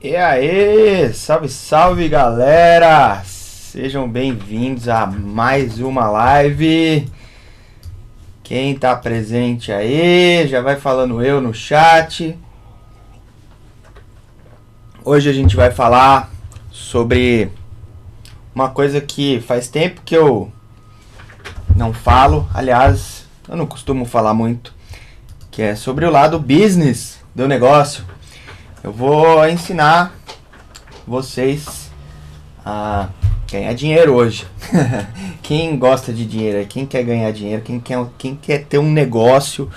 E aí, salve, salve galera! Sejam bem-vindos a mais uma live. Quem tá presente aí, já vai falando eu no chat. Hoje a gente vai falar sobre uma coisa que faz tempo que eu não falo, aliás, eu não costumo falar muito, que é sobre o lado business do negócio eu vou ensinar vocês a ganhar dinheiro hoje. quem gosta de dinheiro, quem quer ganhar dinheiro, quem quer, quem quer ter um negócio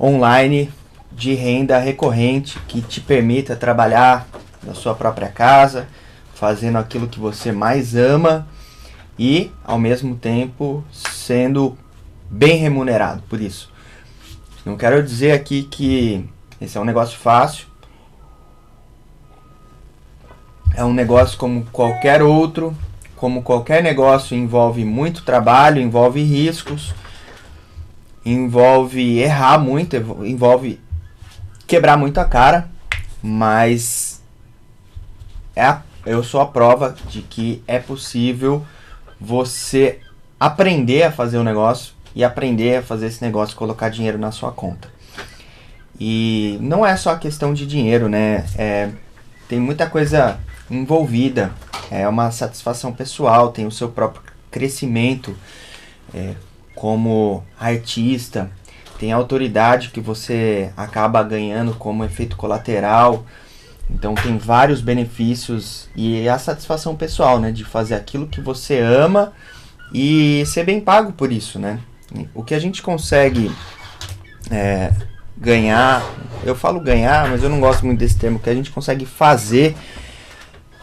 online de renda recorrente que te permita trabalhar na sua própria casa, fazendo aquilo que você mais ama e ao mesmo tempo sendo bem remunerado por isso. Não quero dizer aqui que esse é um negócio fácil, é um negócio como qualquer outro, como qualquer negócio envolve muito trabalho, envolve riscos, envolve errar muito, envolve quebrar muito a cara, mas é eu sou a prova de que é possível você aprender a fazer um negócio e aprender a fazer esse negócio colocar dinheiro na sua conta. E não é só questão de dinheiro, né? É, tem muita coisa envolvida, é uma satisfação pessoal, tem o seu próprio crescimento é, como artista, tem a autoridade que você acaba ganhando como efeito colateral. Então tem vários benefícios e a satisfação pessoal, né, de fazer aquilo que você ama e ser bem pago por isso, né? O que a gente consegue é, ganhar, eu falo ganhar, mas eu não gosto muito desse termo, que a gente consegue fazer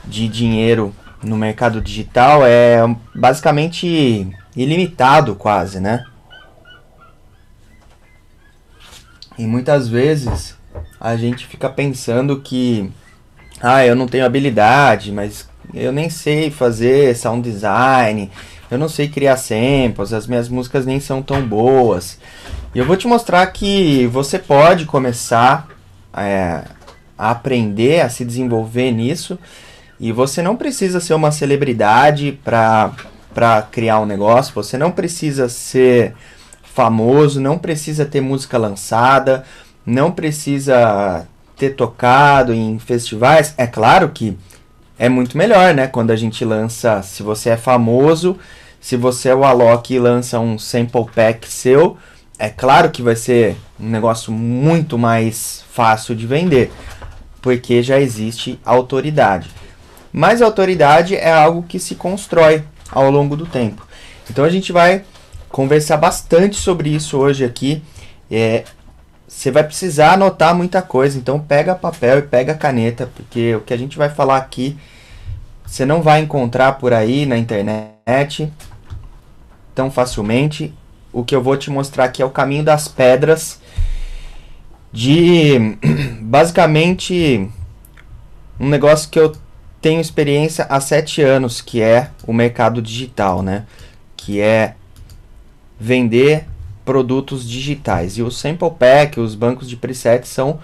de dinheiro no mercado digital é basicamente ilimitado quase, né? E muitas vezes a gente fica pensando que ah, eu não tenho habilidade, mas eu nem sei fazer sound design, eu não sei criar samples, as minhas músicas nem são tão boas. E eu vou te mostrar que você pode começar é, a aprender a se desenvolver nisso e você não precisa ser uma celebridade para criar um negócio, você não precisa ser famoso, não precisa ter música lançada, não precisa ter tocado em festivais. É claro que é muito melhor, né? Quando a gente lança, se você é famoso, se você é o Alok e lança um sample pack seu, é claro que vai ser um negócio muito mais fácil de vender, porque já existe autoridade. Mas a autoridade é algo que se constrói ao longo do tempo. Então a gente vai conversar bastante sobre isso hoje aqui. É, você vai precisar anotar muita coisa, então pega papel e pega caneta, porque o que a gente vai falar aqui você não vai encontrar por aí na internet tão facilmente. O que eu vou te mostrar aqui é o caminho das pedras de basicamente um negócio que eu tenho experiência há sete anos, que é o mercado digital, né? Que é vender produtos digitais. E o Sample Pack, os bancos de preset são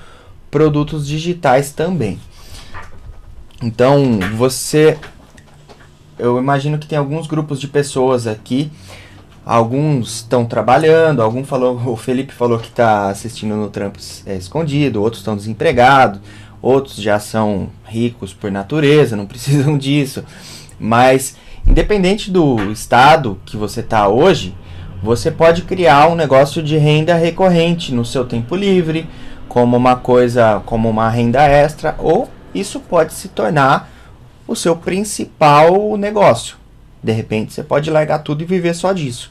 produtos digitais também. Então, você eu imagino que tem alguns grupos de pessoas aqui. Alguns estão trabalhando, algum falou, o Felipe falou que está assistindo no trampo é, escondido, outros estão desempregados, outros já são ricos por natureza, não precisam disso. Mas, independente do estado que você está hoje, você pode criar um negócio de renda recorrente no seu tempo livre, como uma coisa, como uma renda extra, ou isso pode se tornar o seu principal negócio. De repente, você pode largar tudo e viver só disso.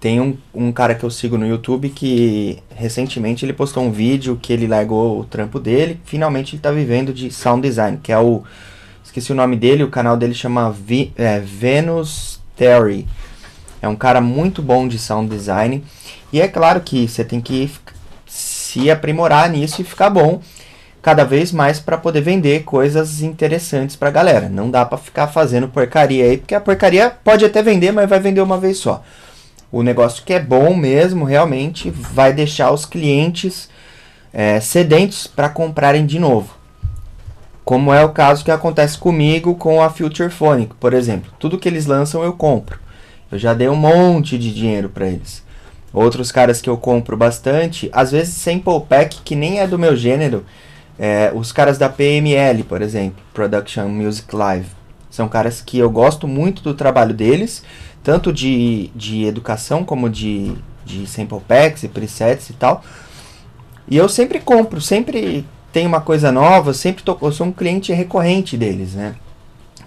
Tem um, um cara que eu sigo no YouTube que recentemente ele postou um vídeo que ele largou o trampo dele. Finalmente ele está vivendo de sound design, que é o. Esqueci o nome dele, o canal dele chama Vi, é, Venus Theory. É um cara muito bom de sound design. E é claro que você tem que se aprimorar nisso e ficar bom cada vez mais para poder vender coisas interessantes para a galera. Não dá para ficar fazendo porcaria aí, porque a porcaria pode até vender, mas vai vender uma vez só o negócio que é bom mesmo, realmente vai deixar os clientes é, sedentos para comprarem de novo. Como é o caso que acontece comigo com a Future Phonic, por exemplo. Tudo que eles lançam eu compro. Eu já dei um monte de dinheiro para eles. Outros caras que eu compro bastante, às vezes sample pack que nem é do meu gênero, é, os caras da PML, por exemplo, Production Music Live, são caras que eu gosto muito do trabalho deles, tanto de, de educação como de, de sample packs e presets e tal. E eu sempre compro, sempre tem uma coisa nova, sempre tô, eu sou um cliente recorrente deles, né?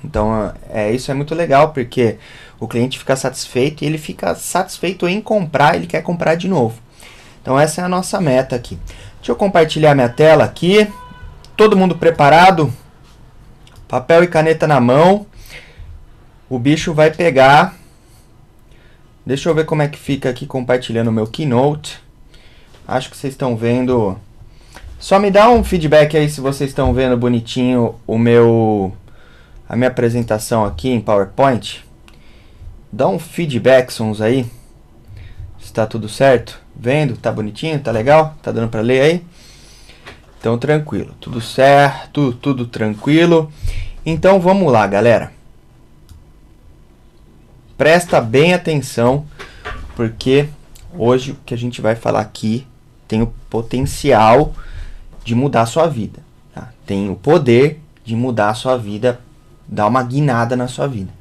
Então, é, isso é muito legal, porque o cliente fica satisfeito e ele fica satisfeito em comprar, ele quer comprar de novo. Então, essa é a nossa meta aqui. Deixa eu compartilhar minha tela aqui. Todo mundo preparado? Papel e caneta na mão. O bicho vai pegar. Deixa eu ver como é que fica aqui compartilhando o meu Keynote. Acho que vocês estão vendo. Só me dá um feedback aí se vocês estão vendo bonitinho o meu a minha apresentação aqui em PowerPoint. Dá um feedback sons aí. Está tudo certo? Vendo? Tá bonitinho? Tá legal? Tá dando para ler aí? Então tranquilo, tudo certo, tudo tranquilo. Então vamos lá, galera. Presta bem atenção, porque hoje o que a gente vai falar aqui tem o potencial de mudar a sua vida. Tá? Tem o poder de mudar a sua vida, dar uma guinada na sua vida.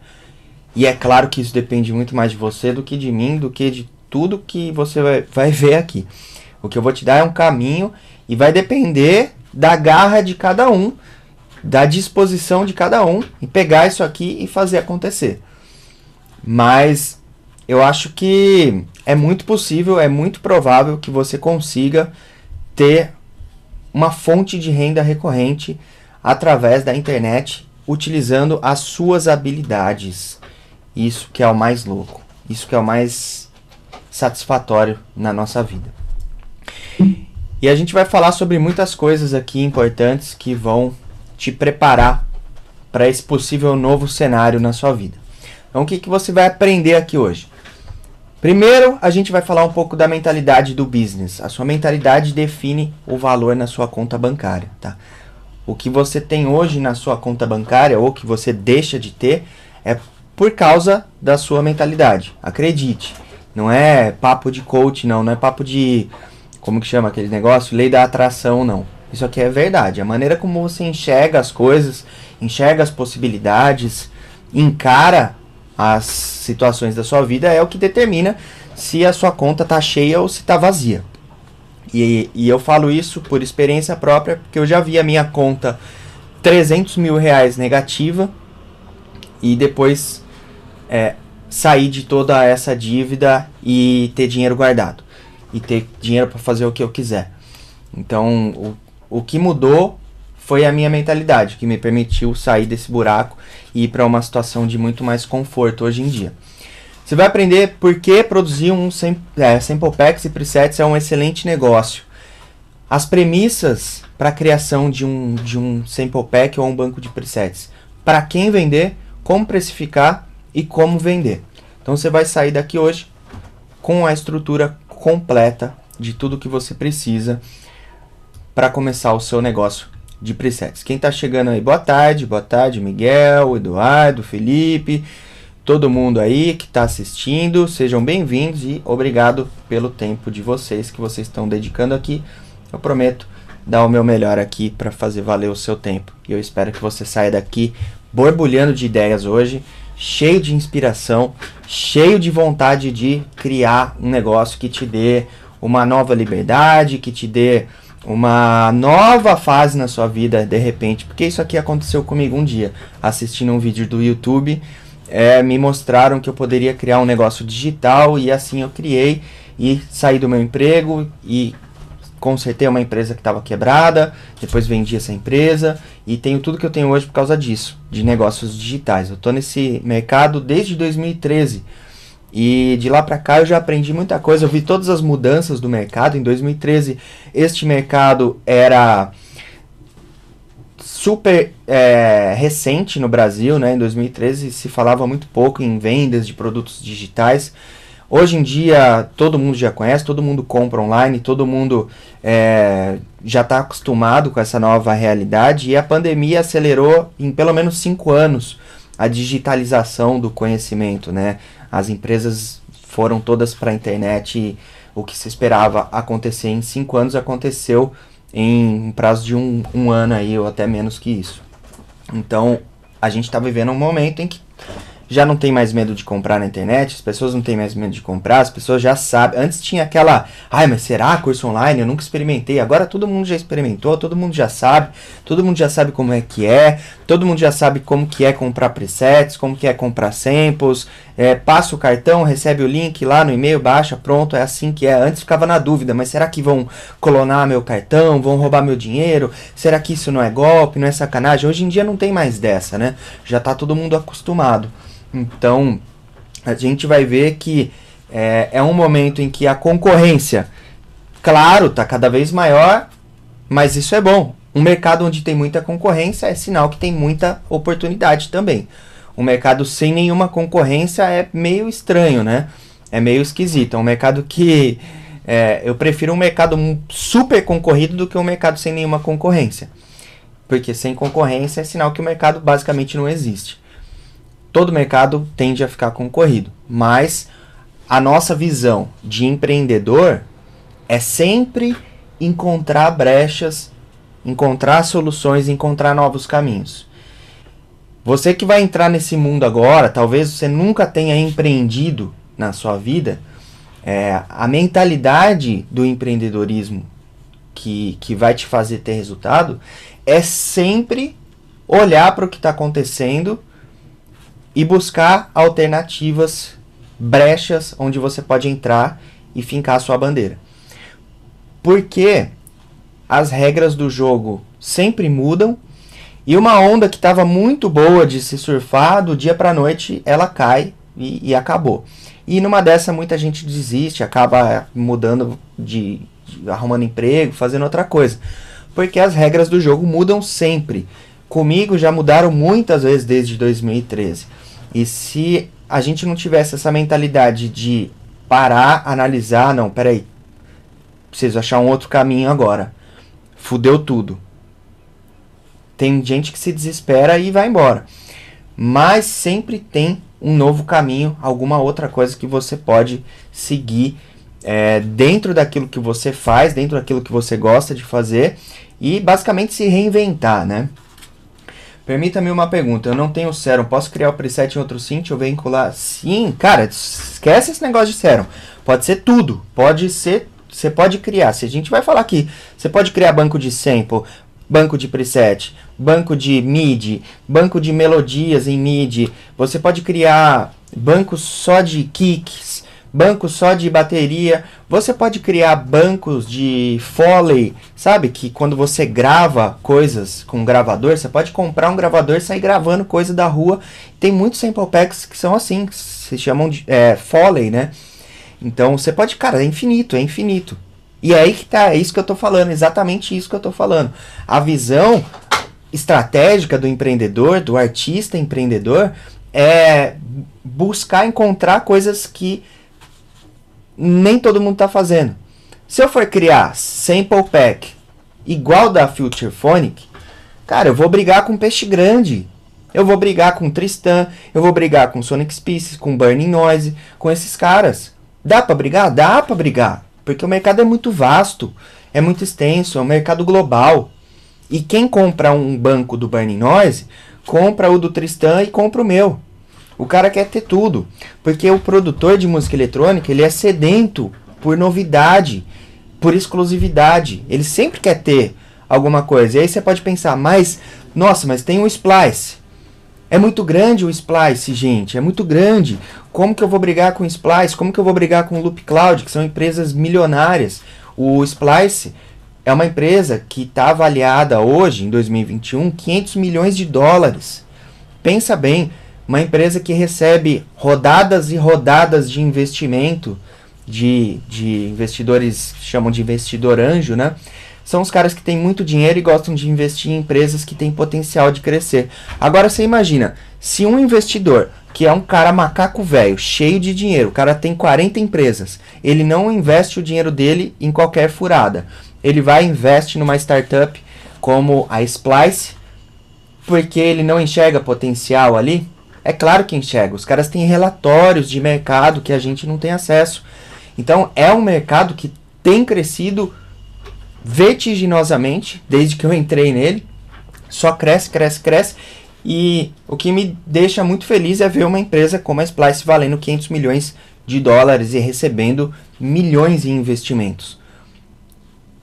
E é claro que isso depende muito mais de você do que de mim, do que de tudo que você vai, vai ver aqui. O que eu vou te dar é um caminho e vai depender da garra de cada um, da disposição de cada um, e pegar isso aqui e fazer acontecer. Mas eu acho que é muito possível, é muito provável que você consiga ter uma fonte de renda recorrente através da internet utilizando as suas habilidades. Isso que é o mais louco, isso que é o mais satisfatório na nossa vida. E a gente vai falar sobre muitas coisas aqui importantes que vão te preparar para esse possível novo cenário na sua vida. Então, o que, que você vai aprender aqui hoje? Primeiro, a gente vai falar um pouco da mentalidade do business. A sua mentalidade define o valor na sua conta bancária, tá? O que você tem hoje na sua conta bancária ou que você deixa de ter é por causa da sua mentalidade. Acredite, não é papo de coach, não, não é papo de como que chama aquele negócio, lei da atração, não. Isso aqui é verdade. A maneira como você enxerga as coisas, enxerga as possibilidades, encara as situações da sua vida é o que determina se a sua conta está cheia ou se está vazia. E, e, eu falo isso por experiência própria, porque eu já vi a minha conta 300 mil reais negativa e depois é, sair de toda essa dívida e ter dinheiro guardado e ter dinheiro para fazer o que eu quiser. Então, o, o que mudou foi a minha mentalidade que me permitiu sair desse buraco e ir para uma situação de muito mais conforto hoje em dia. Você vai aprender por que produzir um é, sample packs e presets é um excelente negócio. As premissas para a criação de um, de um sample pack ou um banco de presets. Para quem vender, como precificar e como vender. Então você vai sair daqui hoje com a estrutura completa de tudo que você precisa para começar o seu negócio de presets. Quem está chegando aí, boa tarde, boa tarde, Miguel, Eduardo, Felipe, todo mundo aí que está assistindo, sejam bem-vindos e obrigado pelo tempo de vocês que vocês estão dedicando aqui. Eu prometo dar o meu melhor aqui para fazer valer o seu tempo. E eu espero que você saia daqui borbulhando de ideias hoje, cheio de inspiração, cheio de vontade de criar um negócio que te dê uma nova liberdade, que te dê uma nova fase na sua vida de repente, porque isso aqui aconteceu comigo um dia, assistindo um vídeo do YouTube, é, me mostraram que eu poderia criar um negócio digital e assim eu criei e saí do meu emprego e consertei uma empresa que estava quebrada, depois vendi essa empresa e tenho tudo que eu tenho hoje por causa disso, de negócios digitais. Eu estou nesse mercado desde 2013 e de lá para cá eu já aprendi muita coisa, eu vi todas as mudanças do mercado. Em 2013, este mercado era super é, recente no Brasil, né? Em 2013 se falava muito pouco em vendas de produtos digitais. Hoje em dia todo mundo já conhece, todo mundo compra online, todo mundo é, já está acostumado com essa nova realidade e a pandemia acelerou em pelo menos cinco anos a digitalização do conhecimento, né? As empresas foram todas para a internet e o que se esperava acontecer em cinco anos aconteceu em prazo de um, um ano aí ou até menos que isso. Então a gente está vivendo um momento em que já não tem mais medo de comprar na internet, as pessoas não têm mais medo de comprar, as pessoas já sabem. Antes tinha aquela, ai, mas será curso online? Eu nunca experimentei. Agora todo mundo já experimentou, todo mundo já sabe, todo mundo já sabe como é que é, todo mundo já sabe como que é comprar presets, como que é comprar samples, é, passa o cartão, recebe o link lá no e-mail, baixa, pronto, é assim que é. Antes ficava na dúvida, mas será que vão clonar meu cartão, vão roubar meu dinheiro? Será que isso não é golpe, não é sacanagem? Hoje em dia não tem mais dessa, né? Já tá todo mundo acostumado. Então, a gente vai ver que é, é um momento em que a concorrência, claro, está cada vez maior, mas isso é bom. Um mercado onde tem muita concorrência é sinal que tem muita oportunidade também. Um mercado sem nenhuma concorrência é meio estranho, né? É meio esquisito. É um mercado que é, eu prefiro um mercado super concorrido do que um mercado sem nenhuma concorrência. Porque sem concorrência é sinal que o mercado basicamente não existe todo mercado tende a ficar concorrido, mas a nossa visão de empreendedor é sempre encontrar brechas, encontrar soluções, encontrar novos caminhos. Você que vai entrar nesse mundo agora, talvez você nunca tenha empreendido na sua vida, é, a mentalidade do empreendedorismo que, que vai te fazer ter resultado é sempre olhar para o que está acontecendo e buscar alternativas, brechas onde você pode entrar e fincar a sua bandeira. Porque as regras do jogo sempre mudam e uma onda que estava muito boa de se surfar, do dia para noite ela cai e, e, acabou. E numa dessa muita gente desiste, acaba mudando de, de arrumando emprego, fazendo outra coisa. Porque as regras do jogo mudam sempre. Comigo já mudaram muitas vezes desde 2013. E se a gente não tivesse essa mentalidade de parar, analisar, não, peraí, preciso achar um outro caminho agora. Fudeu tudo. Tem gente que se desespera e vai embora. Mas sempre tem um novo caminho, alguma outra coisa que você pode seguir é, dentro daquilo que você faz, dentro daquilo que você gosta de fazer e basicamente se reinventar, né? Permita-me uma pergunta. Eu não tenho Serum. Posso criar o preset em outro synth ou vincular? Sim, cara, esquece esse negócio de Serum. Pode ser tudo. Pode ser. Você pode criar. Se a gente vai falar aqui, você pode criar banco de sample, banco de preset, banco de MIDI, banco de melodias em MIDI. Você pode criar banco só de kicks banco só de bateria. Você pode criar bancos de Foley, sabe? Que quando você grava coisas com um gravador, você pode comprar um gravador e sair gravando coisa da rua. Tem muitos sample packs que são assim, que se chamam de é, Foley, né? Então você pode, cara, é infinito, é infinito. E é aí que tá, é isso que eu tô falando, exatamente isso que eu tô falando. A visão estratégica do empreendedor, do artista empreendedor, é buscar encontrar coisas que nem todo mundo está fazendo. Se eu for criar sample pack igual da Future Phonic, cara, eu vou brigar com peixe grande. Eu vou brigar com Tristan, eu vou brigar com Sonic Species, com Burning Noise, com esses caras. Dá para brigar? Dá para brigar, porque o mercado é muito vasto, é muito extenso, é um mercado global. E quem compra um banco do Burning Noise, compra o do Tristan e compra o meu. O cara quer ter tudo, porque o produtor de música eletrônica, ele é sedento por novidade, por exclusividade. Ele sempre quer ter alguma coisa. E aí você pode pensar, mas nossa, mas tem o Splice. É muito grande o Splice, gente, é muito grande. Como que eu vou brigar com o Splice? Como que eu vou brigar com o Loop Cloud, que são empresas milionárias? O Splice é uma empresa que está avaliada hoje, em 2021, 500 milhões de dólares. Pensa bem, uma empresa que recebe rodadas e rodadas de investimento de, de investidores chamam de investidor anjo, né? São os caras que têm muito dinheiro e gostam de investir em empresas que têm potencial de crescer. Agora você imagina, se um investidor que é um cara macaco velho, cheio de dinheiro. O cara tem 40 empresas. Ele não investe o dinheiro dele em qualquer furada. Ele vai e investe numa startup como a Splice, porque ele não enxerga potencial ali. É claro que enxerga. Os caras têm relatórios de mercado que a gente não tem acesso. Então é um mercado que tem crescido vertiginosamente desde que eu entrei nele. Só cresce, cresce, cresce. E o que me deixa muito feliz é ver uma empresa como a Splice valendo 500 milhões de dólares e recebendo milhões em investimentos.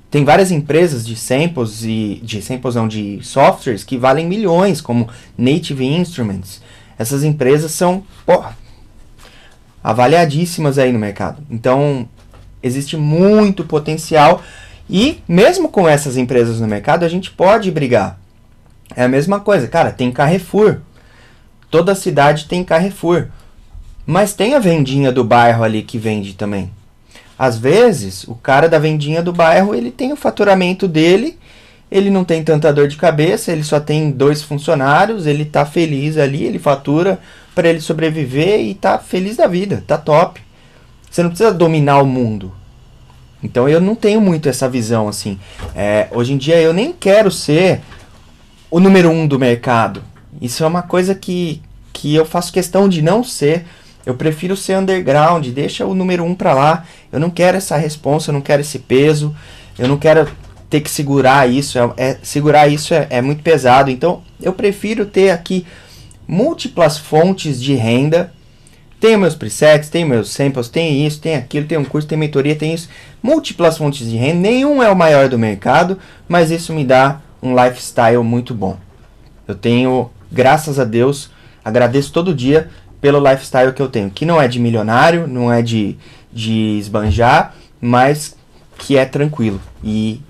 Tem várias empresas de samples e de samples não de softwares que valem milhões, como Native Instruments. Essas empresas são avaliadíssimas aí no mercado. Então existe muito potencial e mesmo com essas empresas no mercado a gente pode brigar. É a mesma coisa, cara, tem Carrefour. Toda cidade tem Carrefour. Mas tem a vendinha do bairro ali que vende também. Às vezes, o cara da vendinha do bairro, ele tem o faturamento dele, ele não tem tanta dor de cabeça, ele só tem dois funcionários, ele tá feliz ali, ele fatura para ele sobreviver e tá feliz da vida, tá top. Você não precisa dominar o mundo. Então eu não tenho muito essa visão assim. É, hoje em dia eu nem quero ser o número um do mercado. Isso é uma coisa que, que eu faço questão de não ser. Eu prefiro ser underground, deixa o número um para lá. Eu não quero essa responsa, eu não quero esse peso, eu não quero ter que segurar isso. É, é segurar isso é, é muito pesado. Então eu prefiro ter aqui múltiplas fontes de renda. Tenho meus presets, tenho meus samples, tem isso, tem aquilo, tem um curso, tem mentoria, tem isso. Múltiplas fontes de renda. Nenhum é o maior do mercado, mas isso me dá um lifestyle muito bom. Eu tenho, graças a Deus, agradeço todo dia pelo lifestyle que eu tenho, que não é de milionário, não é de, de esbanjar, mas que é tranquilo. E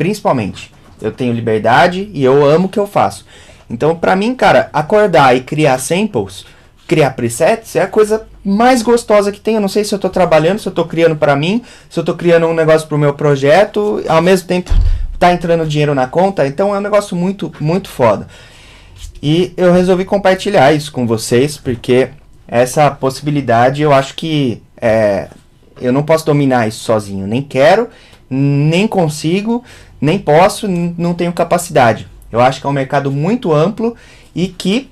principalmente, eu tenho liberdade e eu amo o que eu faço. Então, para mim, cara, acordar e criar samples, criar presets é a coisa mais gostosa que tem. Eu não sei se eu tô trabalhando, se eu tô criando para mim, se eu tô criando um negócio pro meu projeto, ao mesmo tempo tá entrando dinheiro na conta, então é um negócio muito, muito foda. E eu resolvi compartilhar isso com vocês, porque essa possibilidade eu acho que é, eu não posso dominar isso sozinho. Nem quero, nem consigo, nem posso, não tenho capacidade. Eu acho que é um mercado muito amplo e que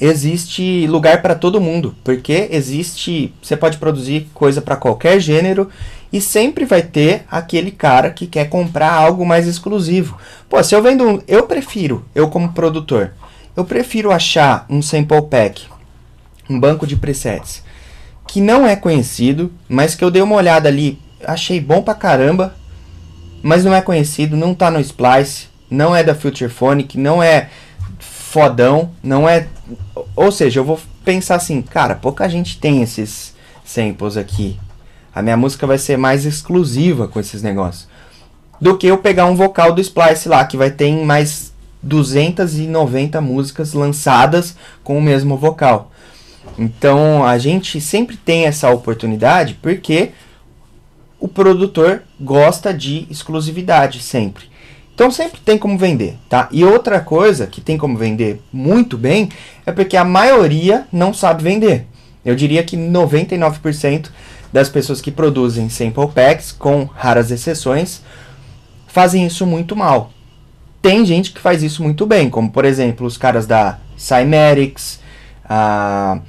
existe lugar para todo mundo, porque existe, você pode produzir coisa para qualquer gênero e sempre vai ter aquele cara que quer comprar algo mais exclusivo. Pô, se eu vendo um, eu prefiro, eu como produtor, eu prefiro achar um sample pack, um banco de presets que não é conhecido, mas que eu dei uma olhada ali, achei bom pra caramba, mas não é conhecido, não tá no Splice, não é da Future Phonic, não é fodão, não é, ou seja, eu vou pensar assim, cara, pouca gente tem esses samples aqui a minha música vai ser mais exclusiva com esses negócios. Do que eu pegar um vocal do Splice lá, que vai ter mais 290 músicas lançadas com o mesmo vocal. Então a gente sempre tem essa oportunidade porque o produtor gosta de exclusividade sempre. Então sempre tem como vender, tá? E outra coisa que tem como vender muito bem é porque a maioria não sabe vender. Eu diria que 99% das pessoas que produzem sample packs, com raras exceções, fazem isso muito mal. Tem gente que faz isso muito bem, como por exemplo os caras da Cymatics, uh,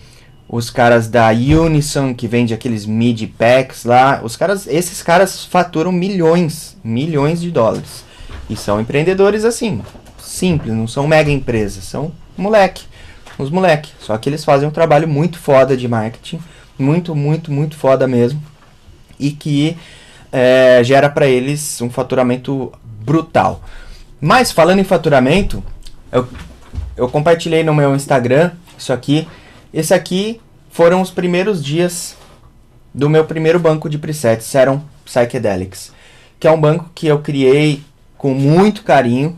os caras da Unison que vende aqueles MIDI packs lá, os caras, esses caras faturam milhões, milhões de dólares. E são empreendedores assim, simples, não são mega empresas, são moleque, uns moleque. Só que eles fazem um trabalho muito foda de marketing muito, muito, muito foda mesmo. E que é, gera para eles um faturamento brutal. Mas falando em faturamento, eu, eu compartilhei no meu Instagram isso aqui. Esse aqui foram os primeiros dias do meu primeiro banco de presets, Serum Psychedelics, que é um banco que eu criei com muito carinho.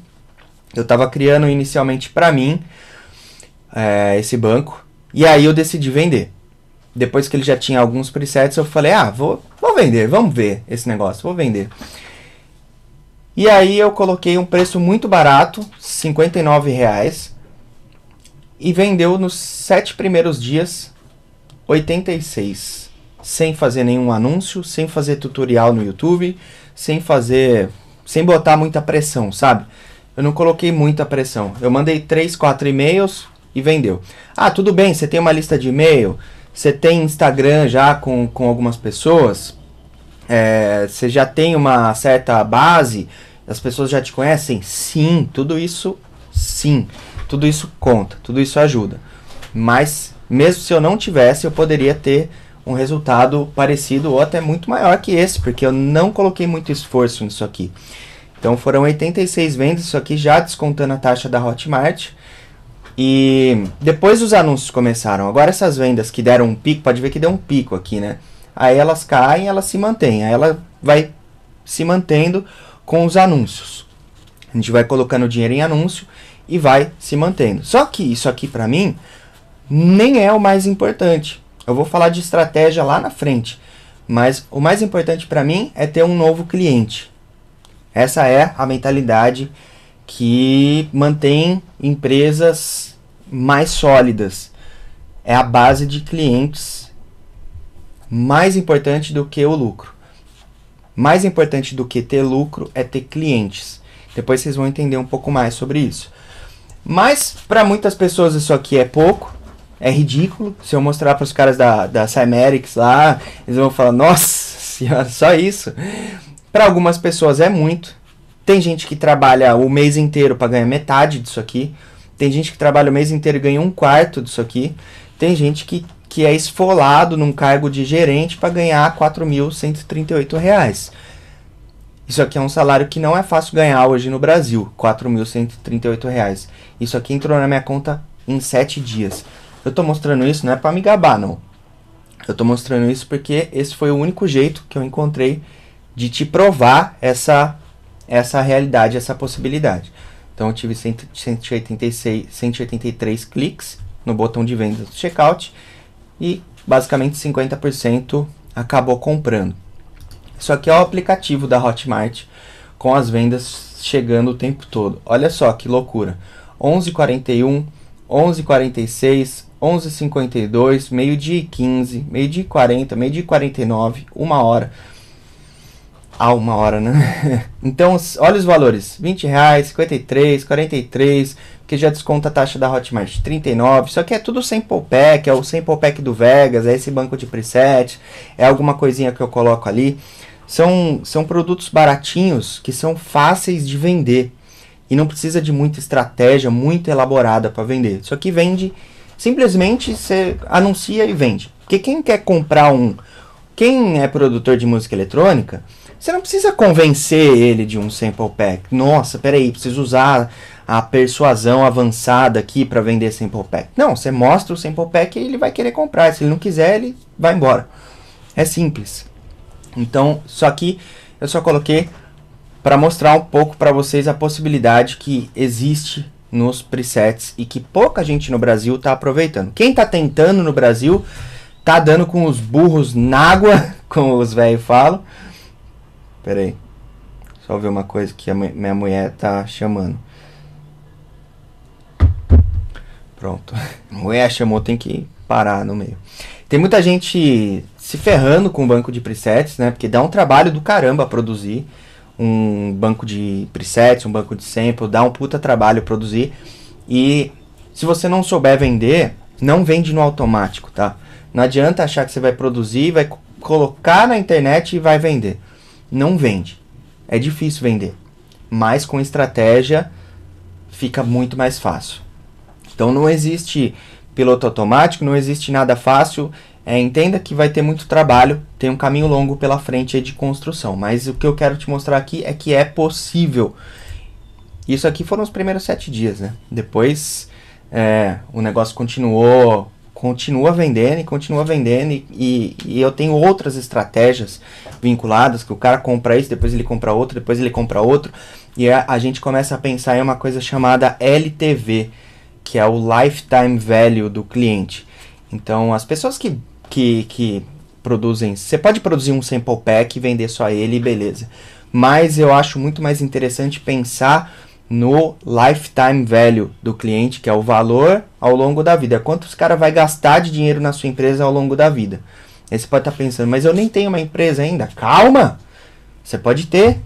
Eu estava criando inicialmente para mim é, esse banco e aí eu decidi vender depois que ele já tinha alguns presets, eu falei, ah, vou, vou vender, vamos ver esse negócio, vou vender. E aí eu coloquei um preço muito barato, 59 reais. E vendeu nos sete primeiros dias 86, sem fazer nenhum anúncio, sem fazer tutorial no YouTube, sem fazer, sem botar muita pressão, sabe? Eu não coloquei muita pressão. Eu mandei 3, 4 e-mails e vendeu. Ah, tudo bem, você tem uma lista de e-mail, você tem Instagram já com, com algumas pessoas, é, você já tem uma certa base, as pessoas já te conhecem? Sim, tudo isso sim. Tudo isso conta, tudo isso ajuda. Mas mesmo se eu não tivesse, eu poderia ter um resultado parecido ou até muito maior que esse, porque eu não coloquei muito esforço nisso aqui. Então foram 86 vendas, isso aqui já descontando a taxa da Hotmart. E depois os anúncios começaram. Agora essas vendas que deram um pico, pode ver que deu um pico aqui, né? Aí elas caem, elas se mantêm. Aí ela vai se mantendo com os anúncios. A gente vai colocando dinheiro em anúncio e vai se mantendo. Só que isso aqui para mim nem é o mais importante. Eu vou falar de estratégia lá na frente, mas o mais importante para mim é ter um novo cliente. Essa é a mentalidade que mantém empresas mais sólidas. É a base de clientes mais importante do que o lucro. Mais importante do que ter lucro é ter clientes. Depois vocês vão entender um pouco mais sobre isso. Mas para muitas pessoas isso aqui é pouco, é ridículo. Se eu mostrar para os caras da, da Cymerics lá, eles vão falar: Nossa senhora, só isso. Para algumas pessoas é muito. Tem gente que trabalha o mês inteiro para ganhar metade disso aqui. Tem gente que trabalha o mês inteiro e ganha um quarto disso aqui. Tem gente que, que é esfolado num cargo de gerente para ganhar R$ 4.138. Isso aqui é um salário que não é fácil ganhar hoje no Brasil, R$ 4.138. Isso aqui entrou na minha conta em 7 dias. Eu estou mostrando isso não é para me gabar, não. Eu estou mostrando isso porque esse foi o único jeito que eu encontrei de te provar essa essa realidade, essa possibilidade. Então eu tive 186, 183 cliques no botão de venda do checkout e basicamente 50% acabou comprando. Isso aqui é o aplicativo da Hotmart com as vendas chegando o tempo todo. Olha só que loucura. 11:41, 11:46, 11:52, meio-dia e 15, meio-dia e 40, meio-dia e 49, uma hora. Ah, uma hora, né? então, olha os valores: 20 reais, 53, 43, que já desconta a taxa da Hotmart, 39. Isso aqui é tudo sample pack, é o sample pack do Vegas, é esse banco de preset, é alguma coisinha que eu coloco ali. São, são produtos baratinhos que são fáceis de vender e não precisa de muita estratégia muito elaborada para vender. Isso aqui vende simplesmente você anuncia e vende. Porque quem quer comprar um, quem é produtor de música eletrônica, você não precisa convencer ele de um sample pack. Nossa, peraí, preciso usar a persuasão avançada aqui para vender sample pack. Não, você mostra o sample pack e ele vai querer comprar. Se ele não quiser, ele vai embora. É simples. Então, só que eu só coloquei para mostrar um pouco para vocês a possibilidade que existe nos presets e que pouca gente no Brasil está aproveitando. Quem está tentando no Brasil tá dando com os burros na água, como os velhos falam. Pera aí. Só ver uma coisa que a minha mulher tá chamando. Pronto. A mulher chamou, tem que parar no meio. Tem muita gente se ferrando com o banco de presets, né? Porque dá um trabalho do caramba produzir um banco de presets, um banco de sample, dá um puta trabalho produzir. E se você não souber vender, não vende no automático, tá? Não adianta achar que você vai produzir, vai colocar na internet e vai vender. Não vende. É difícil vender. Mas com estratégia fica muito mais fácil. Então não existe piloto automático, não existe nada fácil. É, entenda que vai ter muito trabalho, tem um caminho longo pela frente de construção, mas o que eu quero te mostrar aqui é que é possível. Isso aqui foram os primeiros sete dias, né? Depois é, o negócio continuou, continua vendendo e continua vendendo e, e, eu tenho outras estratégias vinculadas que o cara compra isso, depois ele compra outro, depois ele compra outro e a, a gente começa a pensar em uma coisa chamada LTV, que é o lifetime value do cliente. Então as pessoas que que, que produzem. Você pode produzir um sample pack e vender só ele, beleza. Mas eu acho muito mais interessante pensar no lifetime value do cliente, que é o valor ao longo da vida. Quanto os cara vai gastar de dinheiro na sua empresa ao longo da vida. Aí você pode estar tá pensando, mas eu nem tenho uma empresa ainda. Calma! Você pode ter.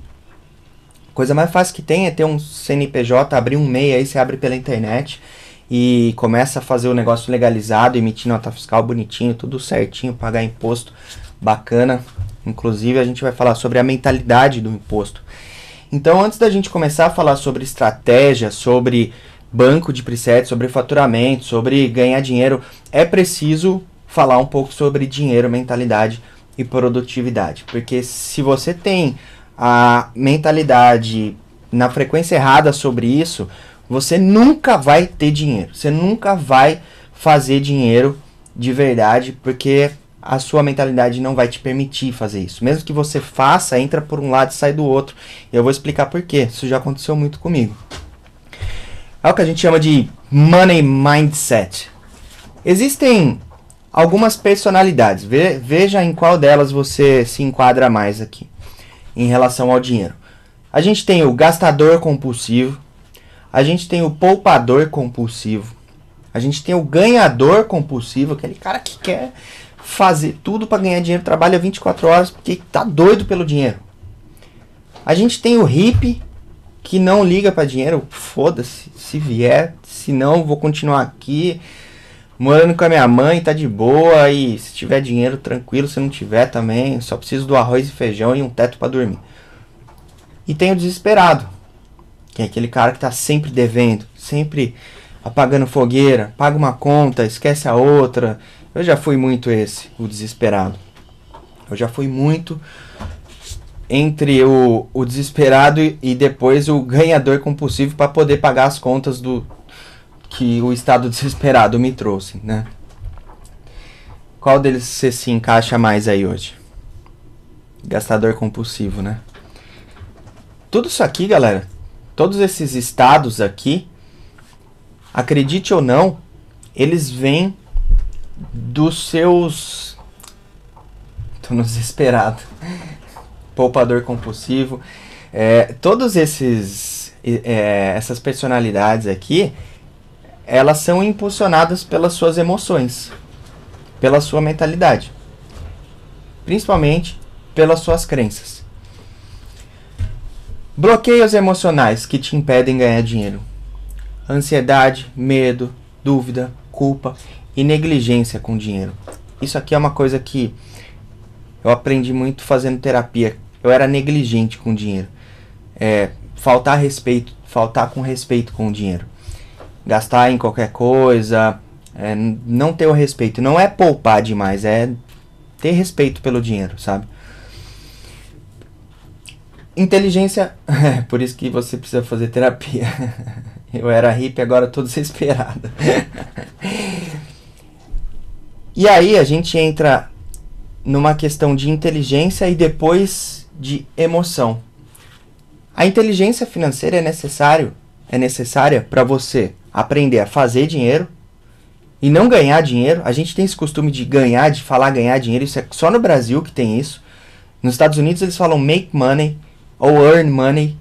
Coisa mais fácil que tem é ter um CNPJ, abrir um MEI aí, você abre pela internet e começa a fazer o negócio legalizado, emitir nota fiscal bonitinho, tudo certinho, pagar imposto bacana. Inclusive, a gente vai falar sobre a mentalidade do imposto. Então, antes da gente começar a falar sobre estratégia, sobre banco de preset, sobre faturamento, sobre ganhar dinheiro, é preciso falar um pouco sobre dinheiro, mentalidade e produtividade. Porque se você tem a mentalidade na frequência errada sobre isso, você nunca vai ter dinheiro. Você nunca vai fazer dinheiro de verdade, porque a sua mentalidade não vai te permitir fazer isso. Mesmo que você faça, entra por um lado e sai do outro. Eu vou explicar por quê. Isso já aconteceu muito comigo. É o que a gente chama de money mindset. Existem algumas personalidades. veja em qual delas você se enquadra mais aqui em relação ao dinheiro. A gente tem o gastador compulsivo, a gente tem o poupador compulsivo, a gente tem o ganhador compulsivo, aquele cara que quer fazer tudo para ganhar dinheiro, trabalha 24 horas porque tá doido pelo dinheiro. A gente tem o hippie que não liga para dinheiro, foda-se, se vier, se não vou continuar aqui morando com a minha mãe, tá de boa. E se tiver dinheiro tranquilo, se não tiver também, só preciso do arroz e feijão e um teto para dormir. E tem o desesperado, que é aquele cara que tá sempre devendo, sempre apagando fogueira, paga uma conta, esquece a outra, eu já fui muito esse, o desesperado. Eu já fui muito entre o, o desesperado e, e depois o ganhador compulsivo para poder pagar as contas do que o estado desesperado me trouxe, né? Qual deles você se encaixa mais aí hoje? Gastador compulsivo, né? Tudo isso aqui, galera, todos esses estados aqui, acredite ou não, eles vêm dos seus. Tô no desesperado. Poupador compulsivo. É, todos esses. É, essas personalidades aqui, elas são impulsionadas pelas suas emoções, pela sua mentalidade, principalmente pelas suas crenças. Bloqueios emocionais que te impedem ganhar dinheiro: ansiedade, medo, dúvida, culpa e negligência com dinheiro. Isso aqui é uma coisa que eu aprendi muito fazendo terapia. Eu era negligente com dinheiro. É, faltar respeito, faltar com respeito com o dinheiro. Gastar em qualquer coisa, é, não ter o respeito. Não é poupar demais, é ter respeito pelo dinheiro, sabe? Inteligência, por isso que você precisa fazer terapia. Eu era hippie, agora tô desesperado. E aí a gente entra numa questão de inteligência e depois de emoção. A inteligência financeira é necessário, é necessária para você aprender a fazer dinheiro e não ganhar dinheiro. A gente tem esse costume de ganhar, de falar ganhar dinheiro, isso é só no Brasil que tem isso. Nos Estados Unidos eles falam make money ou earn money.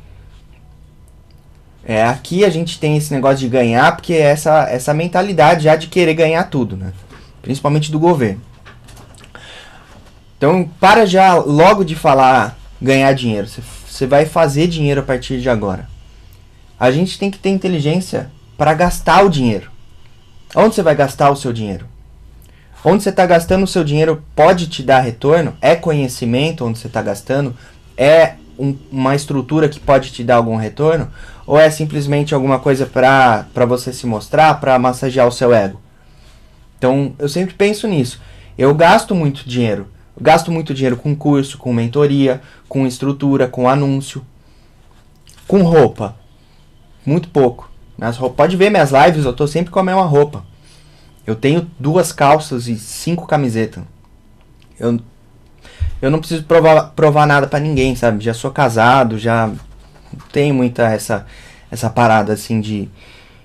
É, aqui a gente tem esse negócio de ganhar porque é essa essa mentalidade já de querer ganhar tudo, né? principalmente do governo. Então, para já logo de falar ganhar dinheiro. Você vai fazer dinheiro a partir de agora. A gente tem que ter inteligência para gastar o dinheiro. Onde você vai gastar o seu dinheiro? Onde você está gastando o seu dinheiro pode te dar retorno? É conhecimento onde você está gastando? É um, uma estrutura que pode te dar algum retorno? Ou é simplesmente alguma coisa para você se mostrar, para massagear o seu ego? Então, eu sempre penso nisso. Eu gasto muito dinheiro. Eu gasto muito dinheiro com curso, com mentoria, com estrutura, com anúncio. Com roupa. Muito pouco. Minhas roupas, pode ver minhas lives, eu tô sempre com a mesma roupa. Eu tenho duas calças e cinco camisetas. Eu, eu não preciso provar, provar nada para ninguém, sabe? Já sou casado, já tenho muita essa, essa parada assim de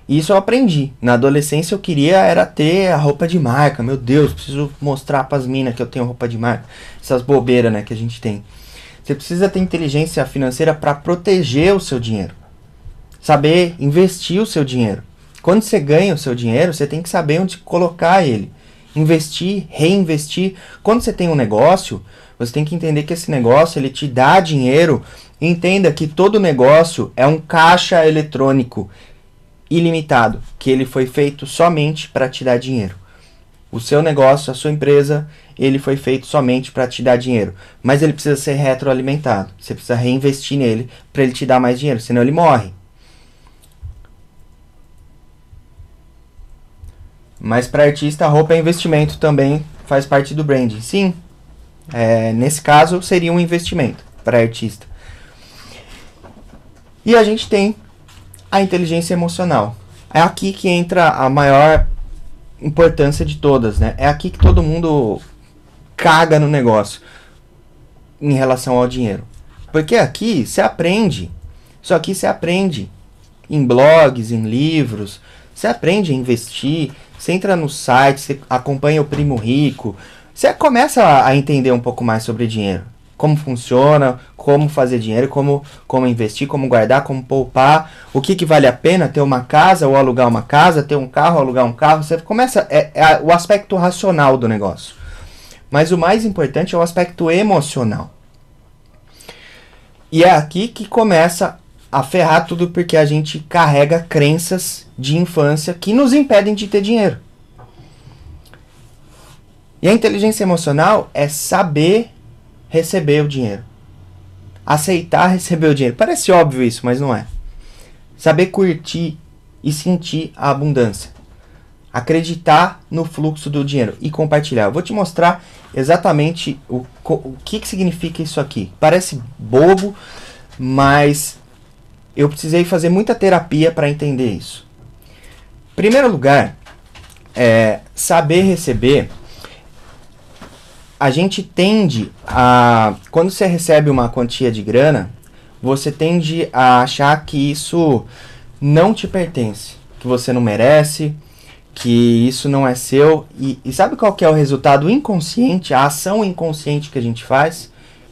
isso eu aprendi. Na adolescência eu queria era ter a roupa de marca. Meu Deus, preciso mostrar para as minas que eu tenho roupa de marca. Essas bobeiras, né, que a gente tem. Você precisa ter inteligência financeira para proteger o seu dinheiro. saber investir o seu dinheiro. Quando você ganha o seu dinheiro, você tem que saber onde colocar ele. Investir, reinvestir. Quando você tem um negócio, você tem que entender que esse negócio ele te dá dinheiro. Entenda que todo negócio é um caixa eletrônico ilimitado, que ele foi feito somente para te dar dinheiro. O seu negócio, a sua empresa, ele foi feito somente para te dar dinheiro, mas ele precisa ser retroalimentado. Você precisa reinvestir nele para ele te dar mais dinheiro, senão ele morre. Mas para artista, roupa é investimento também faz parte do branding. Sim, é, nesse caso seria um investimento para artista. E a gente tem a inteligência emocional. É aqui que entra a maior importância de todas, né? É aqui que todo mundo caga no negócio em relação ao dinheiro. Porque aqui você aprende. Só que você aprende em blogs, em livros, você aprende a investir, você entra no site, você acompanha o primo rico, você começa a entender um pouco mais sobre dinheiro como funciona, como fazer dinheiro, como, como investir, como guardar, como poupar, o que, que vale a pena ter uma casa ou alugar uma casa, ter um carro, alugar um carro. Você começa. É, é o aspecto racional do negócio. Mas o mais importante é o aspecto emocional. E é aqui que começa a ferrar tudo porque a gente carrega crenças de infância que nos impedem de ter dinheiro. E a inteligência emocional é saber receber o dinheiro. Aceitar receber o dinheiro. Parece óbvio isso, mas não é. Saber curtir e sentir a abundância. Acreditar no fluxo do dinheiro e compartilhar. Eu vou te mostrar exatamente o, o que, que significa isso aqui. Parece bobo, mas eu precisei fazer muita terapia para entender isso. Primeiro lugar, é, saber receber a gente tende a. Quando você recebe uma quantia de grana, você tende a achar que isso não te pertence, que você não merece, que isso não é seu. E, e sabe qual que é o resultado inconsciente, a ação inconsciente que a gente faz?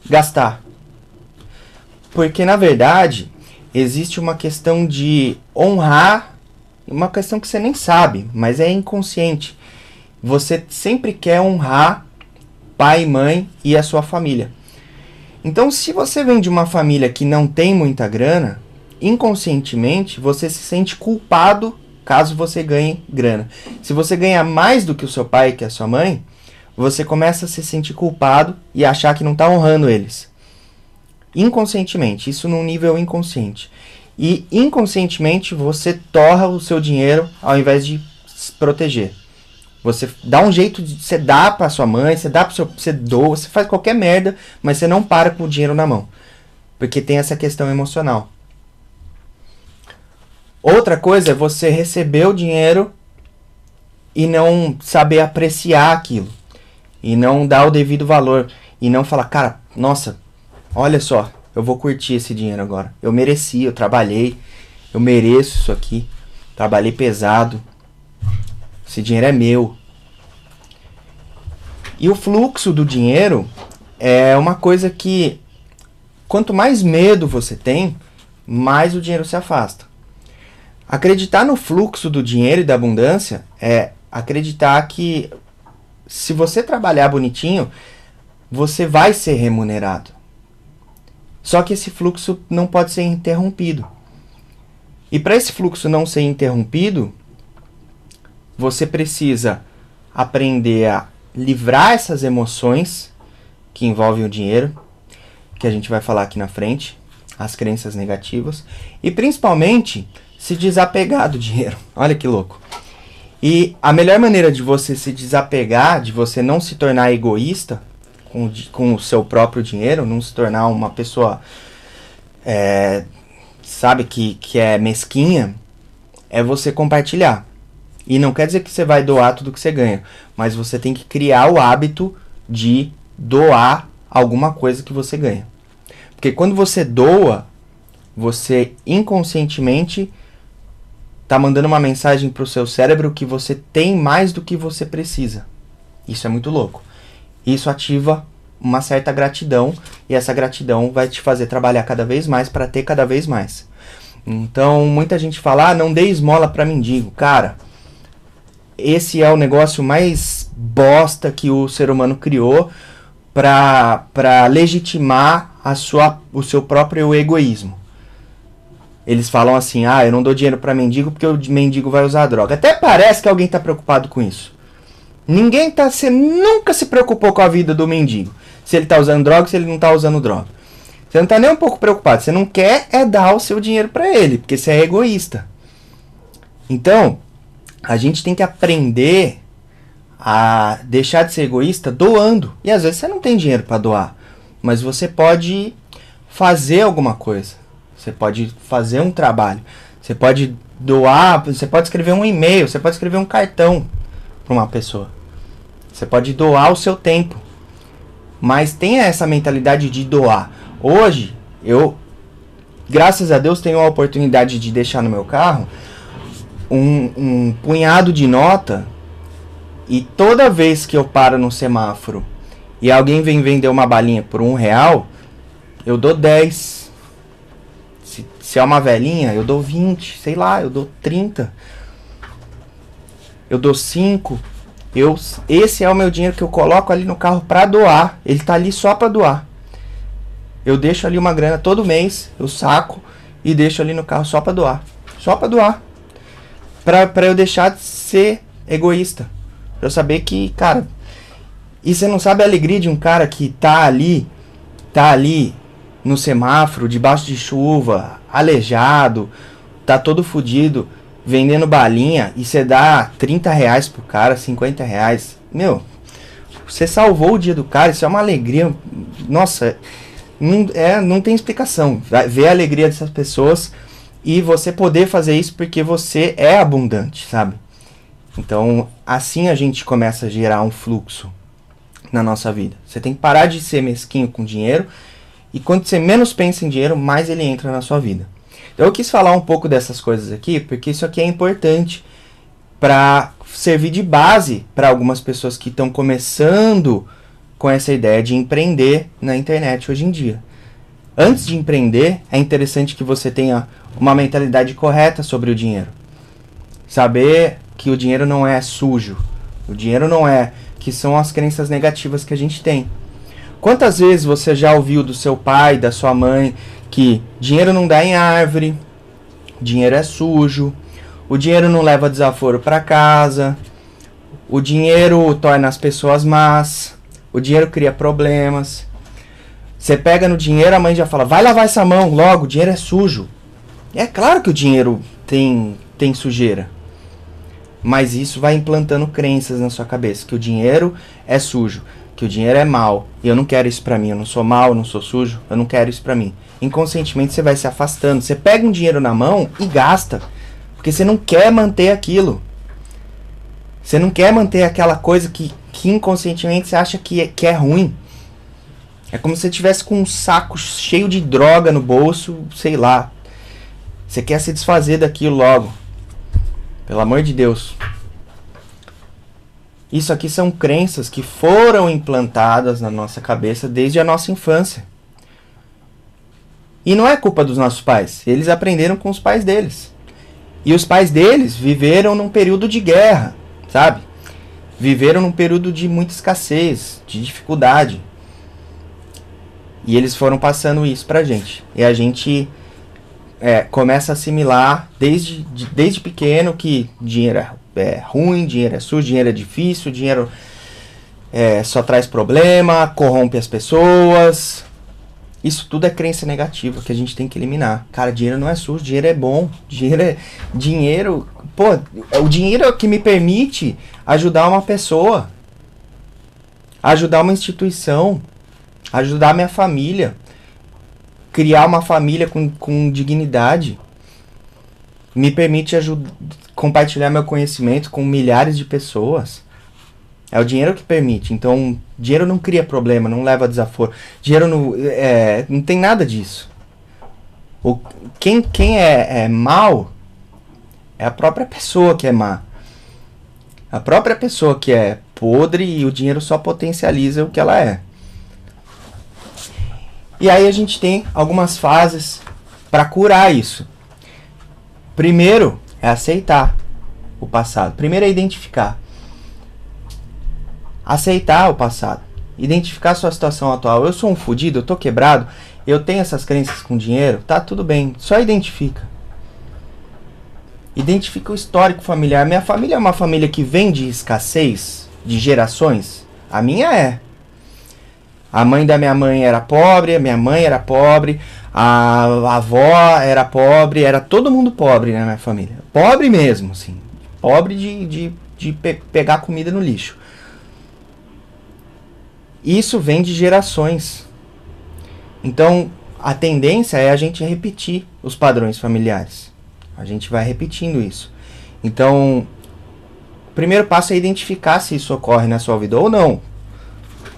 Gastar. Porque na verdade existe uma questão de honrar, uma questão que você nem sabe, mas é inconsciente. Você sempre quer honrar pai, mãe e a sua família. Então, se você vem de uma família que não tem muita grana, inconscientemente você se sente culpado caso você ganhe grana. Se você ganhar mais do que o seu pai e que a sua mãe, você começa a se sentir culpado e achar que não está honrando eles. Inconscientemente, isso num nível inconsciente. E inconscientemente você torra o seu dinheiro ao invés de se proteger. Você dá um jeito de. Você dá pra sua mãe, você dá pro seu. Você doa, você faz qualquer merda, mas você não para com o dinheiro na mão. Porque tem essa questão emocional. Outra coisa é você receber o dinheiro e não saber apreciar aquilo. E não dar o devido valor. E não falar, cara, nossa, olha só, eu vou curtir esse dinheiro agora. Eu mereci, eu trabalhei, eu mereço isso aqui. Trabalhei pesado, esse dinheiro é meu. E o fluxo do dinheiro é uma coisa que quanto mais medo você tem, mais o dinheiro se afasta. Acreditar no fluxo do dinheiro e da abundância é acreditar que se você trabalhar bonitinho, você vai ser remunerado. Só que esse fluxo não pode ser interrompido. E para esse fluxo não ser interrompido, você precisa aprender a livrar essas emoções que envolvem o dinheiro, que a gente vai falar aqui na frente, as crenças negativas, e principalmente se desapegar do dinheiro. Olha que louco. E a melhor maneira de você se desapegar, de você não se tornar egoísta com, com o seu próprio dinheiro, não se tornar uma pessoa, é, sabe, que, que é mesquinha, é você compartilhar. E não quer dizer que você vai doar tudo que você ganha, mas você tem que criar o hábito de doar alguma coisa que você ganha. Porque quando você doa, você inconscientemente está mandando uma mensagem para o seu cérebro que você tem mais do que você precisa. Isso é muito louco. Isso ativa uma certa gratidão e essa gratidão vai te fazer trabalhar cada vez mais para ter cada vez mais. Então, muita gente fala: ah, não dê esmola para mendigo. Cara, esse é o negócio mais bosta que o ser humano criou para legitimar a sua, o seu próprio egoísmo. Eles falam assim: ah, eu não dou dinheiro para mendigo porque o mendigo vai usar droga. Até parece que alguém está preocupado com isso. Ninguém tá, você nunca se preocupou com a vida do mendigo. Se ele está usando droga, se ele não está usando droga. Você não está nem um pouco preocupado. Você não quer é dar o seu dinheiro para ele, porque você é egoísta. Então, a gente tem que aprender a deixar de ser egoísta doando. E às vezes você não tem dinheiro para doar, mas você pode fazer alguma coisa. Você pode fazer um trabalho. Você pode doar, você pode escrever um e-mail, você pode escrever um cartão para uma pessoa. Você pode doar o seu tempo. Mas tenha essa mentalidade de doar. Hoje, eu, graças a Deus, tenho a oportunidade de deixar no meu carro um, um punhado de nota e toda vez que eu paro no semáforo e alguém vem vender uma balinha por um real, eu dou 10. Se, se é uma velhinha, eu dou 20, sei lá, eu dou 30. Eu dou 5. Eu, esse é o meu dinheiro que eu coloco ali no carro para doar. Ele tá ali só para doar. Eu deixo ali uma grana todo mês, eu saco e deixo ali no carro só para doar. Só para doar para eu deixar de ser egoísta. Pra eu saber que, cara. E você não sabe a alegria de um cara que tá ali, tá ali no semáforo, debaixo de chuva, aleijado, tá todo fudido, vendendo balinha, e você dá 30 reais pro cara, 50 reais. Meu, você salvou o dia do cara, isso é uma alegria. Nossa, não, é, não tem explicação. Ver a alegria dessas pessoas e você poder fazer isso porque você é abundante, sabe? Então, assim a gente começa a gerar um fluxo na nossa vida. Você tem que parar de ser mesquinho com dinheiro e quando você menos pensa em dinheiro, mais ele entra na sua vida. Então, eu quis falar um pouco dessas coisas aqui porque isso aqui é importante para servir de base para algumas pessoas que estão começando com essa ideia de empreender na internet hoje em dia. Antes de empreender, é interessante que você tenha uma mentalidade correta sobre o dinheiro. Saber que o dinheiro não é sujo. O dinheiro não é. Que são as crenças negativas que a gente tem. Quantas vezes você já ouviu do seu pai, da sua mãe, que dinheiro não dá em árvore, dinheiro é sujo, o dinheiro não leva desaforo para casa, o dinheiro torna as pessoas más, o dinheiro cria problemas. Você pega no dinheiro, a mãe já fala: vai lavar essa mão logo, o dinheiro é sujo. É claro que o dinheiro tem, tem sujeira. Mas isso vai implantando crenças na sua cabeça que o dinheiro é sujo, que o dinheiro é mal. E eu não quero isso para mim, eu não sou mal, eu não sou sujo, eu não quero isso para mim. Inconscientemente você vai se afastando. Você pega um dinheiro na mão e gasta, porque você não quer manter aquilo. Você não quer manter aquela coisa que, que inconscientemente você acha que é, que é ruim. É como se você tivesse com um saco cheio de droga no bolso, sei lá, você quer se desfazer daquilo logo. Pelo amor de Deus. Isso aqui são crenças que foram implantadas na nossa cabeça desde a nossa infância. E não é culpa dos nossos pais. Eles aprenderam com os pais deles. E os pais deles viveram num período de guerra, sabe? Viveram num período de muita escassez, de dificuldade. E eles foram passando isso pra gente. E a gente é, começa a assimilar desde, de, desde pequeno que dinheiro é, é, ruim, dinheiro é sujo, dinheiro é difícil, dinheiro é, só traz problema, corrompe as pessoas. Isso tudo é crença negativa que a gente tem que eliminar. Cara, dinheiro não é sujo, dinheiro é bom. Dinheiro é. Dinheiro. Pô, o dinheiro é o que me permite ajudar uma pessoa, ajudar uma instituição, ajudar minha família criar uma família com, com dignidade. Me permite ajudar, compartilhar meu conhecimento com milhares de pessoas. É o dinheiro que permite. Então, dinheiro não cria problema, não leva desaforo. Dinheiro não, é, não tem nada disso. O, quem quem é, é mal é a própria pessoa que é má. A própria pessoa que é podre e o dinheiro só potencializa o que ela é. E aí a gente tem algumas fases para curar isso. Primeiro é aceitar o passado. Primeiro é identificar. Aceitar o passado. Identificar sua situação atual. Eu sou um fudido, eu tô quebrado, eu tenho essas crenças com dinheiro, tá tudo bem. Só identifica. Identifica o histórico familiar. Minha família é uma família que vem de escassez, de gerações. A minha é. A mãe da minha mãe era pobre, a minha mãe era pobre, a, a avó era pobre, era todo mundo pobre na minha família. Pobre mesmo, assim. Pobre de, de, de pe pegar comida no lixo. Isso vem de gerações. Então, a tendência é a gente repetir os padrões familiares. A gente vai repetindo isso. Então, o primeiro passo é identificar se isso ocorre na sua vida ou não.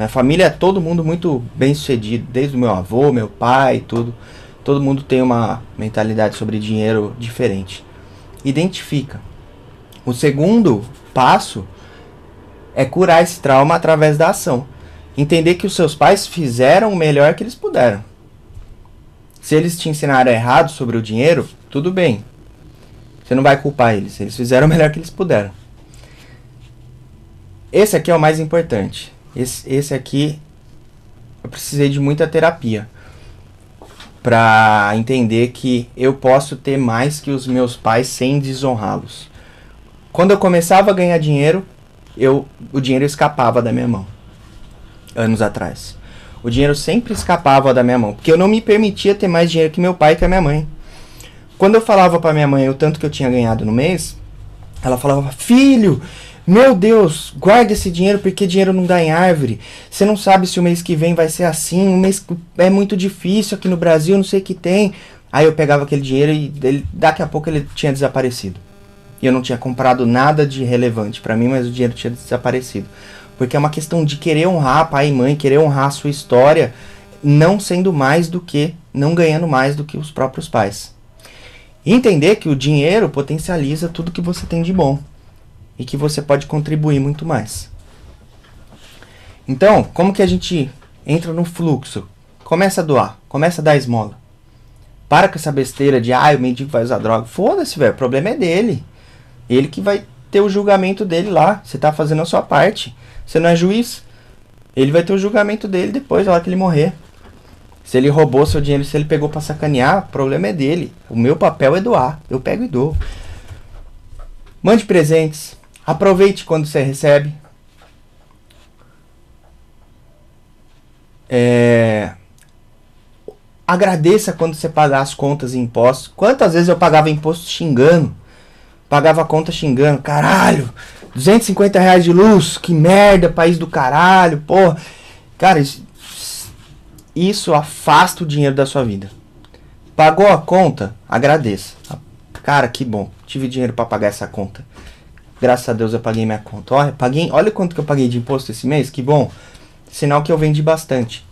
Minha família é todo mundo muito bem sucedido, desde o meu avô, meu pai, tudo. Todo mundo tem uma mentalidade sobre dinheiro diferente. Identifica. O segundo passo é curar esse trauma através da ação. Entender que os seus pais fizeram o melhor que eles puderam. Se eles te ensinaram errado sobre o dinheiro, tudo bem. Você não vai culpar eles. Eles fizeram o melhor que eles puderam. Esse aqui é o mais importante. Esse, esse aqui eu precisei de muita terapia para entender que eu posso ter mais que os meus pais sem desonrá-los. Quando eu começava a ganhar dinheiro, eu o dinheiro escapava da minha mão. Anos atrás. O dinheiro sempre escapava da minha mão, porque eu não me permitia ter mais dinheiro que meu pai e que a minha mãe. Quando eu falava para minha mãe o tanto que eu tinha ganhado no mês, ela falava: "Filho, meu Deus, guarda esse dinheiro porque dinheiro não dá em árvore. Você não sabe se o mês que vem vai ser assim. O mês é muito difícil aqui no Brasil, não sei o que tem." Aí eu pegava aquele dinheiro e ele, daqui a pouco ele tinha desaparecido. E eu não tinha comprado nada de relevante para mim, mas o dinheiro tinha desaparecido. Porque é uma questão de querer honrar pai e mãe, querer honrar a sua história, não sendo mais do que, não ganhando mais do que os próprios pais. E entender que o dinheiro potencializa tudo que você tem de bom e que você pode contribuir muito mais. Então, como que a gente entra no fluxo? Começa a doar, começa a dar esmola. Para com essa besteira de, ah, o mendigo vai usar droga. Foda-se, velho, o problema é dele. Ele que vai ter o julgamento dele lá. Você tá fazendo a sua parte. Você não é juiz. Ele vai ter o julgamento dele depois, hora que ele morrer. Se ele roubou seu dinheiro, se ele pegou para sacanear, o problema é dele. O meu papel é doar. Eu pego e dou. Mande presentes. Aproveite quando você recebe. É... Agradeça quando você pagar as contas e impostos. Quantas vezes eu pagava imposto xingando? Pagava conta xingando. Caralho, 250 reais de luz, que merda, país do caralho, porra. Cara, isso, isso afasta o dinheiro da sua vida. Pagou a conta? Agradeça. Cara, que bom. Tive dinheiro para pagar essa conta. Graças a Deus eu paguei minha conta. Olha, paguei, olha quanto que eu paguei de imposto esse mês, que bom. Sinal que eu vendi bastante.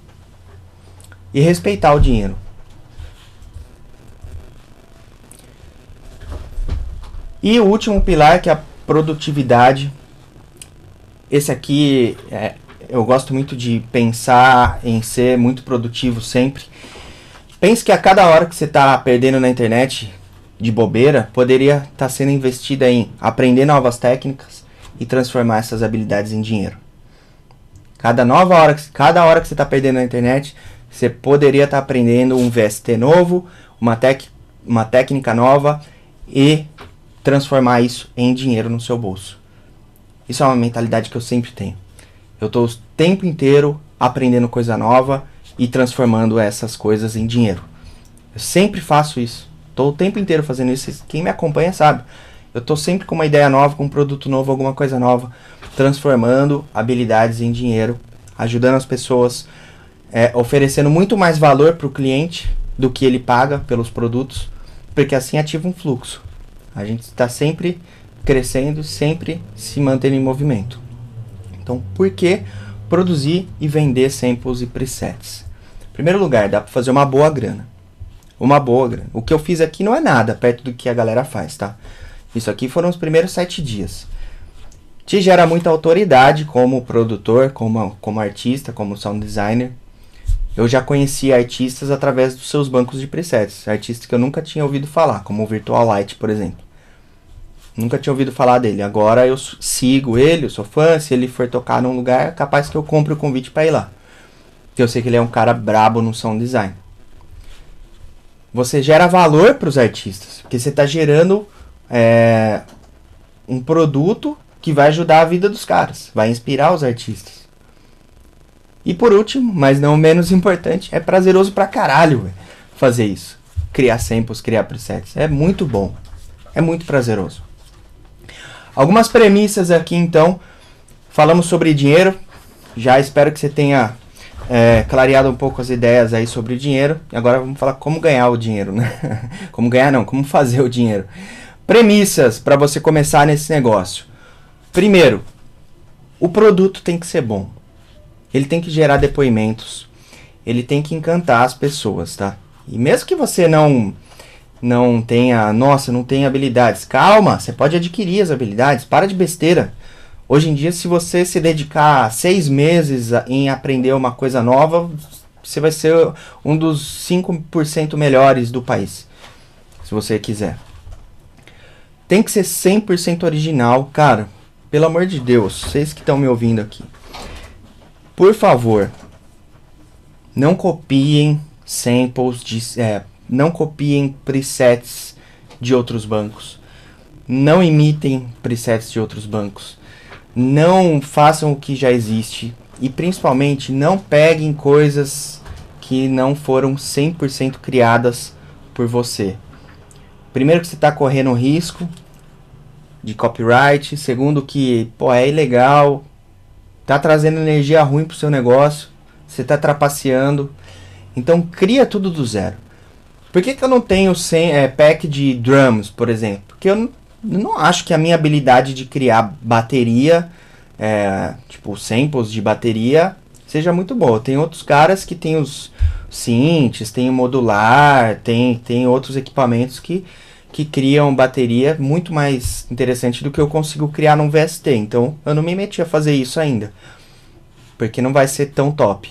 E respeitar o dinheiro. E o último pilar que é a produtividade. Esse aqui é, eu gosto muito de pensar em ser muito produtivo sempre. Pense que a cada hora que você está perdendo na internet de bobeira, poderia estar tá sendo investida em aprender novas técnicas e transformar essas habilidades em dinheiro. Cada nova hora, cada hora que você está perdendo na internet, você poderia estar tá aprendendo um VST novo, uma, tec, uma técnica nova e transformar isso em dinheiro no seu bolso. Isso é uma mentalidade que eu sempre tenho. Eu estou o tempo inteiro aprendendo coisa nova e transformando essas coisas em dinheiro. Eu sempre faço isso. Estou o tempo inteiro fazendo isso. Quem me acompanha sabe. Eu estou sempre com uma ideia nova, com um produto novo, alguma coisa nova, transformando habilidades em dinheiro, ajudando as pessoas, é, oferecendo muito mais valor para o cliente do que ele paga pelos produtos, porque assim ativa um fluxo. A gente está sempre crescendo, sempre se mantendo em movimento. Então, por que produzir e vender samples e presets? Em primeiro lugar, dá para fazer uma boa grana. Uma boa. O que eu fiz aqui não é nada perto do que a galera faz, tá? Isso aqui foram os primeiros sete dias. Te gera muita autoridade como produtor, como, como artista, como sound designer. eu já conhecia artistas através dos seus bancos de presets, artistas que eu nunca tinha ouvido falar, como o Virtual Light, por exemplo. Nunca tinha ouvido falar dele. Agora eu sigo ele, eu sou fã. Se ele for tocar num lugar, capaz que eu compre o convite para ir lá. Porque eu sei que ele é um cara brabo no sound design. Você gera valor para os artistas, porque você está gerando é, um produto que vai ajudar a vida dos caras, vai inspirar os artistas. E por último, mas não menos importante, é prazeroso pra caralho véio, fazer isso. Criar samples, criar presets. É muito bom. É muito prazeroso. Algumas premissas aqui então. Falamos sobre dinheiro. Já espero que você tenha é, clareado um pouco as ideias aí sobre o dinheiro. E agora vamos falar como ganhar o dinheiro, né? como ganhar não, como fazer o dinheiro. Premissas para você começar nesse negócio. Primeiro, o produto tem que ser bom. Ele tem que gerar depoimentos. Ele tem que encantar as pessoas, tá? E mesmo que você não não tenha, nossa, não tenha habilidades, calma, você pode adquirir as habilidades. Para de besteira. Hoje em dia, se você se dedicar seis meses em aprender uma coisa nova, você vai ser um dos 5% melhores do país. Se você quiser. Tem que ser 100% original, cara. Pelo amor de Deus, vocês que estão me ouvindo aqui. Por favor, não copiem samples de. É, não copiem presets de outros bancos. Não imitem presets de outros bancos. Não façam o que já existe. E principalmente não peguem coisas que não foram 100% criadas por você. Primeiro que você está correndo risco de copyright, segundo que, pô, é ilegal, tá trazendo energia ruim pro seu negócio, você tá trapaceando. Então cria tudo do zero. Por que, que eu não tenho sem, é, pack de drums, por exemplo? Porque eu não acho que a minha habilidade de criar bateria, é, tipo samples de bateria, seja muito boa. Tem outros caras que tem os synths, tem o modular, tem, tem outros equipamentos que que criam bateria muito mais interessante do que eu consigo criar num VST. Então eu não me meti a fazer isso ainda. Porque não vai ser tão top.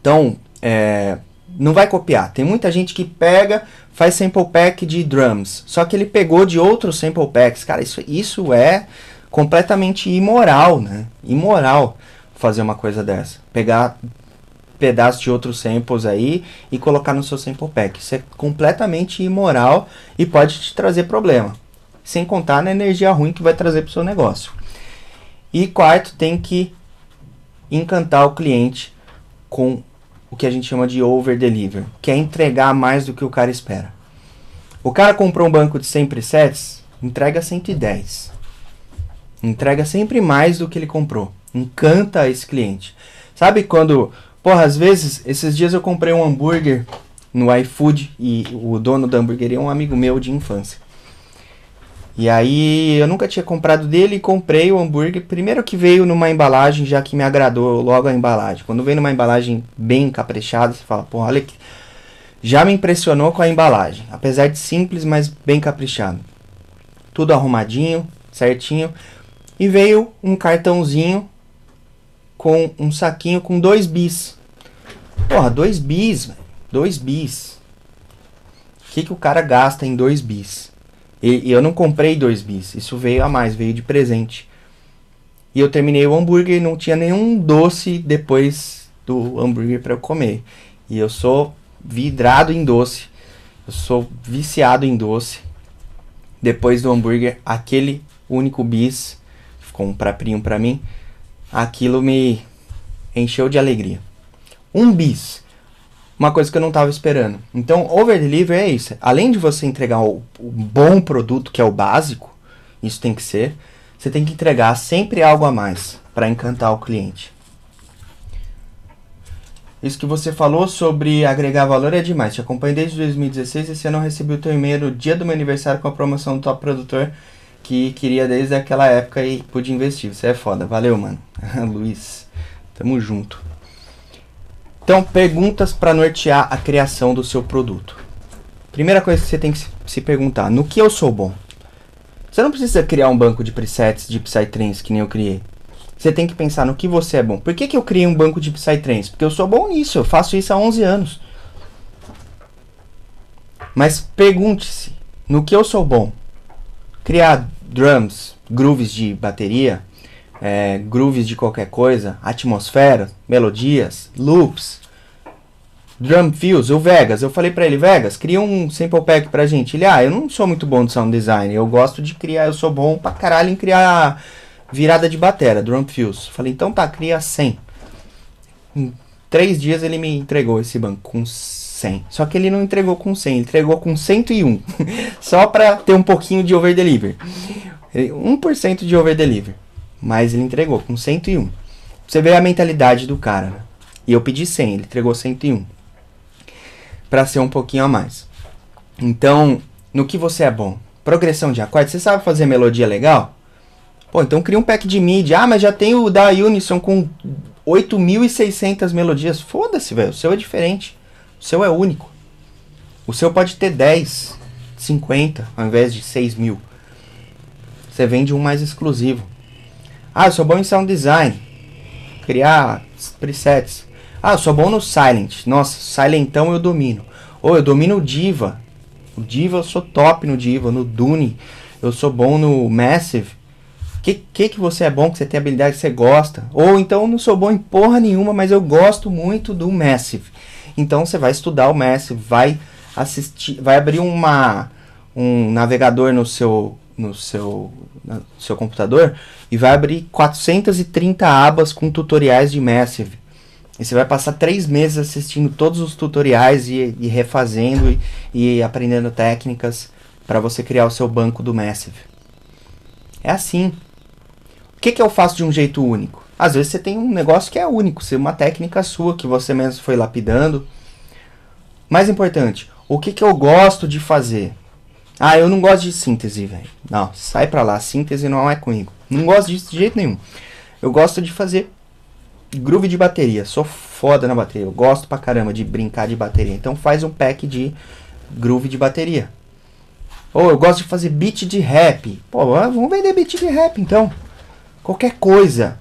Então, é, não vai copiar. Tem muita gente que pega, faz sample pack de drums. Só que ele pegou de outros sample packs. Cara, isso, isso é completamente imoral, né? Imoral fazer uma coisa dessa. Pegar pedaço de outros samples aí e colocar no seu sample pack. Isso é completamente imoral e pode te trazer problema. Sem contar na energia ruim que vai trazer para o seu negócio. E quarto, tem que encantar o cliente com o que a gente chama de over deliver, que é entregar mais do que o cara espera. O cara comprou um banco de 100 presets, entrega 110. Entrega sempre mais do que ele comprou. Encanta esse cliente. Sabe quando Porra, às vezes, esses dias eu comprei um hambúrguer no iFood e o dono da hamburgueria é um amigo meu de infância. E aí eu nunca tinha comprado dele e comprei o hambúrguer. Primeiro que veio numa embalagem, já que me agradou logo a embalagem. Quando vem numa embalagem bem caprichada, você fala, pô, olha que. Já me impressionou com a embalagem. Apesar de simples, mas bem caprichado. Tudo arrumadinho, certinho. E veio um cartãozinho com um saquinho com dois bis. Porra, 2 bis. 2 bis. O que, que o cara gasta em 2 bis? E, e, eu não comprei 2 bis. Isso veio a mais, veio de presente. E eu terminei o hambúrguer e não tinha nenhum doce depois do hambúrguer para eu comer. E eu sou vidrado em doce. Eu sou viciado em doce. Depois do hambúrguer, aquele único bis, ficou um praprinho para mim, aquilo me encheu de alegria. Um bis. Uma coisa que eu não estava esperando. Então, over deliver é isso. Além de você entregar o, o bom produto, que é o básico, isso tem que ser, você tem que entregar sempre algo a mais para encantar o cliente. Isso que você falou sobre agregar valor é demais. Te acompanho desde 2016 e esse ano eu recebi o teu e-mail no dia do meu aniversário com a promoção do Top Produtor que queria desde aquela época e pude investir. Você é foda. Valeu, mano. Luiz. Tamo junto. Então, perguntas para nortear a criação do seu produto. Primeira coisa que você tem que se perguntar: no que eu sou bom? Você não precisa criar um banco de presets de Psytrance que nem eu criei. Você tem que pensar no que você é bom. Por que, que eu criei um banco de Psytrance? Porque eu sou bom nisso, eu faço isso há 11 anos. Mas pergunte-se, no que eu sou bom? Criar drums, grooves de bateria, é, grooves de qualquer coisa, atmosfera, melodias, loops, drum fills, o Vegas. Eu falei para ele, Vegas, cria um sample pack pra gente. Ele, ah, eu não sou muito bom de sound design, eu gosto de criar, eu sou bom pra caralho em criar virada de batera, drum fills. Falei, então tá, cria 100. Em três dias ele me entregou esse banco com 100. Só que ele não entregou com 100, ele entregou com 101. Só pra ter um pouquinho de over deliver. 1% de over deliver. Mas ele entregou com 101. Você vê a mentalidade do cara, né? E eu pedi 100, ele entregou 101. Pra ser um pouquinho a mais. Então, no que você é bom? Progressão de acorde. Você sabe fazer melodia legal? Pô, então cria um pack de MIDI. Ah, mas já tem o da Unison com 8.600 melodias. Foda-se, velho. O seu é diferente. O seu é único. O seu pode ter 10, 50, ao invés de 6 mil. Você vende um mais exclusivo. Ah, eu sou bom em sound design. Criar presets. Ah, eu sou bom no Silent. Nossa, Silentão eu domino. Ou eu domino o Diva. O Diva eu sou top no Diva. No Dune eu sou bom no Massive. Que, que que você é bom, que você tem habilidade que você gosta? Ou então eu não sou bom em porra nenhuma, mas eu gosto muito do Massive. Então você vai estudar o Massive, vai assistir, vai abrir uma um navegador no seu no seu no seu computador e vai abrir 430 abas com tutoriais de Massive. E você vai passar três meses assistindo todos os tutoriais e, e refazendo e, e aprendendo técnicas para você criar o seu banco do Massive. É assim. O que, que eu faço de um jeito único? Às vezes você tem um negócio que é único, uma técnica sua que você mesmo foi lapidando. Mais importante, o que, que eu gosto de fazer? Ah, eu não gosto de síntese, velho. Não, sai pra lá, síntese não é comigo. Não gosto disso de jeito nenhum. Eu gosto de fazer groove de bateria. Sou foda na bateria. Eu gosto pra caramba de brincar de bateria. Então faz um pack de groove de bateria. Ou eu gosto de fazer beat de rap. Pô, vamos vender beat de rap então qualquer coisa.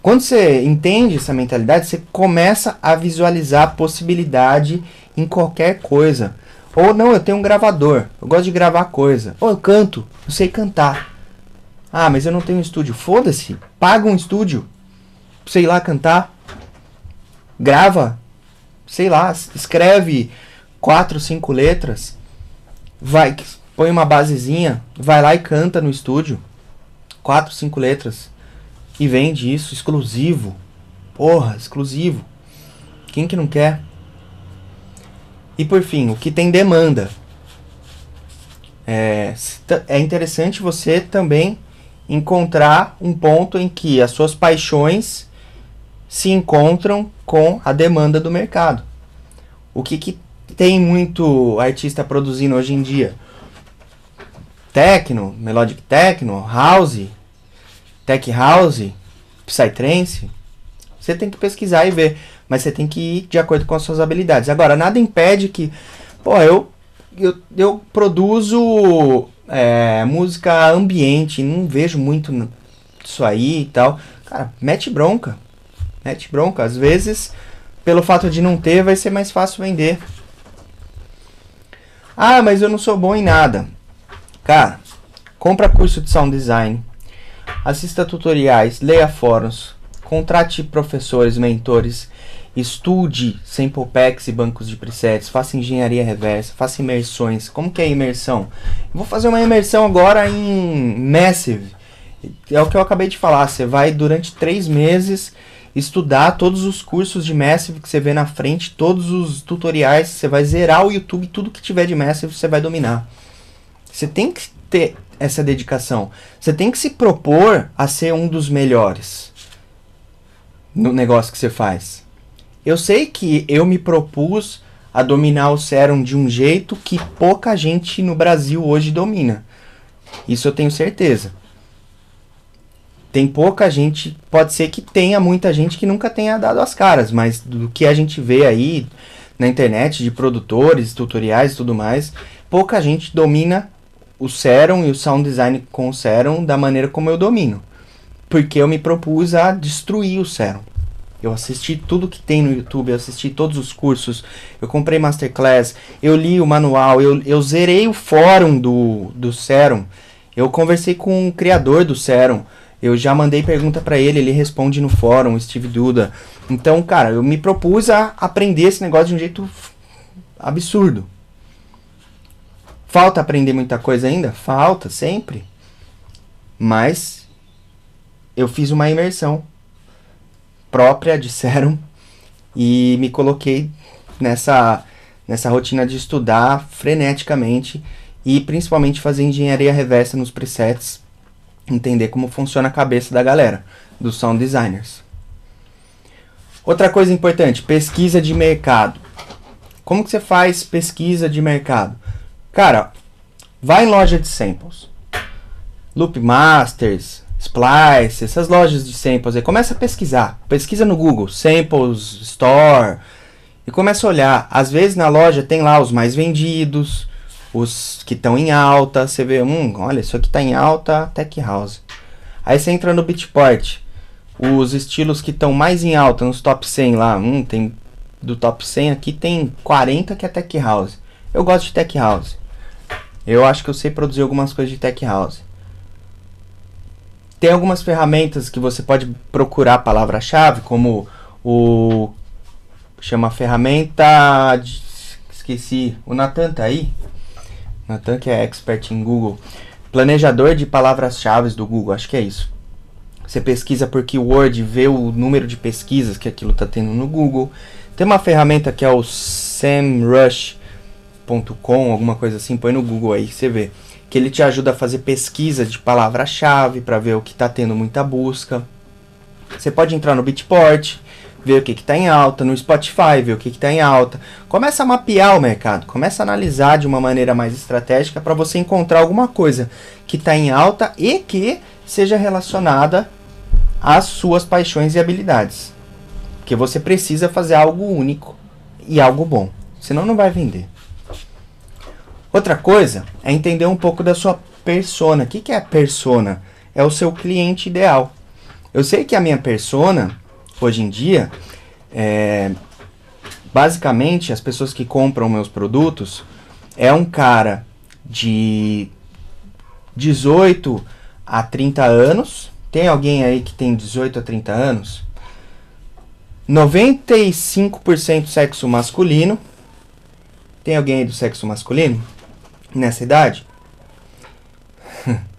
Quando você entende essa mentalidade, você começa a visualizar a possibilidade em qualquer coisa. Ou não, eu tenho um gravador, eu gosto de gravar coisa. Ou eu canto, eu sei cantar. Ah, mas eu não tenho um estúdio. Foda-se, paga um estúdio. Sei lá cantar. Grava. Sei lá, escreve quatro, cinco letras. Vai, põe uma basezinha, vai lá e canta no estúdio quatro, cinco letras e vende isso exclusivo. Porra, exclusivo. Quem que não quer? E por fim, o que tem demanda. É, é interessante você também encontrar um ponto em que as suas paixões se encontram com a demanda do mercado. O que, que tem muito artista produzindo hoje em dia? techno, melodic techno, house, tech house, psytrance, você tem que pesquisar e ver, mas você tem que ir de acordo com as suas habilidades. Agora, nada impede que, pô, eu eu, eu produzo é, música ambiente, não vejo muito isso aí e tal. Cara, mete bronca. Mete bronca. Às vezes, pelo fato de não ter, vai ser mais fácil vender. Ah, mas eu não sou bom em nada. Cara, compra curso de sound design, assista tutoriais, leia fóruns, contrate professores, mentores, estude sample packs e bancos de presets, faça engenharia reversa, faça imersões. Como que é imersão? Eu vou fazer uma imersão agora em Massive. É o que eu acabei de falar. Você vai durante três meses estudar todos os cursos de Massive que você vê na frente, todos os tutoriais. Você vai zerar o YouTube, tudo que tiver de Massive você vai dominar. Você tem que ter essa dedicação. Você tem que se propor a ser um dos melhores no negócio que você faz. Eu sei que eu me propus a dominar o Serum de um jeito que pouca gente no Brasil hoje domina. Isso eu tenho certeza. Tem pouca gente, pode ser que tenha muita gente que nunca tenha dado as caras, mas do que a gente vê aí na internet de produtores, tutoriais e tudo mais, pouca gente domina o Serum e o sound design com o Serum da maneira como eu domino. porque eu me propus a destruir o Serum. Eu assisti tudo que tem no YouTube, eu assisti todos os cursos, eu comprei Masterclass, eu li o manual, eu, eu zerei o fórum do, do Serum, eu conversei com o criador do Serum, eu já mandei pergunta para ele, ele responde no fórum, Steve Duda. Então, cara, eu me propus a aprender esse negócio de um jeito absurdo. Falta aprender muita coisa ainda? Falta, sempre. Mas eu fiz uma imersão própria, disseram, e me coloquei nessa, nessa rotina de estudar freneticamente e principalmente fazer engenharia reversa nos presets, entender como funciona a cabeça da galera, dos sound designers. Outra coisa importante, pesquisa de mercado. Como que você faz pesquisa de mercado? Cara, vai em loja de samples. Loop Masters, Splice, essas lojas de samples aí, começa a pesquisar. Pesquisa no Google, Samples Store, e começa a olhar. Às vezes na loja tem lá os mais vendidos, os que estão em alta. Você vê, hum, olha, isso aqui está em alta, Tech House. Aí você entra no Beatport, os estilos que estão mais em alta, nos top 100 lá, hum, tem do top 100 aqui tem 40 que é Tech House. Eu gosto de Tech House. Eu acho que eu sei produzir algumas coisas de Tech House. Tem algumas ferramentas que você pode procurar palavra-chave, como o. chama ferramenta. De, esqueci. O Natan tá aí? Natan, que é expert em Google. Planejador de palavras-chave do Google, acho que é isso. Você pesquisa por keyword, vê o número de pesquisas que aquilo está tendo no Google. Tem uma ferramenta que é o samrush.com, alguma coisa assim, põe no Google aí, você vê que ele te ajuda a fazer pesquisa de palavra-chave para ver o que está tendo muita busca. Você pode entrar no Beatport, ver o que está em alta, no Spotify, ver o que está em alta. Começa a mapear o mercado, começa a analisar de uma maneira mais estratégica para você encontrar alguma coisa que está em alta e que seja relacionada às suas paixões e habilidades. Porque você precisa fazer algo único e algo bom, senão não vai vender. Outra coisa é entender um pouco da sua persona. O que, é a persona? É o seu cliente ideal. Eu sei que a minha persona, hoje em dia, é, basicamente as pessoas que compram meus produtos é um cara de 18 a 30 anos. Tem alguém aí que tem 18 a 30 anos? 95% sexo masculino. Tem alguém aí do sexo masculino? Nessa idade?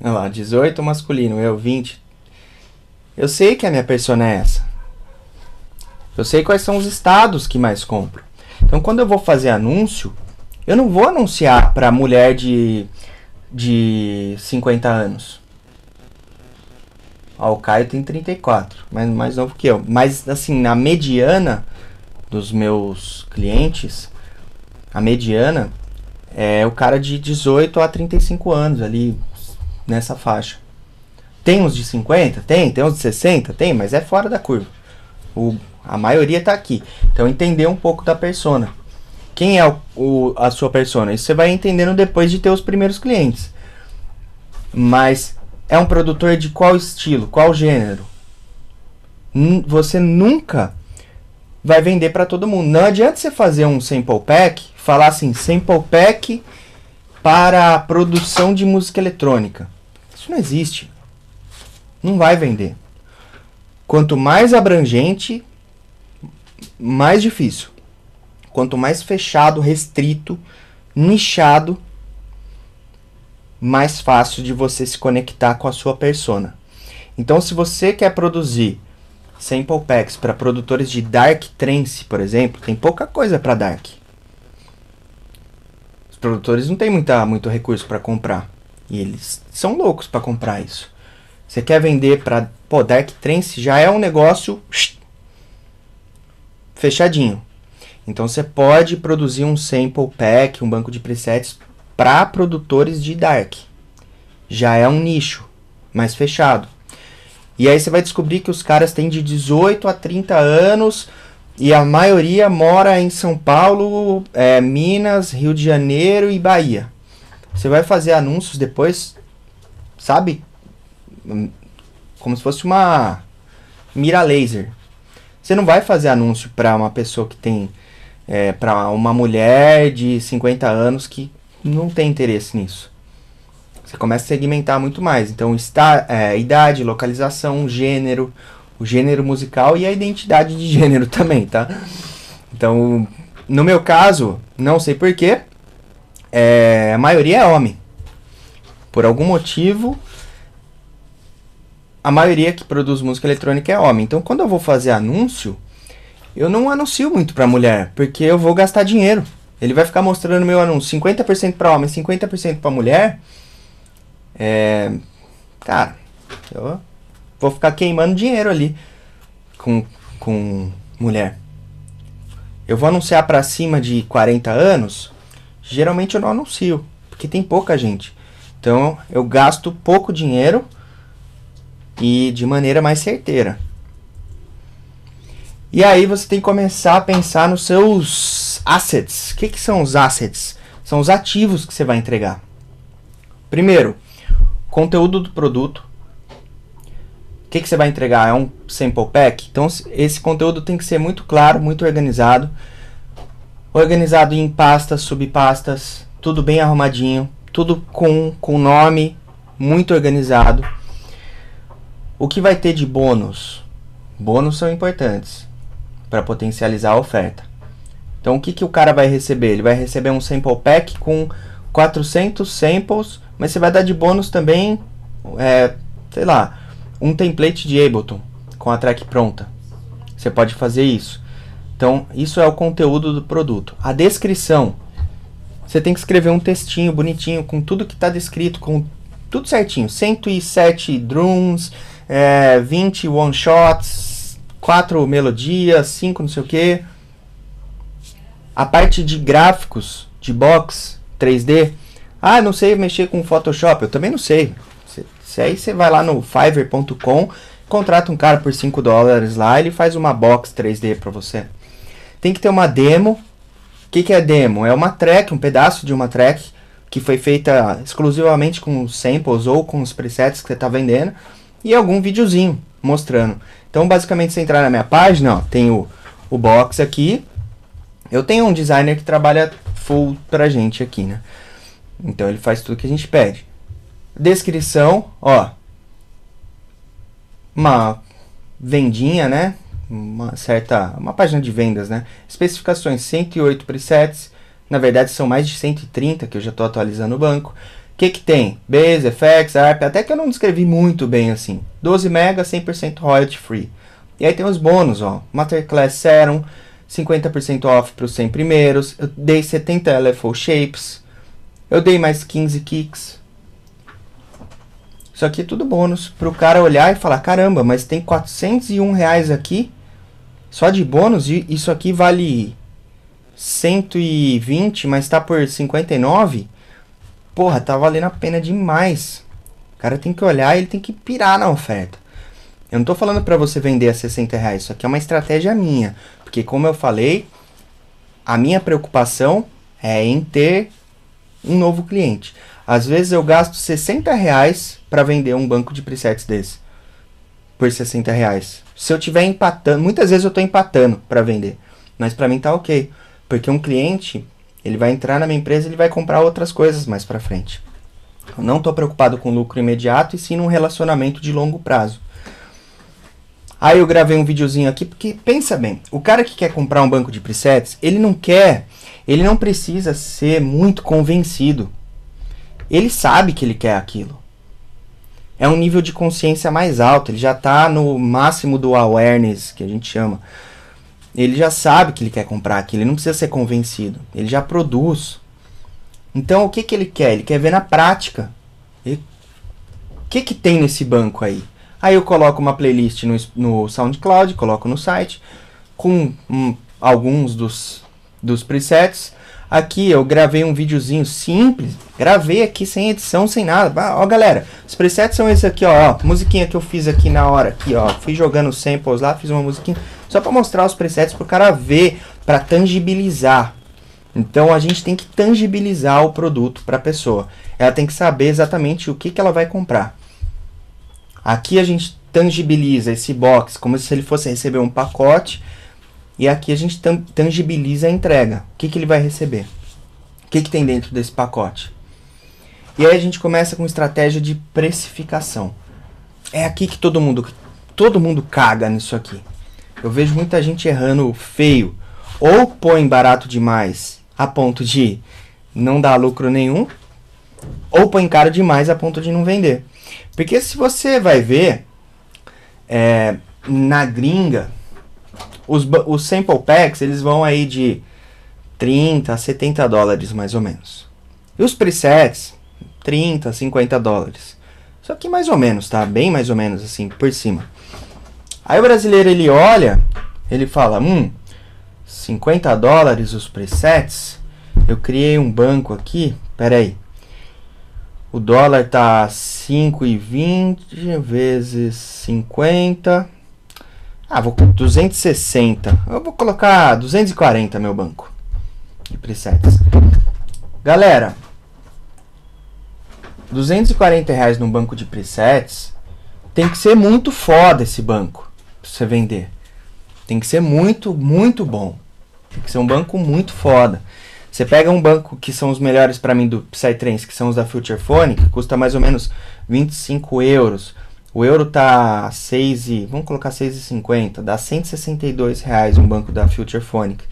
Olha lá, 18 masculino, eu 20. Eu sei que a minha persona é essa. Eu sei quais são os estados que mais compro. Então, quando eu vou fazer anúncio, eu não vou anunciar para mulher de, de 50 anos. Ó, o Caio tem 34, mas mais novo que eu. Mas assim, na mediana dos meus clientes, a mediana é o cara de 18 a 35 anos ali nessa faixa. Tem uns de 50? Tem, tem uns de 60? Tem, mas é fora da curva. O, a maioria está aqui. Então entender um pouco da persona. Quem é o, o, a sua persona? Isso você vai entendendo depois de ter os primeiros clientes. Mas é um produtor de qual estilo, qual gênero. Você nunca vai vender para todo mundo. Não adianta você fazer um sample pack, falar assim, sample pack para a produção de música eletrônica. Isso não existe. Não vai vender. Quanto mais abrangente, mais difícil. Quanto mais fechado, restrito, nichado, mais fácil de você se conectar com a sua persona. Então, se você quer produzir sample packs para produtores de dark trance, por exemplo, tem pouca coisa para dark. Os produtores não têm muita, muito recurso para comprar e eles são loucos para comprar isso. Você quer vender para pô, dark trance já é um negócio fechadinho. Então você pode produzir um sample pack, um banco de presets para produtores de dark. Já é um nicho mais fechado. E aí você vai descobrir que os caras têm de 18 a 30 anos, e a maioria mora em São Paulo, é, Minas, Rio de Janeiro e Bahia. Você vai fazer anúncios depois, sabe? Hum, como se fosse uma mira laser. Você não vai fazer anúncio para uma pessoa que tem. É, para uma mulher de 50 anos que não tem interesse nisso. Você começa a segmentar muito mais. Então, está, é, idade, localização, gênero, o gênero musical e a identidade de gênero também, tá? Então, no meu caso, não sei porquê, é, a maioria é homem. Por algum motivo, a maioria que produz música eletrônica é homem. Então, quando eu vou fazer anúncio, eu não anuncio muito pra mulher, porque eu vou gastar dinheiro. Ele vai ficar mostrando meu anúncio 50% para homem, 50% para mulher. É, cara, eu vou ficar queimando dinheiro ali com, com mulher. Eu vou anunciar para cima de 40 anos, geralmente eu não anuncio, porque tem pouca gente. Então eu gasto pouco dinheiro e de maneira mais certeira. E aí você tem que começar a pensar nos seus assets. O que, que são os assets? São os ativos que você vai entregar. Primeiro, conteúdo do produto. O que, que você vai entregar? É um sample pack? Então, esse conteúdo tem que ser muito claro, muito organizado. Organizado em pastas, subpastas, tudo bem arrumadinho, tudo com, com nome, muito organizado. O que vai ter de bônus? Bônus são importantes para potencializar a oferta. Então, o que, que o cara vai receber? Ele vai receber um sample pack com 400 samples mas você vai dar de bônus também, é, sei lá, um template de Ableton com a track pronta. Você pode fazer isso. Então, isso é o conteúdo do produto. A descrição. Você tem que escrever um textinho bonitinho com tudo que está descrito, com tudo certinho. 107 drums, é, 20 one shots, 4 melodias, 5 não sei o que. A parte de gráficos, de box 3D, ah, não sei mexer com Photoshop. Eu também não sei. Se, aí você vai lá no fiverr.com, contrata um cara por 5 dólares lá, ele faz uma box 3D para você. Tem que ter uma demo. O que, que é demo? É uma track, um pedaço de uma track que foi feita exclusivamente com samples ou com os presets que você está vendendo e algum videozinho mostrando. Então, basicamente, se entrar na minha página, ó, tem o, o box aqui. Eu tenho um designer que trabalha full pra gente aqui, né? Então ele faz tudo que a gente pede. Descrição, ó. Uma vendinha, né? Uma certa. Uma página de vendas, né? Especificações: 108 presets. Na verdade, são mais de 130 que eu já estou atualizando o banco. O que, que tem? Base, FX, ARP, até que eu não descrevi muito bem assim. 12 MB, 100% royalty free. E aí tem os bônus, ó. Masterclass Serum, 50% off para os 100 primeiros. Eu dei 70 LFO shapes. Eu dei mais 15 kicks. Isso aqui é tudo bônus para o cara olhar e falar: caramba, mas tem 401 reais aqui só de bônus e isso aqui vale 120, mas tá por 59. Porra, tá valendo a pena demais. O cara tem que olhar ele tem que pirar na oferta. Eu não tô falando para você vender a 60 reais, isso aqui é uma estratégia minha. Porque como eu falei, a minha preocupação é em ter um novo cliente. Às vezes eu gasto 60 reais para vender um banco de presets desse. Por 60 reais. Se eu tiver empatando, muitas vezes eu estou empatando para vender. Mas para mim tá ok. Porque um cliente, ele vai entrar na minha empresa e ele vai comprar outras coisas mais para frente. Eu não estou preocupado com lucro imediato e sim num relacionamento de longo prazo. Aí eu gravei um videozinho aqui porque pensa bem, o cara que quer comprar um banco de presets, ele não quer ele não precisa ser muito convencido. Ele sabe que ele quer aquilo. É um nível de consciência mais alto. Ele já está no máximo do awareness, que a gente chama. Ele já sabe que ele quer comprar aquilo. Ele não precisa ser convencido. Ele já produz. Então, o que, que ele quer? Ele quer ver na prática. O que, que tem nesse banco aí? Aí eu coloco uma playlist no, no SoundCloud, coloco no site, com hum, alguns dos dos presets. Aqui eu gravei um videozinho simples, gravei aqui sem edição, sem nada. Ó, galera, os presets são esses aqui, ó, ó, musiquinha que eu fiz aqui na hora, aqui, ó. Fui jogando samples lá, fiz uma musiquinha. só para mostrar os presets para o cara ver, para tangibilizar. Então a gente tem que tangibilizar o produto para a pessoa. Ela tem que saber exatamente o que, que ela vai comprar. Aqui a gente tangibiliza esse box como se ele fosse receber um pacote. E aqui a gente tangibiliza a entrega. O que, que ele vai receber? O que, que tem dentro desse pacote? E aí a gente começa com estratégia de precificação. É aqui que todo mundo, todo mundo caga nisso aqui. Eu vejo muita gente errando feio. Ou põe barato demais a ponto de não dar lucro nenhum, ou põe caro demais a ponto de não vender. Porque se você vai ver, é, na gringa, os, os sample packs eles vão aí de 30 a 70 dólares mais ou menos. E os presets, 30, 50 dólares. Só que mais ou menos, tá? Bem mais ou menos assim, por cima. Aí o brasileiro ele olha, ele fala: Hum, 50 dólares os presets. Eu criei um banco aqui. Pera aí. O dólar tá 5,20 vezes 50. Ah, vou 260. Eu vou colocar 240 meu banco de presets. Galera, 240 reais num banco de presets tem que ser muito foda esse banco pra você vender. Tem que ser muito, muito bom. Tem que ser um banco muito foda. Você pega um banco que são os melhores para mim do Psytrance, que são os da Future Phone, que custa mais ou menos 25 euros. O euro tá 6 e, vamos colocar 6,50, dá 162 reais um banco da Future Phonic.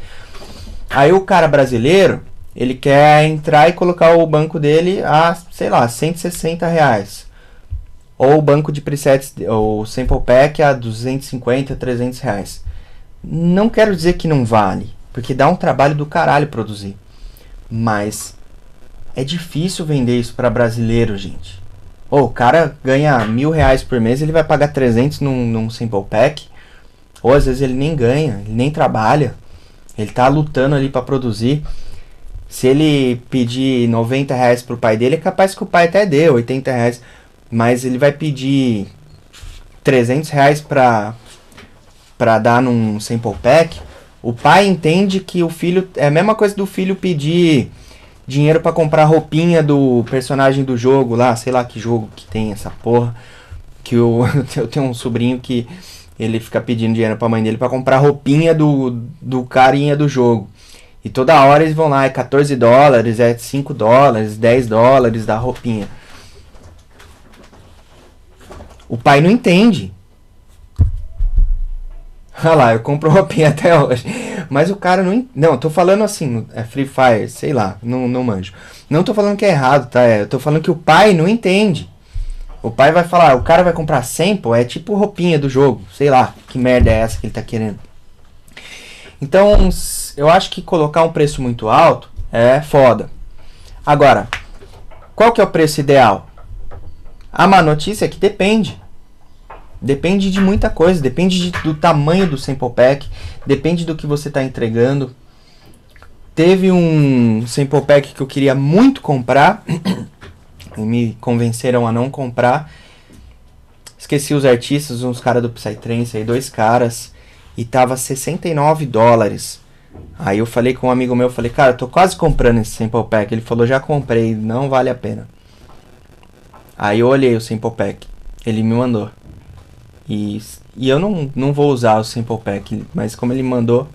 Aí o cara brasileiro, ele quer entrar e colocar o banco dele a, sei lá, 160 reais. Ou o banco de presets, ou sample pack a 250, 300 reais. Não quero dizer que não vale, porque dá um trabalho do caralho produzir. Mas é difícil vender isso para brasileiro, gente. Ou o cara ganha mil reais por mês, ele vai pagar 300 num, num simple pack. Ou às vezes ele nem ganha, ele nem trabalha. Ele tá lutando ali para produzir. Se ele pedir 90 reais pro pai dele, é capaz que o pai até dê 80 reais. Mas ele vai pedir 300 reais pra, pra dar num sample pack o pai entende que o filho. É a mesma coisa do filho pedir dinheiro para comprar roupinha do personagem do jogo lá, sei lá que jogo que tem essa porra. Que eu, eu tenho um sobrinho que ele fica pedindo dinheiro pra mãe dele para comprar roupinha do, do carinha do jogo. E toda hora eles vão lá, é 14 dólares, é 5 dólares, 10 dólares da roupinha. O pai não entende. Olha lá, eu compro roupinha até hoje. Mas o cara não. Não, tô falando assim, é Free Fire, sei lá, não, não manjo. Não tô falando que é errado, tá? É, eu tô falando que o pai não entende. O pai vai falar, o cara vai comprar sample, é tipo roupinha do jogo. Sei lá, que merda é essa que ele tá querendo. Então, eu acho que colocar um preço muito alto é foda. Agora, qual que é o preço ideal? A má notícia é que depende. Depende de muita coisa, depende de, do tamanho do sample pack, depende do que você está entregando. Teve um sample pack que eu queria muito comprar e me convenceram a não comprar. Esqueci os artistas, uns caras do Psytrance aí, dois caras, e tava 69 dólares. Aí eu falei com um amigo meu, falei, cara, tô quase comprando esse sample pack. Ele falou, já comprei, não vale a pena. Aí eu olhei o sample pack, ele me mandou. E, e eu não, não vou usar o Simple Pack, mas como ele mandou.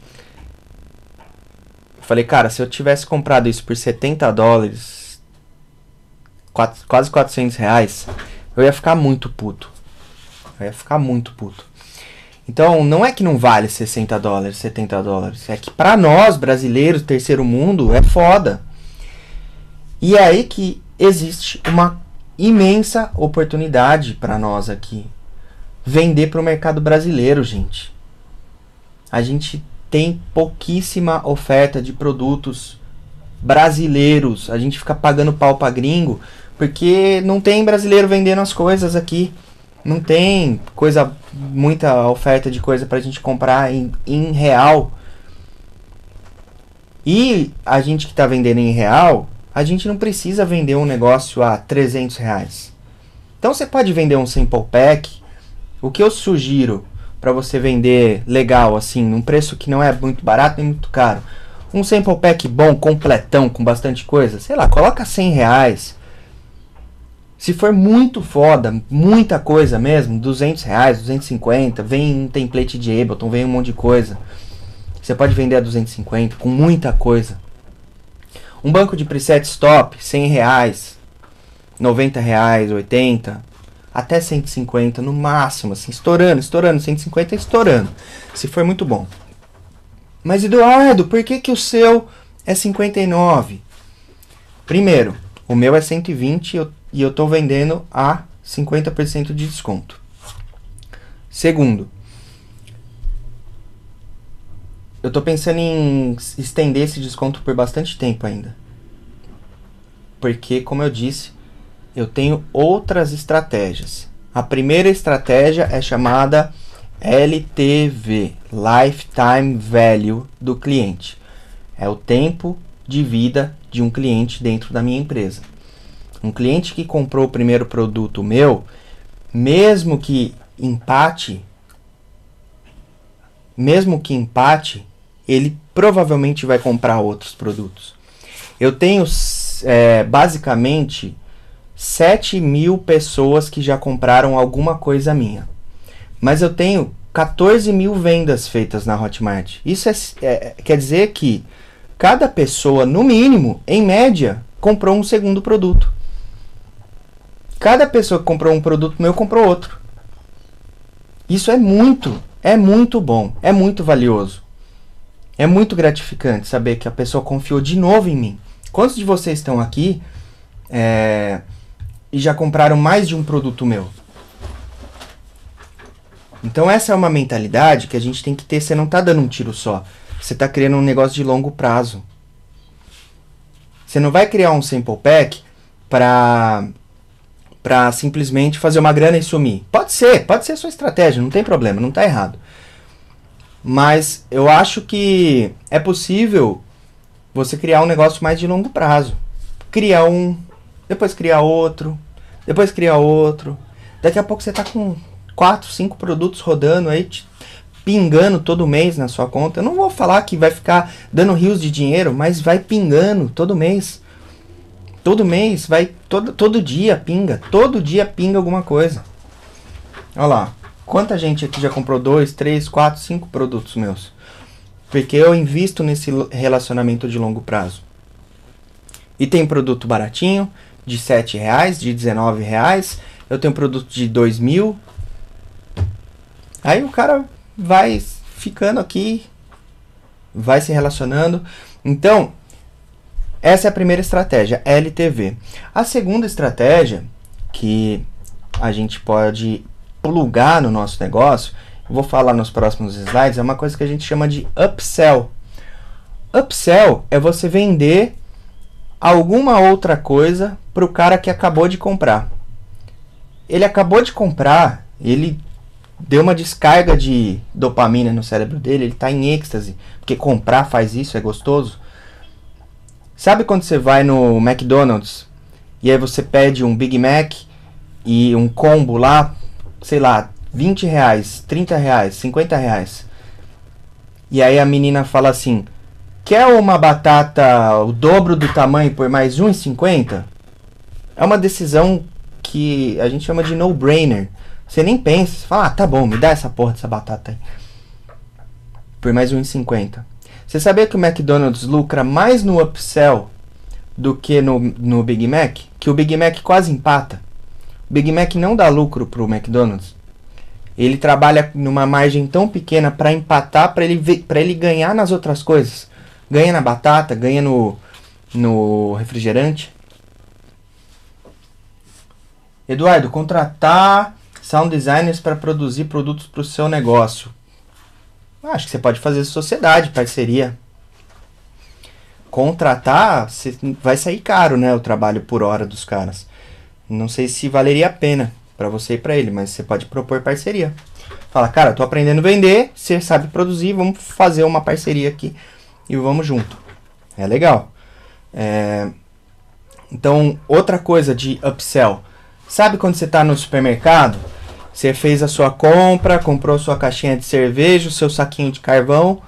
Eu falei, cara, se eu tivesse comprado isso por 70 dólares, quatro, quase 400 reais, eu ia ficar muito puto. Eu ia ficar muito puto. Então, não é que não vale 60 dólares, 70 dólares. É que para nós, brasileiros, terceiro mundo, é foda. E é aí que existe uma imensa oportunidade para nós aqui vender para o mercado brasileiro, gente. A gente tem pouquíssima oferta de produtos brasileiros. A gente fica pagando pau para gringo porque não tem brasileiro vendendo as coisas aqui. Não tem coisa, muita oferta de coisa para a gente comprar em, em real. E a gente que está vendendo em real, a gente não precisa vender um negócio a 300 reais. Então você pode vender um sample pack o que eu sugiro para você vender legal, assim, num preço que não é muito barato nem muito caro. Um sample pack bom, completão, com bastante coisa, sei lá, coloca 100 reais. Se for muito foda, muita coisa mesmo, 200 reais, 250, vem um template de Ableton, vem um monte de coisa. Você pode vender a 250 com muita coisa. Um banco de presets top, 100 reais, 90 reais, 80, até 150 no máximo, assim, estourando, estourando, 150 estourando, se for muito bom. Mas Eduardo, por que, que o seu é 59? Primeiro, o meu é 120 e eu, e eu tô vendendo a 50% de desconto. Segundo, eu tô pensando em estender esse desconto por bastante tempo ainda. Porque, como eu disse, eu tenho outras estratégias. A primeira estratégia é chamada LTV, Lifetime Value do cliente. É o tempo de vida de um cliente dentro da minha empresa. Um cliente que comprou o primeiro produto meu, mesmo que empate, mesmo que empate, ele provavelmente vai comprar outros produtos. Eu tenho é, basicamente 7 mil pessoas que já compraram alguma coisa minha. Mas eu tenho 14 mil vendas feitas na Hotmart. Isso é, é, quer dizer que cada pessoa, no mínimo, em média, comprou um segundo produto. Cada pessoa que comprou um produto meu comprou outro. Isso é muito, é muito bom, é muito valioso. É muito gratificante saber que a pessoa confiou de novo em mim. Quantos de vocês estão aqui? É, e já compraram mais de um produto meu. Então essa é uma mentalidade que a gente tem que ter. Você não está dando um tiro só. Você está criando um negócio de longo prazo. Você não vai criar um sample pack para para simplesmente fazer uma grana e sumir. Pode ser, pode ser a sua estratégia, não tem problema, não está errado. Mas eu acho que é possível você criar um negócio mais de longo prazo. Criar um, depois criar outro, depois criar outro. Daqui a pouco você tá com 4, 5 produtos rodando aí, te, pingando todo mês na sua conta. Eu não vou falar que vai ficar dando rios de dinheiro, mas vai pingando todo mês. Todo mês, vai todo, todo dia pinga, todo dia pinga alguma coisa. Olha lá, quanta gente aqui já comprou 2, 3, 4, 5 produtos meus? Porque eu invisto nesse relacionamento de longo prazo. E tem produto baratinho, de 7 reais, de 19 reais. Eu tenho produto de 2 mil. Aí o cara vai ficando aqui, vai se relacionando. Então, essa é a primeira estratégia, LTV. A segunda estratégia que a gente pode plugar no nosso negócio, vou falar nos próximos slides, é uma coisa que a gente chama de upsell. Upsell é você vender alguma outra coisa para o cara que acabou de comprar. Ele acabou de comprar, ele deu uma descarga de dopamina no cérebro dele, ele está em êxtase, porque comprar faz isso, é gostoso. Sabe quando você vai no McDonald's e aí você pede um Big Mac e um combo lá, sei lá, 20 reais, 30 reais, 50 reais. E aí a menina fala assim: Quer uma batata o dobro do tamanho por mais 1,50? É uma decisão que a gente chama de no-brainer. Você nem pensa, você fala, ah, tá bom, me dá essa porra dessa batata aí. Por mais 1,50. Você sabia que o McDonald's lucra mais no upsell do que no, no Big Mac? Que o Big Mac quase empata. O Big Mac não dá lucro pro McDonald's. Ele trabalha numa margem tão pequena para empatar, para ele, pra ele ganhar nas outras coisas. Ganha na batata, ganha no, no refrigerante. Eduardo, contratar sound designers para produzir produtos para o seu negócio. Acho que você pode fazer sociedade, parceria. Contratar, vai sair caro, né? O trabalho por hora dos caras. Não sei se valeria a pena para você e para ele, mas você pode propor parceria. Fala, cara, tô aprendendo a vender, você sabe produzir, vamos fazer uma parceria aqui e vamos junto. É legal. É... Então, outra coisa de upsell. Sabe quando você está no supermercado? Você fez a sua compra, comprou sua caixinha de cerveja, o seu saquinho de carvão,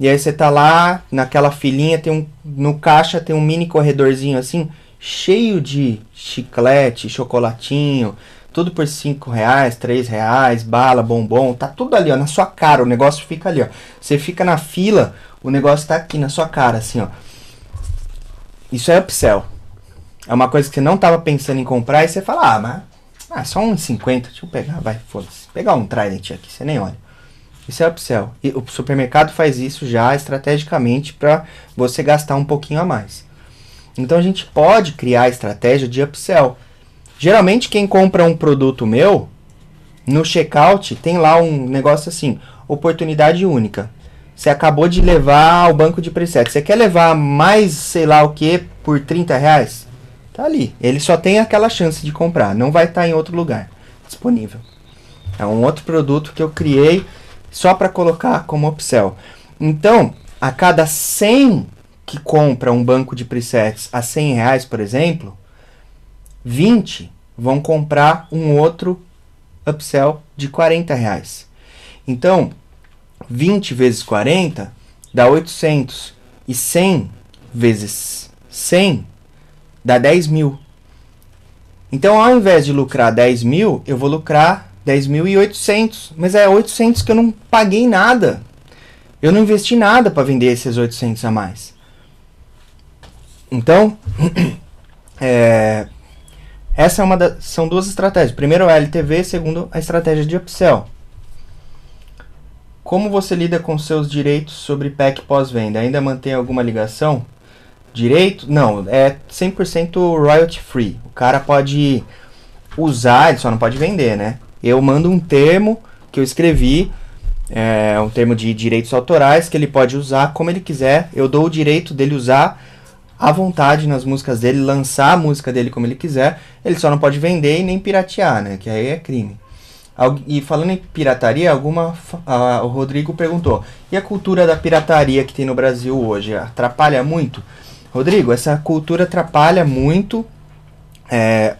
e aí você tá lá naquela filinha, tem um no caixa tem um mini corredorzinho assim, cheio de chiclete, chocolatinho, tudo por 5 reais, 3 reais, bala, bombom, tá tudo ali, ó, na sua cara, o negócio fica ali, ó. Você fica na fila, o negócio tá aqui na sua cara, assim, ó. Isso é upsell. É uma coisa que você não tava pensando em comprar e você fala, ah, mas ah, só 1,50, deixa eu pegar, vai, foda-se. Pegar um Trident aqui, você nem olha. Isso é upsell. E o supermercado faz isso já estrategicamente para você gastar um pouquinho a mais. Então a gente pode criar a estratégia de upsell. Geralmente quem compra um produto meu, no checkout tem lá um negócio assim, oportunidade única. Você acabou de levar ao banco de preset. Você quer levar mais, sei lá o que, por 30 reais? Tá ali. Ele só tem aquela chance de comprar. Não vai estar tá em outro lugar disponível. É um outro produto que eu criei só para colocar como upsell. Então, a cada 100 que compra um banco de presets a 100 reais, por exemplo, 20 vão comprar um outro upsell de 40 reais. Então, 20 vezes 40 dá 800. E 100 vezes 100 dá 10 mil. Então, ao invés de lucrar 10 mil, eu vou lucrar 10.800. Mas é 800 que eu não paguei nada. Eu não investi nada para vender esses 800 a mais. Então, é, essa é uma da, são duas estratégias. Primeiro o LTV, segundo a estratégia de upsell. Como você lida com seus direitos sobre PEC pós-venda? Ainda mantém alguma ligação? Direito? Não, é 100% royalty free. O cara pode usar, ele só não pode vender, né? Eu mando um termo que eu escrevi, é um termo de direitos autorais que ele pode usar como ele quiser. Eu dou o direito dele usar à vontade nas músicas dele, lançar a música dele como ele quiser. Ele só não pode vender e nem piratear, né? Que aí é crime. E falando em pirataria, alguma uh, o Rodrigo perguntou: e a cultura da pirataria que tem no Brasil hoje atrapalha muito? Rodrigo, essa cultura atrapalha muito, é,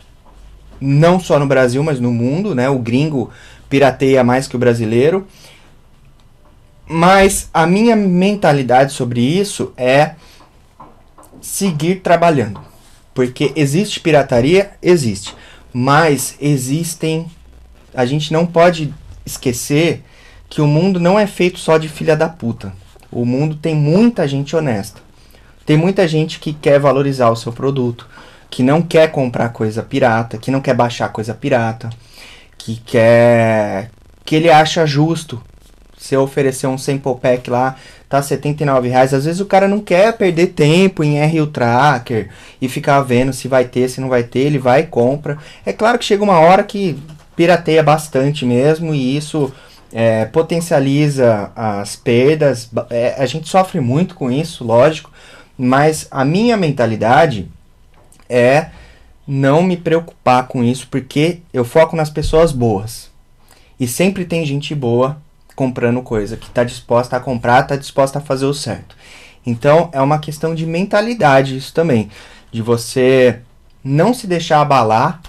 não só no Brasil, mas no mundo, né? O gringo pirateia mais que o brasileiro. Mas a minha mentalidade sobre isso é seguir trabalhando. Porque existe pirataria? Existe. Mas existem. A gente não pode esquecer que o mundo não é feito só de filha da puta. O mundo tem muita gente honesta. Tem muita gente que quer valorizar o seu produto, que não quer comprar coisa pirata, que não quer baixar coisa pirata, que quer. que ele acha justo. Se eu oferecer um sample pack lá, tá 79 reais. Às vezes o cara não quer perder tempo em RU Tracker e ficar vendo se vai ter, se não vai ter, ele vai e compra. É claro que chega uma hora que pirateia bastante mesmo e isso é, potencializa as perdas. É, a gente sofre muito com isso, lógico, mas a minha mentalidade é não me preocupar com isso porque eu foco nas pessoas boas. E sempre tem gente boa comprando coisa, que está disposta a comprar, está disposta a fazer o certo. Então é uma questão de mentalidade isso também, de você não se deixar abalar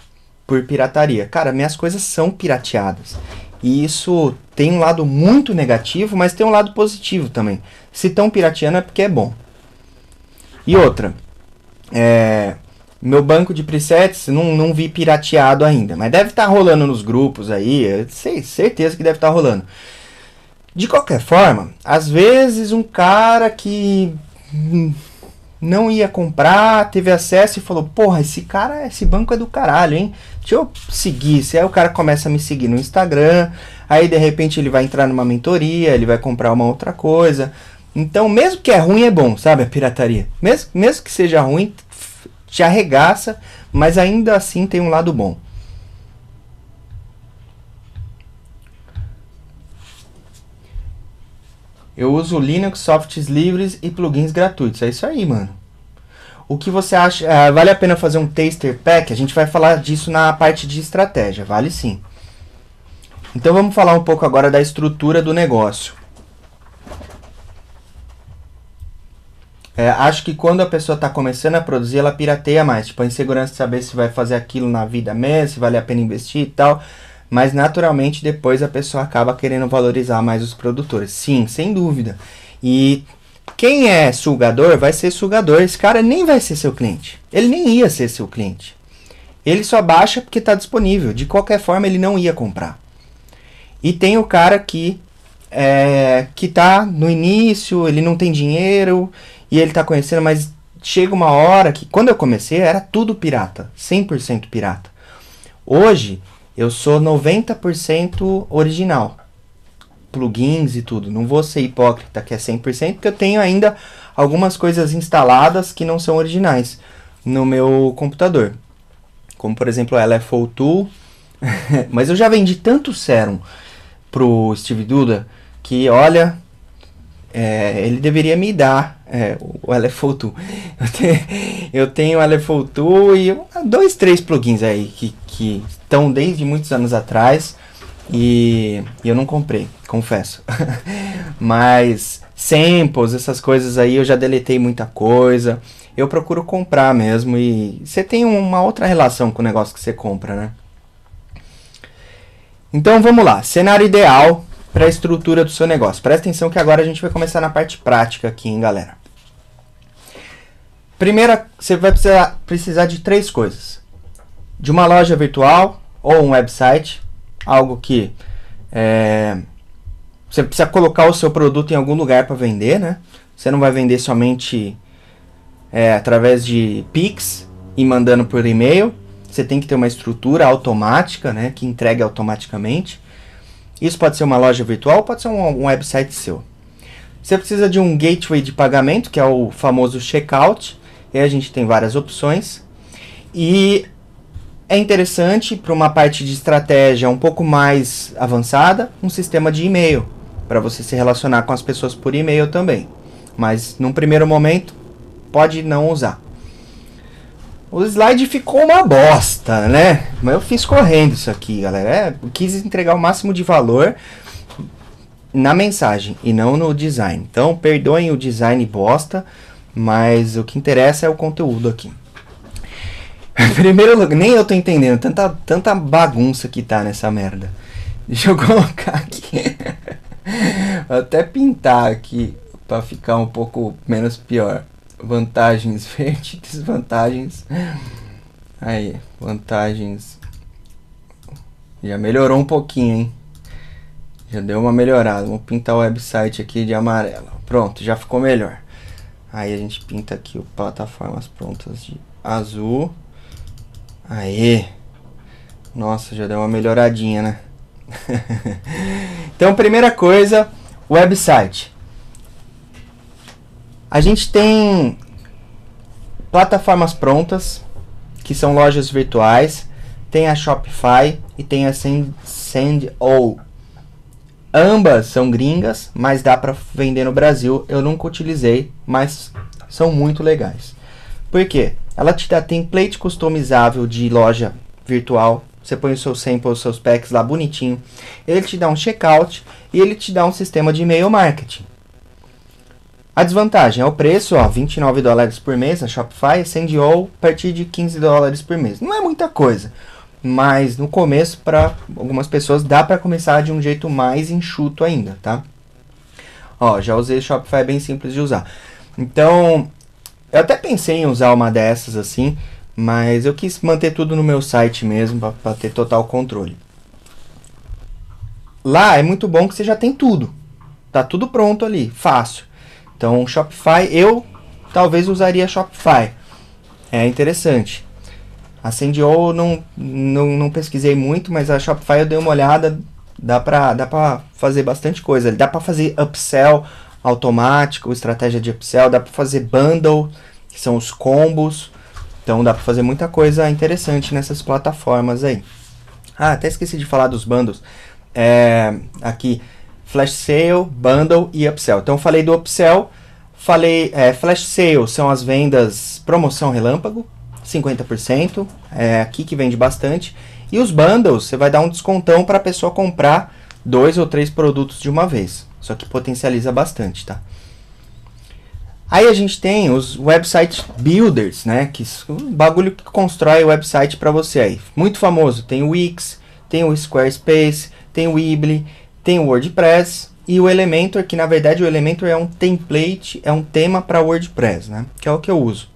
por pirataria. Cara, minhas coisas são pirateadas. E isso tem um lado muito negativo, mas tem um lado positivo também. Se estão pirateando é porque é bom. E outra, é, meu banco de presets não, não vi pirateado ainda, mas deve estar tá rolando nos grupos aí, sei, certeza que deve estar tá rolando. De qualquer forma, às vezes um cara que não ia comprar, teve acesso e falou: Porra, esse cara, esse banco é do caralho, hein? Deixa eu seguir. Se aí o cara começa a me seguir no Instagram, aí de repente ele vai entrar numa mentoria, ele vai comprar uma outra coisa. Então, mesmo que é ruim, é bom, sabe? A pirataria. Mesmo, mesmo que seja ruim, te arregaça, mas ainda assim tem um lado bom. Eu uso Linux, softwares livres e plugins gratuitos. É isso aí, mano. O que você acha? Uh, vale a pena fazer um taster pack? A gente vai falar disso na parte de estratégia. Vale sim. Então vamos falar um pouco agora da estrutura do negócio. É, acho que quando a pessoa está começando a produzir, ela pirateia mais. Tipo, a insegurança de saber se vai fazer aquilo na vida mesmo, se vale a pena investir e tal. Mas naturalmente depois a pessoa acaba querendo valorizar mais os produtores. Sim, sem dúvida. E quem é sugador vai ser sugador. Esse cara nem vai ser seu cliente. Ele nem ia ser seu cliente. Ele só baixa porque está disponível. De qualquer forma, ele não ia comprar. E tem o cara que é, que tá no início, ele não tem dinheiro e ele tá conhecendo, mas chega uma hora que quando eu comecei era tudo pirata, 100% pirata. Hoje eu sou 90% original. Plugins e tudo. Não vou ser hipócrita que é 100%, porque eu tenho ainda algumas coisas instaladas que não são originais no meu computador. Como por exemplo o LFO Tool. Mas eu já vendi tanto Serum pro Steve Duda que, olha, é, ele deveria me dar é, o LFO Tool. Eu, te, eu tenho o LFO Tool e dois, três plugins aí que, que estão desde muitos anos atrás e, eu não comprei, confesso. Mas samples, essas coisas aí, eu já deletei muita coisa. Eu procuro comprar mesmo e você tem uma outra relação com o negócio que você compra, né? Então vamos lá, cenário ideal para a estrutura do seu negócio. Presta atenção que agora a gente vai começar na parte prática aqui, hein, galera. Primeira, você vai precisar, precisar de três coisas: de uma loja virtual ou um website, algo que é, você precisa colocar o seu produto em algum lugar para vender, né? Você não vai vender somente é, através de Pix e mandando por e-mail. Você tem que ter uma estrutura automática, né, que entregue automaticamente. Isso pode ser uma loja virtual, pode ser um, um website seu. Você precisa de um gateway de pagamento, que é o famoso checkout. E a gente tem várias opções. E é interessante para uma parte de estratégia um pouco mais avançada, um sistema de e-mail para você se relacionar com as pessoas por e-mail também. Mas num primeiro momento pode não usar. O slide ficou uma bosta, né? Mas eu fiz correndo isso aqui, galera. É, quis entregar o máximo de valor na mensagem e não no design. Então, perdoem o design bosta, mas o que interessa é o conteúdo aqui. Primeiro lugar, nem eu tô entendendo tanta, tanta bagunça que tá nessa merda. Deixa eu colocar aqui. Vou até pintar aqui para ficar um pouco menos pior vantagens verde, desvantagens. Aí, vantagens. Já melhorou um pouquinho, hein? Já deu uma melhorada. Vamos pintar o website aqui de amarelo. Pronto, já ficou melhor. Aí a gente pinta aqui o plataformas prontas de azul. Aí. Nossa, já deu uma melhoradinha, né? então, primeira coisa, website. A gente tem plataformas prontas, que são lojas virtuais, tem a Shopify e tem a Send, Send.O. Ambas são gringas, mas dá para vender no Brasil. Eu nunca utilizei, mas são muito legais. Por quê? Ela te dá template customizável de loja virtual. Você põe o seu sample, os seus packs lá bonitinho. Ele te dá um checkout e ele te dá um sistema de e-mail marketing. A desvantagem é o preço, ó, 29 dólares por mês na Shopify, All a partir de 15 dólares por mês. Não é muita coisa, mas no começo para algumas pessoas dá para começar de um jeito mais enxuto ainda, tá? Ó, já usei Shopify, é bem simples de usar. Então, eu até pensei em usar uma dessas assim, mas eu quis manter tudo no meu site mesmo para ter total controle. Lá é muito bom que você já tem tudo. Tá tudo pronto ali, fácil. Então, Shopify, eu talvez usaria Shopify. É interessante. A Sendio não, não, não pesquisei muito, mas a Shopify eu dei uma olhada. Dá pra, dá pra fazer bastante coisa. Dá pra fazer upsell automático, estratégia de upsell. Dá pra fazer bundle, que são os combos. Então dá pra fazer muita coisa interessante nessas plataformas aí. Ah, até esqueci de falar dos bundles. É, aqui, flash sale, bundle e upsell. Então falei do upsell, falei é, flash sale são as vendas promoção relâmpago, 50%, é aqui que vende bastante. E os bundles, você vai dar um descontão para a pessoa comprar dois ou três produtos de uma vez. Só que potencializa bastante, tá? Aí a gente tem os website builders, né? Que o bagulho que constrói o website para você aí. Muito famoso. Tem o Wix, tem o Squarespace, tem o Weebly, tem o WordPress e o Elementor, que na verdade o Elementor é um template, é um tema para WordPress, né? Que é o que eu uso.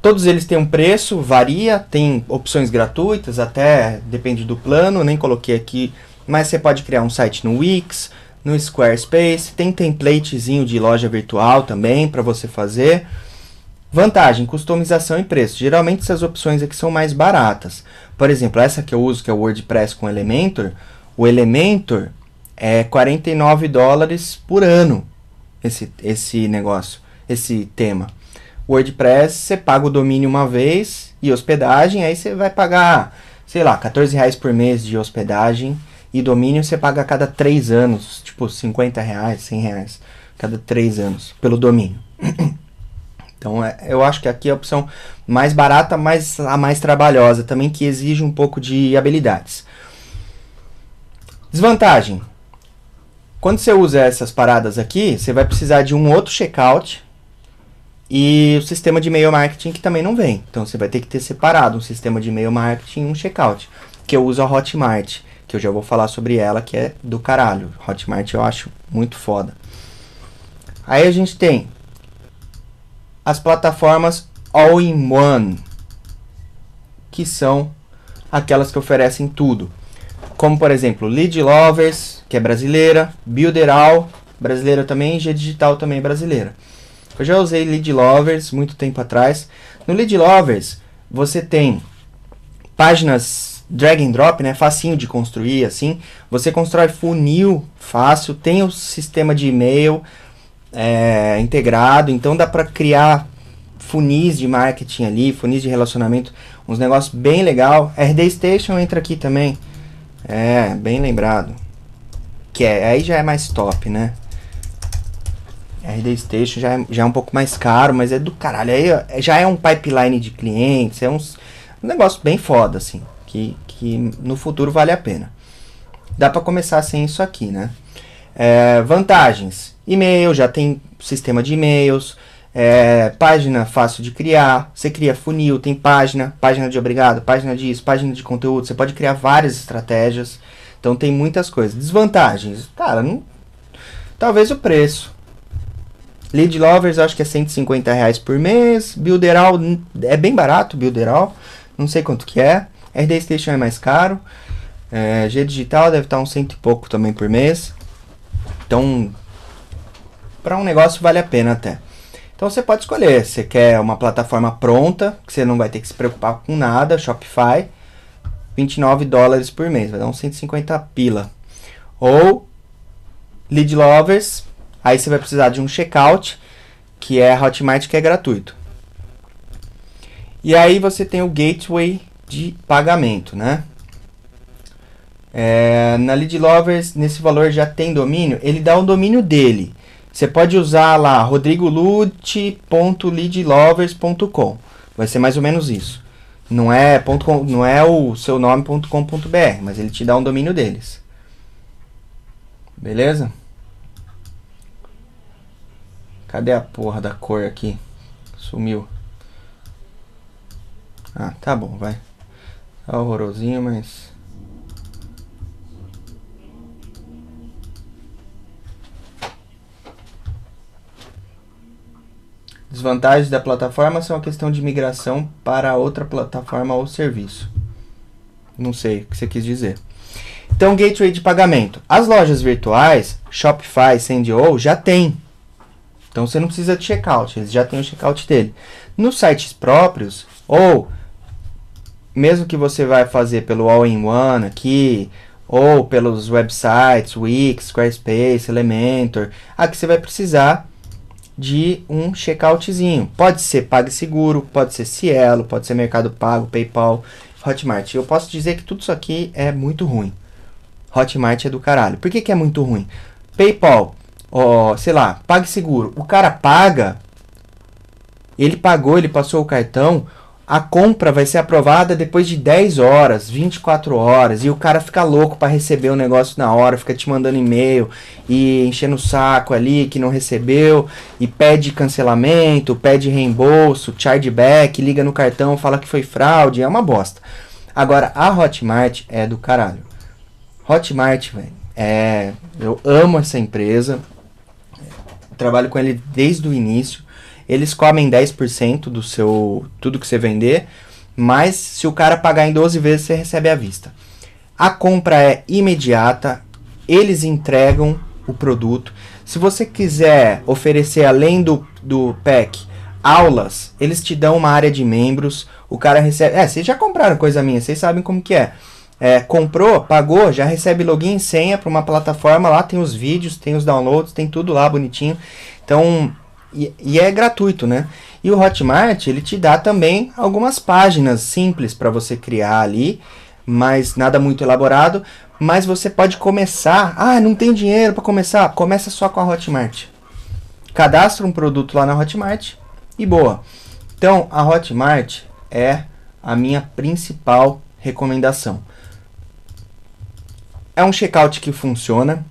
Todos eles têm um preço, varia, tem opções gratuitas, até depende do plano, nem coloquei aqui, mas você pode criar um site no Wix, no Squarespace, tem templatezinho de loja virtual também para você fazer. Vantagem, customização e preço. Geralmente essas opções aqui são mais baratas. Por exemplo, essa que eu uso, que é o WordPress com Elementor, o Elementor é 49 dólares por ano esse, esse negócio, esse tema. WordPress, você paga o domínio uma vez e hospedagem, aí você vai pagar, sei lá, 14 reais por mês de hospedagem e domínio você paga a cada 3 anos, tipo 50 reais, 100 reais, cada 3 anos, pelo domínio. Então é, eu acho que aqui é a opção mais barata, mas a mais trabalhosa também, que exige um pouco de habilidades. Desvantagem. Quando você usa essas paradas aqui, você vai precisar de um outro checkout e o sistema de e-mail marketing que também não vem. Então você vai ter que ter separado um sistema de e-mail marketing e um checkout. Que eu uso a Hotmart, que eu já vou falar sobre ela, que é do caralho. Hotmart eu acho muito foda. Aí a gente tem as plataformas All-in-One, que são aquelas que oferecem tudo. Como por exemplo, Lead Lovers, que é brasileira, Builderal, brasileira também, G Digital também é brasileira. Eu já usei Lead Lovers muito tempo atrás. No Lead Lovers, você tem páginas drag and drop, né, facinho de construir assim. Você constrói funil fácil, tem o sistema de e-mail, é, integrado, então dá para criar funis de marketing ali, funis de relacionamento, uns negócios bem legal. RD Station entra aqui também, é bem lembrado, que é aí já é mais top, né? RD Station já é, já é um pouco mais caro, mas é do caralho. Aí já é um pipeline de clientes, é uns, um negócio bem foda, assim, que, que no futuro vale a pena. Dá para começar sem isso aqui, né? É, vantagens: e-mail, já tem sistema de e-mails, é, página fácil de criar. Você cria funil, tem página, página de obrigado, página disso, página de conteúdo. Você pode criar várias estratégias. Então tem muitas coisas. Desvantagens, cara, não, talvez o preço. Lead Lovers acho que é 150 reais por mês. Builderal é bem barato, Builderal. Não sei quanto que é. RD Station é mais caro. É, G Digital deve estar uns cento e pouco também por mês. Então, para um negócio vale a pena até. Então você pode escolher. Você quer uma plataforma pronta, que você não vai ter que se preocupar com nada, Shopify, 29 dólares por mês, vai dar uns 150 pila. Ou Lead Lovers, aí você vai precisar de um checkout, que é Hotmart, que é gratuito. E aí você tem o gateway de pagamento, né? É, na Lead Lovers, nesse valor já tem domínio, ele dá o domínio dele. Você pode usar lá rodrigolute.leadlovers.com. Vai ser mais ou menos isso. Não é, .com, não é o seu nome.com.br, mas ele te dá um domínio deles. Beleza? Cadê a porra da cor aqui? Sumiu. Ah, tá bom, vai. Tá horrorosinho, mas Desvantagens da plataforma são a questão de migração para outra plataforma ou serviço. Não sei o que você quis dizer. Então, gateway de pagamento. As lojas virtuais, Shopify, Sandio, já tem. Então você não precisa de checkout, eles já têm o checkout dele. Nos sites próprios, ou mesmo que você vai fazer pelo All-in-One aqui, ou pelos websites, Wix, Squarespace, Elementor, aqui você vai precisar de um checkoutzinho. Pode ser PagSeguro, pode ser Cielo, pode ser Mercado Pago, PayPal, Hotmart. Eu posso dizer que tudo isso aqui é muito ruim. Hotmart é do caralho. Por que, que é muito ruim? PayPal, ó, sei lá, PagSeguro. O cara paga, ele pagou, ele passou o cartão, a compra vai ser aprovada depois de 10 horas, 24 horas, e o cara fica louco para receber o negócio na hora, fica te mandando e-mail e enchendo o saco ali que não recebeu, e pede cancelamento, pede reembolso, chargeback, liga no cartão, fala que foi fraude, é uma bosta. Agora, a Hotmart é do caralho. Hotmart, velho, é. Eu amo essa empresa. Trabalho com ele desde o início. Eles comem 10% do seu. tudo que você vender. Mas se o cara pagar em 12 vezes, você recebe à vista. A compra é imediata. Eles entregam o produto. Se você quiser oferecer além do, do pack aulas, eles te dão uma área de membros. O cara recebe. É, vocês já compraram coisa minha, vocês sabem como que é. é comprou, pagou, já recebe login e senha para uma plataforma. Lá tem os vídeos, tem os downloads, tem tudo lá bonitinho. Então, e, é gratuito, né? E o Hotmart, ele te dá também algumas páginas simples para você criar ali, mas nada muito elaborado. Mas você pode começar. Ah, não tem dinheiro para começar? Começa só com a Hotmart. Cadastra um produto lá na Hotmart e boa. Então, a Hotmart é a minha principal recomendação. É um checkout que funciona.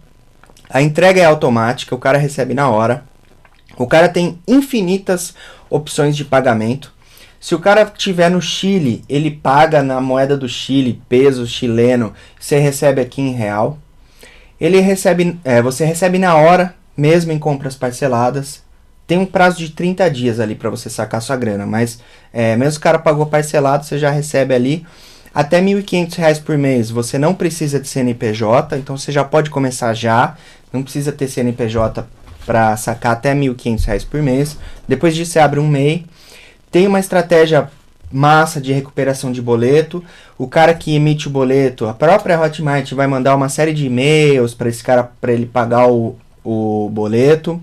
A entrega é automática, o cara recebe na hora. O cara tem infinitas opções de pagamento. Se o cara estiver no Chile, ele paga na moeda do Chile, peso chileno, você recebe aqui em real. Ele recebe, é, você recebe na hora, mesmo em compras parceladas. Tem um prazo de 30 dias ali para você sacar sua grana, mas é, mesmo o cara pagou parcelado, você já recebe ali até R$ 1.500 por mês. Você não precisa de CNPJ, então você já pode começar já. Não precisa ter CNPJ para sacar até R$ 1.500 por mês. Depois disso, você abre um MEI. Tem uma estratégia massa de recuperação de boleto. O cara que emite o boleto, a própria Hotmart vai mandar uma série de e-mails para esse cara para ele pagar o, o boleto.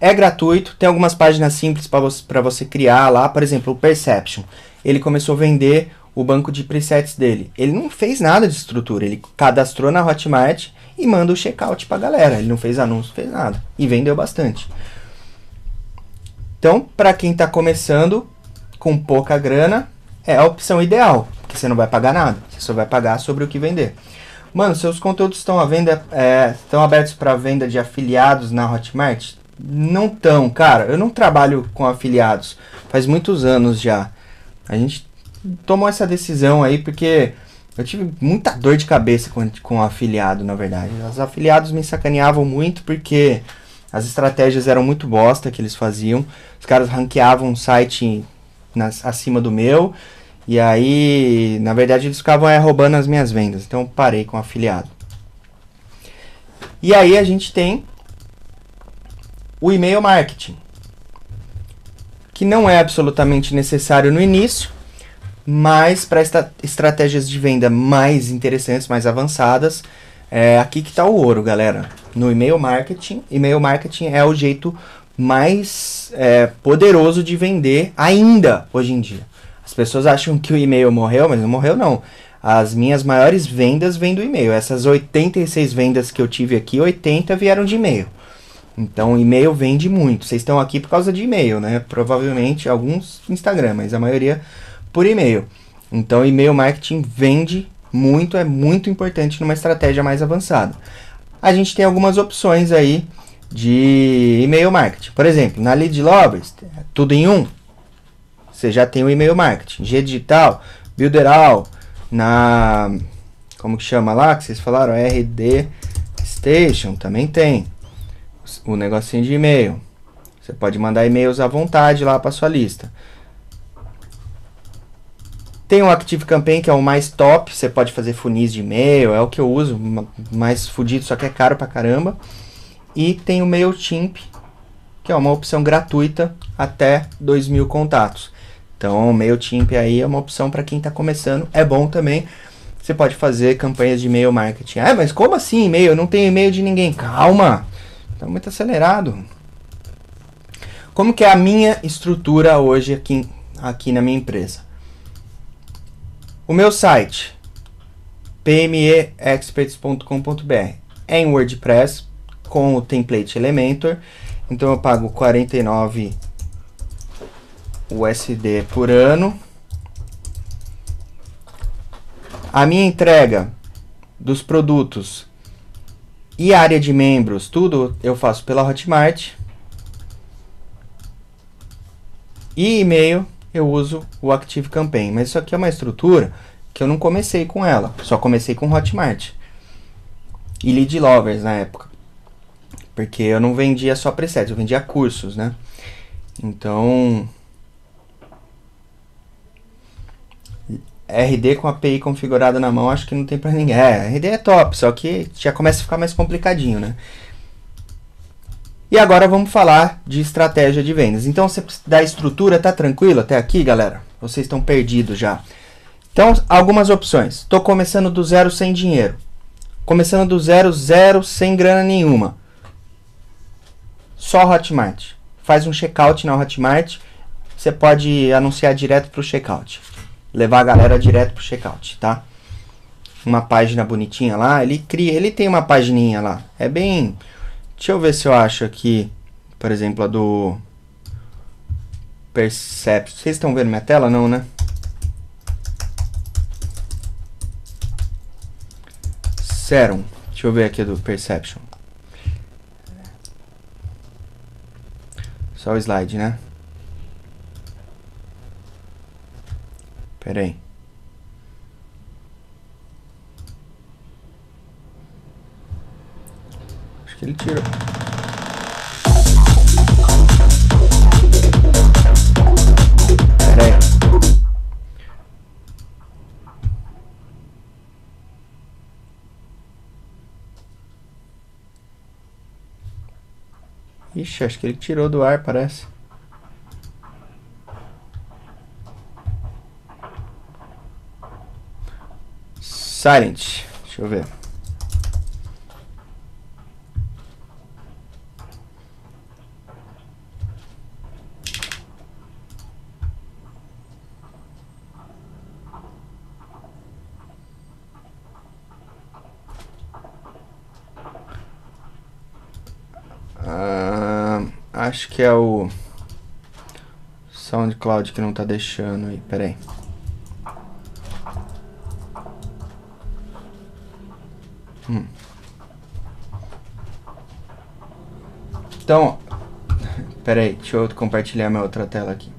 É gratuito, tem algumas páginas simples para você, você criar lá, por exemplo, o Perception. Ele começou a vender o banco de presets dele. Ele não fez nada de estrutura, ele cadastrou na Hotmart e manda o checkout para a galera. Ele não fez anúncio, fez nada e vendeu bastante. Então, para quem está começando com pouca grana, é a opção ideal, porque você não vai pagar nada, você só vai pagar sobre o que vender. Mano, seus conteúdos estão à venda, é, estão abertos para venda de afiliados na Hotmart? Não tão, cara. Eu não trabalho com afiliados. Faz muitos anos já. A gente tomou essa decisão aí porque eu tive muita dor de cabeça com, com afiliado, na verdade. Os afiliados me sacaneavam muito porque as estratégias eram muito bosta que eles faziam. Os caras ranqueavam um site nas, acima do meu. E aí, na verdade, eles ficavam é, roubando as minhas vendas. Então, parei com afiliado. E aí, a gente tem o e-mail marketing, que não é absolutamente necessário no início, mas para estra estratégias de venda mais interessantes, mais avançadas, é aqui que está o ouro, galera. No e-mail marketing, e-mail marketing é o jeito mais é, poderoso de vender ainda hoje em dia. As pessoas acham que o e-mail morreu, mas não morreu não. As minhas maiores vendas vêm do e-mail. Essas 86 vendas que eu tive aqui, 80 vieram de e-mail. Então, e-mail vende muito. Vocês estão aqui por causa de e-mail, né? Provavelmente alguns Instagram, mas a maioria por e-mail. Então, e-mail marketing vende muito, é muito importante numa estratégia mais avançada. A gente tem algumas opções aí de e-mail marketing. Por exemplo, na Lead Lovers, tudo em um. Você já tem o e-mail marketing. G Digital, Builderal, na como que chama lá que vocês falaram, RD Station também tem o negocinho de e-mail. Você pode mandar e-mails à vontade lá para sua lista. Tem o Active Campaign, que é o mais top. Você pode fazer funis de e-mail, é o que eu uso, mais fudido, só que é caro pra caramba. E tem o MailChimp, que é uma opção gratuita até 2 mil contatos. Então, o MailChimp aí é uma opção para quem está começando. É bom também. Você pode fazer campanhas de e-mail marketing. Ah, mas como assim e-mail? Eu não tenho e-mail de ninguém. Calma! Está muito acelerado. Como que é a minha estrutura hoje aqui, aqui na minha empresa? O meu site, pmeexperts.com.br, é em WordPress com o template Elementor. Então eu pago 49 USD por ano. A minha entrega dos produtos e área de membros, tudo eu faço pela Hotmart. E e-mail eu uso o Active Campaign. Mas isso aqui é uma estrutura que eu não comecei com ela, só comecei com Hotmart e Lead Lovers na época. Porque eu não vendia só presets, eu vendia cursos, né? Então, RD com API configurada na mão, acho que não tem pra ninguém. É, RD é top, só que já começa a ficar mais complicadinho, né? E agora vamos falar de estratégia de vendas. Então, você da estrutura, tá tranquilo até aqui, galera? Vocês estão perdidos já. Então, algumas opções. Estou começando do zero sem dinheiro. Começando do zero, zero, sem grana nenhuma. Só Hotmart. Faz um checkout na Hotmart. Você pode anunciar direto para o checkout. Levar a galera direto para o checkout, tá? Uma página bonitinha lá. Ele cria, ele tem uma pagininha lá. É bem Deixa eu ver se eu acho aqui, por exemplo, a do Percept. Vocês estão vendo minha tela? Não, né? Serum. Deixa eu ver aqui do Perception. Só o slide, né? Pera aí. Que ele tirou. Pera aí. Ixi, acho que ele tirou do ar, parece. Silent. Deixa eu ver. Acho que é o SoundCloud que não tá deixando aí. Pera aí. Hum. Então, pera aí, deixa eu compartilhar minha outra tela aqui.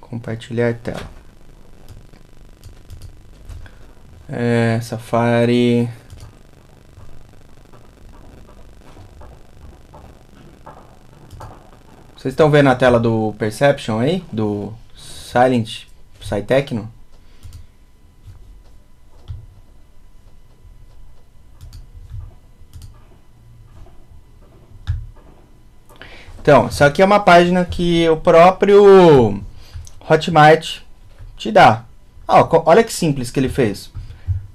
Compartilhar tela. É, Safari. Vocês estão vendo a tela do Perception aí? Do Silent Psytechno? Então, isso aqui é uma página que o próprio Hotmart te dá. Ah, olha que simples que ele fez.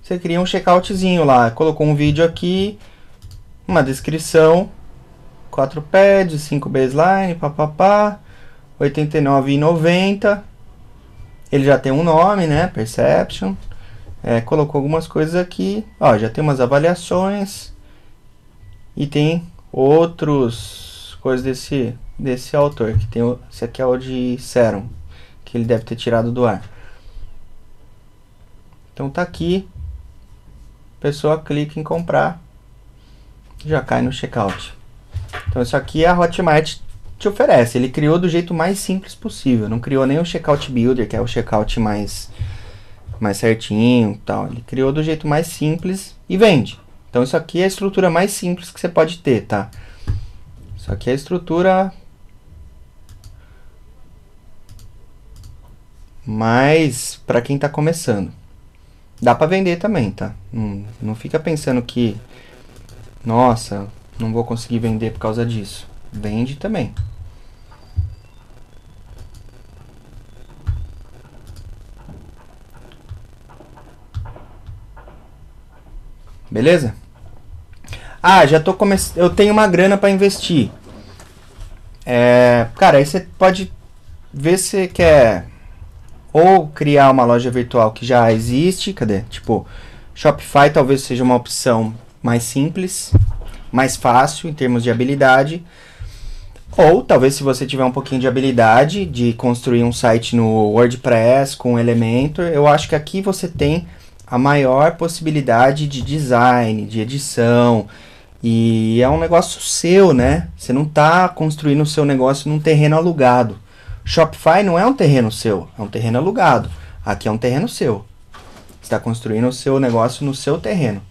Você cria um checkoutzinho lá, colocou um vídeo aqui, uma descrição, 4 pads, 5 baseline, papapá, 89,90. Ele já tem um nome, né? Perception. É, colocou algumas coisas aqui. Ó, já tem umas avaliações. E tem outros coisas desse, desse autor. Que tem, esse aqui é o de Serum. Que ele deve ter tirado do ar. Então tá aqui. Pessoa clica em comprar. Já cai no checkout. Então isso aqui a Hotmart te oferece. Ele criou do jeito mais simples possível. Não criou nem o checkout builder, que é o checkout mais mais certinho, tal. Ele criou do jeito mais simples e vende. Então isso aqui é a estrutura mais simples que você pode ter, tá? Isso aqui é a estrutura mais para quem está começando. Dá para vender também, tá? Não, não fica pensando que nossa, não vou conseguir vender por causa disso. Vende também. Beleza? Ah, já tô começando. Eu tenho uma grana para investir. É, cara, aí você pode ver se quer ou criar uma loja virtual que já existe. Cadê? Tipo, Shopify talvez seja uma opção mais simples mais fácil em termos de habilidade. Ou talvez se você tiver um pouquinho de habilidade de construir um site no WordPress com Elementor, eu acho que aqui você tem a maior possibilidade de design, de edição. E é um negócio seu, né? Você não está construindo o seu negócio num terreno alugado. Shopify não é um terreno seu, é um terreno alugado. Aqui é um terreno seu. Está construindo o seu negócio no seu terreno.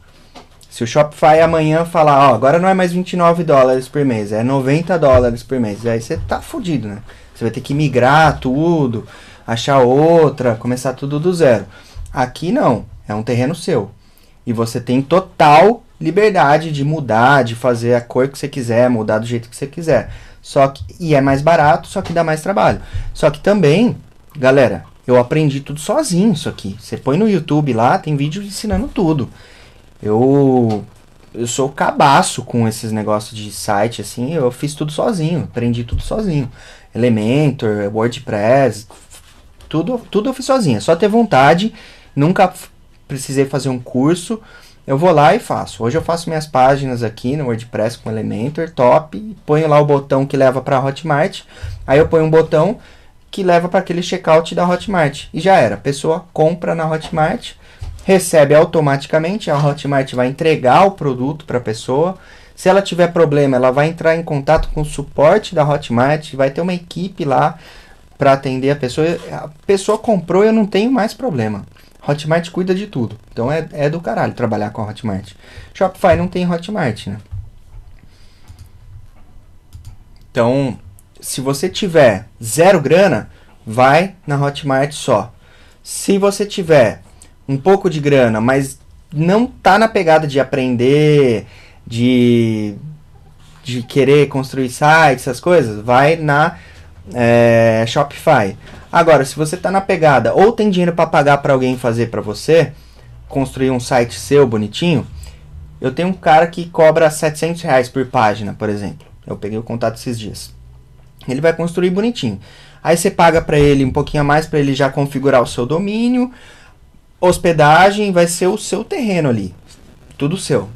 Se o Shopify amanhã falar, ó, agora não é mais 29 dólares por mês, é 90 dólares por mês, aí você tá fudido, né? Você vai ter que migrar tudo, achar outra, começar tudo do zero. Aqui não, é um terreno seu. E você tem total liberdade de mudar, de fazer a cor que você quiser, mudar do jeito que você quiser. Só que e é mais barato, só que dá mais trabalho. Só que também, galera, eu aprendi tudo sozinho isso aqui. Você põe no YouTube lá, tem vídeo ensinando tudo. Eu eu sou cabaço com esses negócios de site assim, eu fiz tudo sozinho, aprendi tudo sozinho. Elementor, WordPress, tudo tudo eu fiz sozinho, é só ter vontade. Nunca precisei fazer um curso. Eu vou lá e faço. Hoje eu faço minhas páginas aqui no WordPress com Elementor, top, ponho lá o botão que leva para Hotmart. Aí eu ponho um botão que leva para aquele checkout da Hotmart. E já era. A pessoa compra na Hotmart, recebe automaticamente, a Hotmart vai entregar o produto para a pessoa. Se ela tiver problema, ela vai entrar em contato com o suporte da Hotmart, vai ter uma equipe lá para atender a pessoa. A pessoa comprou, eu não tenho mais problema. Hotmart cuida de tudo. Então é, é do caralho trabalhar com a Hotmart. Shopify não tem Hotmart, né? Então, se você tiver zero grana, vai na Hotmart só. Se você tiver um pouco de grana, mas não tá na pegada de aprender, de, de querer construir sites, essas coisas, vai na é, Shopify. Agora, se você está na pegada ou tem dinheiro para pagar para alguém fazer para você, construir um site seu bonitinho, eu tenho um cara que cobra 700 reais por página, por exemplo. Eu peguei o contato esses dias. Ele vai construir bonitinho. Aí você paga para ele um pouquinho a mais para ele já configurar o seu domínio. Hospedagem vai ser o seu terreno ali. Tudo seu.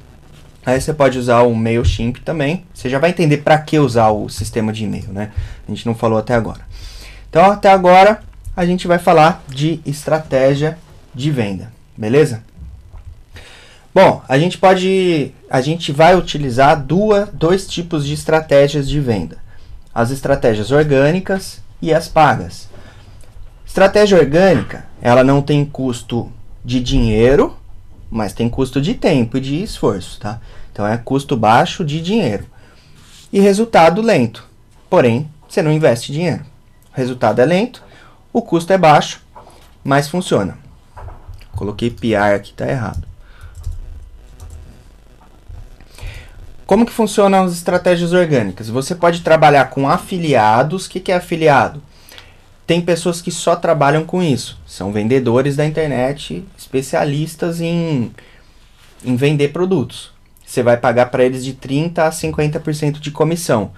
Aí você pode usar o MailChimp também. Você já vai entender para que usar o sistema de e-mail, né? A gente não falou até agora. Então, até agora, a gente vai falar de estratégia de venda, beleza? Bom, a gente pode, a gente vai utilizar duas, dois tipos de estratégias de venda: as estratégias orgânicas e as pagas. Estratégia orgânica, ela não tem custo de dinheiro, mas tem custo de tempo e de esforço, tá? Então é custo baixo de dinheiro e resultado lento. Porém, você não investe dinheiro. O resultado é lento, o custo é baixo, mas funciona. Coloquei PR aqui, tá errado. Como que funcionam as estratégias orgânicas? Você pode trabalhar com afiliados. O que, que é afiliado? Tem pessoas que só trabalham com isso. São vendedores da internet, especialistas em, em vender produtos. Você vai pagar para eles de 30% a 50% de comissão.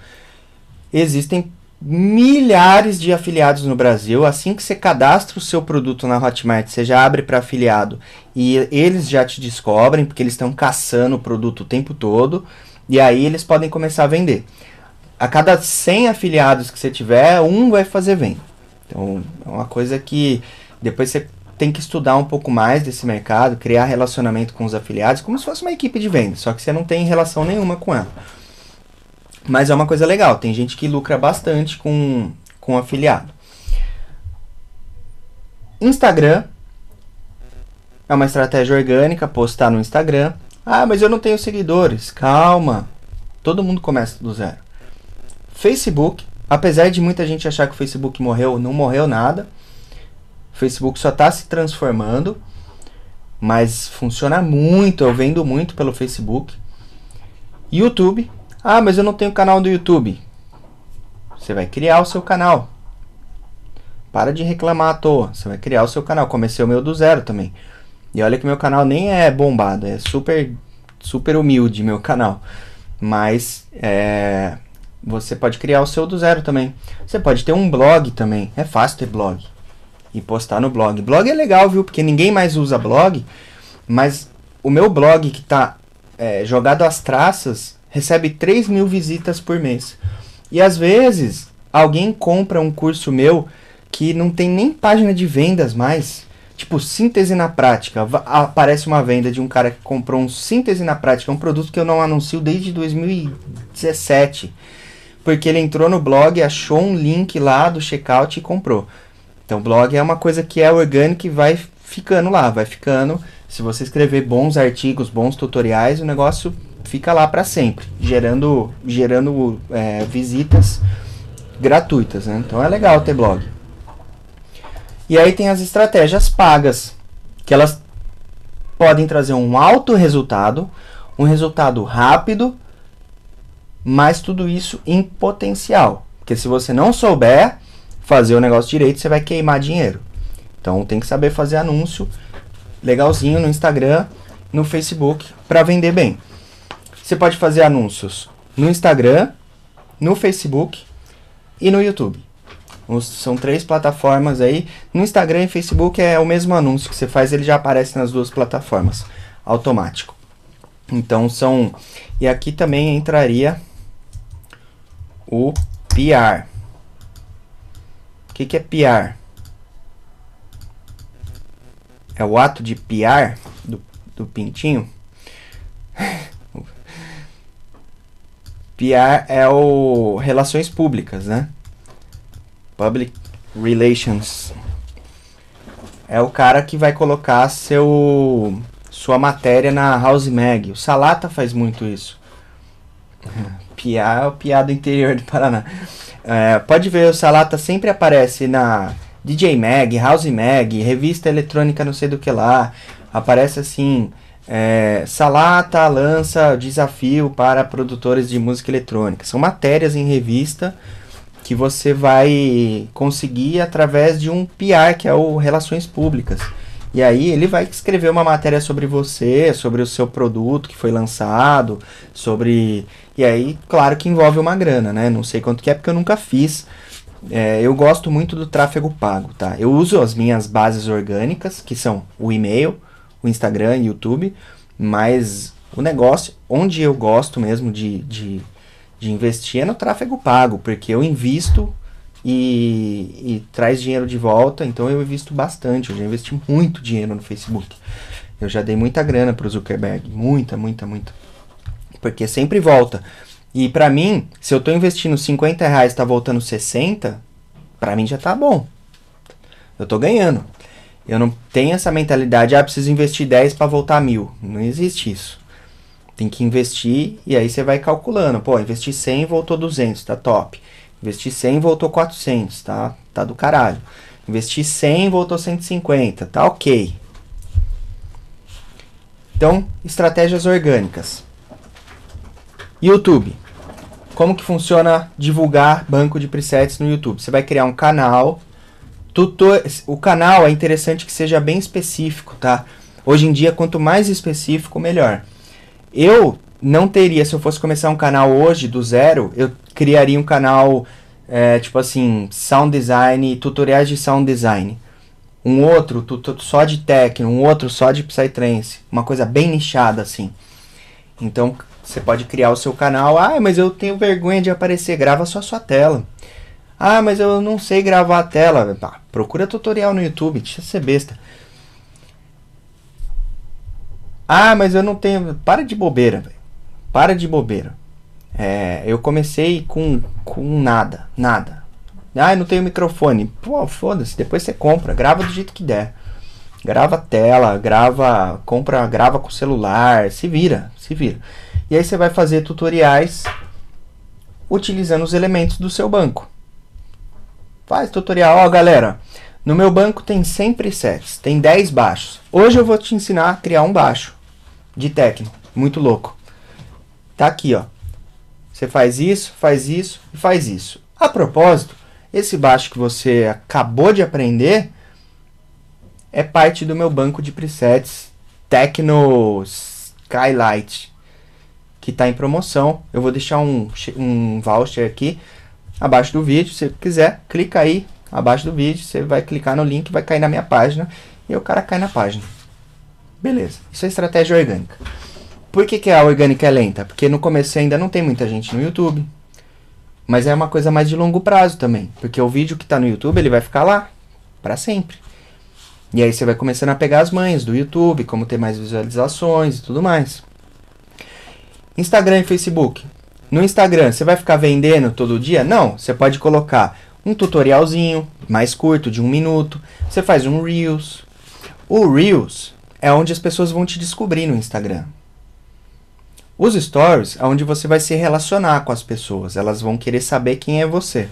Existem milhares de afiliados no Brasil. Assim que você cadastra o seu produto na Hotmart, você já abre para afiliado e eles já te descobrem porque eles estão caçando o produto o tempo todo e aí eles podem começar a vender. A cada 100 afiliados que você tiver, um vai fazer venda. Então é uma coisa que depois você tem que estudar um pouco mais desse mercado, criar relacionamento com os afiliados, como se fosse uma equipe de venda, só que você não tem relação nenhuma com ela. Mas é uma coisa legal, tem gente que lucra bastante com, com afiliado. Instagram é uma estratégia orgânica, postar no Instagram. Ah, mas eu não tenho seguidores. Calma. Todo mundo começa do zero. Facebook, apesar de muita gente achar que o Facebook morreu, não morreu nada. O Facebook só está se transformando, mas funciona muito. Eu vendo muito pelo Facebook. YouTube, ah, mas eu não tenho canal do YouTube. Você vai criar o seu canal. Para de reclamar à toa. Você vai criar o seu canal. Comecei o meu do zero também. E olha que meu canal nem é bombado, é super super humilde meu canal. Mas é, você pode criar o seu do zero também. Você pode ter um blog também. É fácil ter blog. E postar no blog. Blog é legal, viu? Porque ninguém mais usa blog. Mas o meu blog que está é, jogado às traças recebe 3 mil visitas por mês. E às vezes alguém compra um curso meu que não tem nem página de vendas mais. Tipo, síntese na prática. Aparece uma venda de um cara que comprou um síntese na prática, um produto que eu não anuncio desde 2017. Porque ele entrou no blog, achou um link lá do checkout e comprou. Então, blog é uma coisa que é orgânica e vai ficando lá, vai ficando. Se você escrever bons artigos, bons tutoriais, o negócio fica lá para sempre, gerando, gerando é, visitas gratuitas. Né? Então, é legal ter blog. E aí tem as estratégias pagas, que elas podem trazer um alto resultado, um resultado rápido, mas tudo isso em potencial. Porque se você não souber fazer o negócio direito, você vai queimar dinheiro. Então tem que saber fazer anúncio legalzinho no Instagram, no Facebook para vender bem. Você pode fazer anúncios no Instagram, no Facebook e no YouTube. São três plataformas aí. No Instagram e Facebook é o mesmo anúncio que você faz, ele já aparece nas duas plataformas, automático. Então são. E aqui também entraria o PR. O que, que é PR? É o ato de PR do, do pintinho. PR é o relações públicas, né? Public Relations. É o cara que vai colocar seu sua matéria na House Mag. O Salata faz muito isso. Piá é o piá do interior do Paraná. É, pode ver, o Salata sempre aparece na DJ Mag, House Mag, revista eletrônica não sei do que lá. Aparece assim, é, Salata lança desafio para produtores de música eletrônica. São matérias em revista que você vai conseguir através de um PR, que é o Relações Públicas. E aí ele vai escrever uma matéria sobre você, sobre o seu produto que foi lançado, sobre. E aí, claro que envolve uma grana, né? Não sei quanto que é porque eu nunca fiz. É, eu gosto muito do tráfego pago, tá? Eu uso as minhas bases orgânicas, que são o e-mail, o Instagram e YouTube, mas o negócio, onde eu gosto mesmo de, de de investir é no tráfego pago, porque eu invisto e, e, traz dinheiro de volta, então eu invisto bastante, eu já investi muito dinheiro no Facebook. Eu já dei muita grana para o Zuckerberg, muita, muita, muita. Porque sempre volta. E para mim, se eu estou investindo 50 reais e está voltando 60, para mim já tá bom. Eu estou ganhando. Eu não tenho essa mentalidade, ah, preciso investir 10 para voltar mil. Não existe isso. Tem que investir e aí você vai calculando. Pô, investi 100 voltou 200, tá top. Investi 100 voltou 400, tá? Tá do caralho. Investi 100 voltou 150, tá ok. Então, estratégias orgânicas. YouTube. Como que funciona divulgar banco de presets no YouTube? Você vai criar um canal. Tutor... O canal é interessante que seja bem específico, tá? Hoje em dia, quanto mais específico, melhor. Eu não teria, se eu fosse começar um canal hoje do zero, eu criaria um canal é, tipo assim, sound design, tutoriais de sound design. Um outro só de techno, um outro só de psytrance, uma coisa bem nichada assim. Então você pode criar o seu canal. Ah, mas eu tenho vergonha de aparecer. Grava só a sua tela. Ah, mas eu não sei gravar a tela. Procura tutorial no YouTube, deixa ser besta. Ah, mas eu não tenho. Para de bobeira, velho. Para de bobeira. É, eu comecei com, com nada, nada. Ah, eu não tenho microfone. Pô, foda-se, depois você compra, grava do jeito que der. Grava tela, grava, compra, grava com celular, se vira, se vira. E aí você vai fazer tutoriais utilizando os elementos do seu banco. Faz tutorial, ó, galera. No meu banco tem 100 presets, tem 10 baixos. Hoje eu vou te ensinar a criar um baixo de techno. Muito louco. Tá aqui, ó. Você faz isso, faz isso e faz isso. A propósito, esse baixo que você acabou de aprender é parte do meu banco de presets Techno Skylight, que está em promoção. Eu vou deixar um, um voucher aqui abaixo do vídeo. Se quiser, clica aí abaixo do vídeo. Você vai clicar no link, vai cair na minha página e o cara cai na página. Beleza, isso é estratégia orgânica. Por que, que a orgânica é lenta? Porque no começo ainda não tem muita gente no YouTube. Mas é uma coisa mais de longo prazo também. Porque o vídeo que está no YouTube ele vai ficar lá para sempre. E aí você vai começando a pegar as manhas do YouTube, como ter mais visualizações e tudo mais. Instagram e Facebook. No Instagram, você vai ficar vendendo todo dia? Não, você pode colocar um tutorialzinho mais curto, de um minuto. Você faz um Reels. O Reels é onde as pessoas vão te descobrir no Instagram. Os Stories é onde você vai se relacionar com as pessoas. Elas vão querer saber quem é você.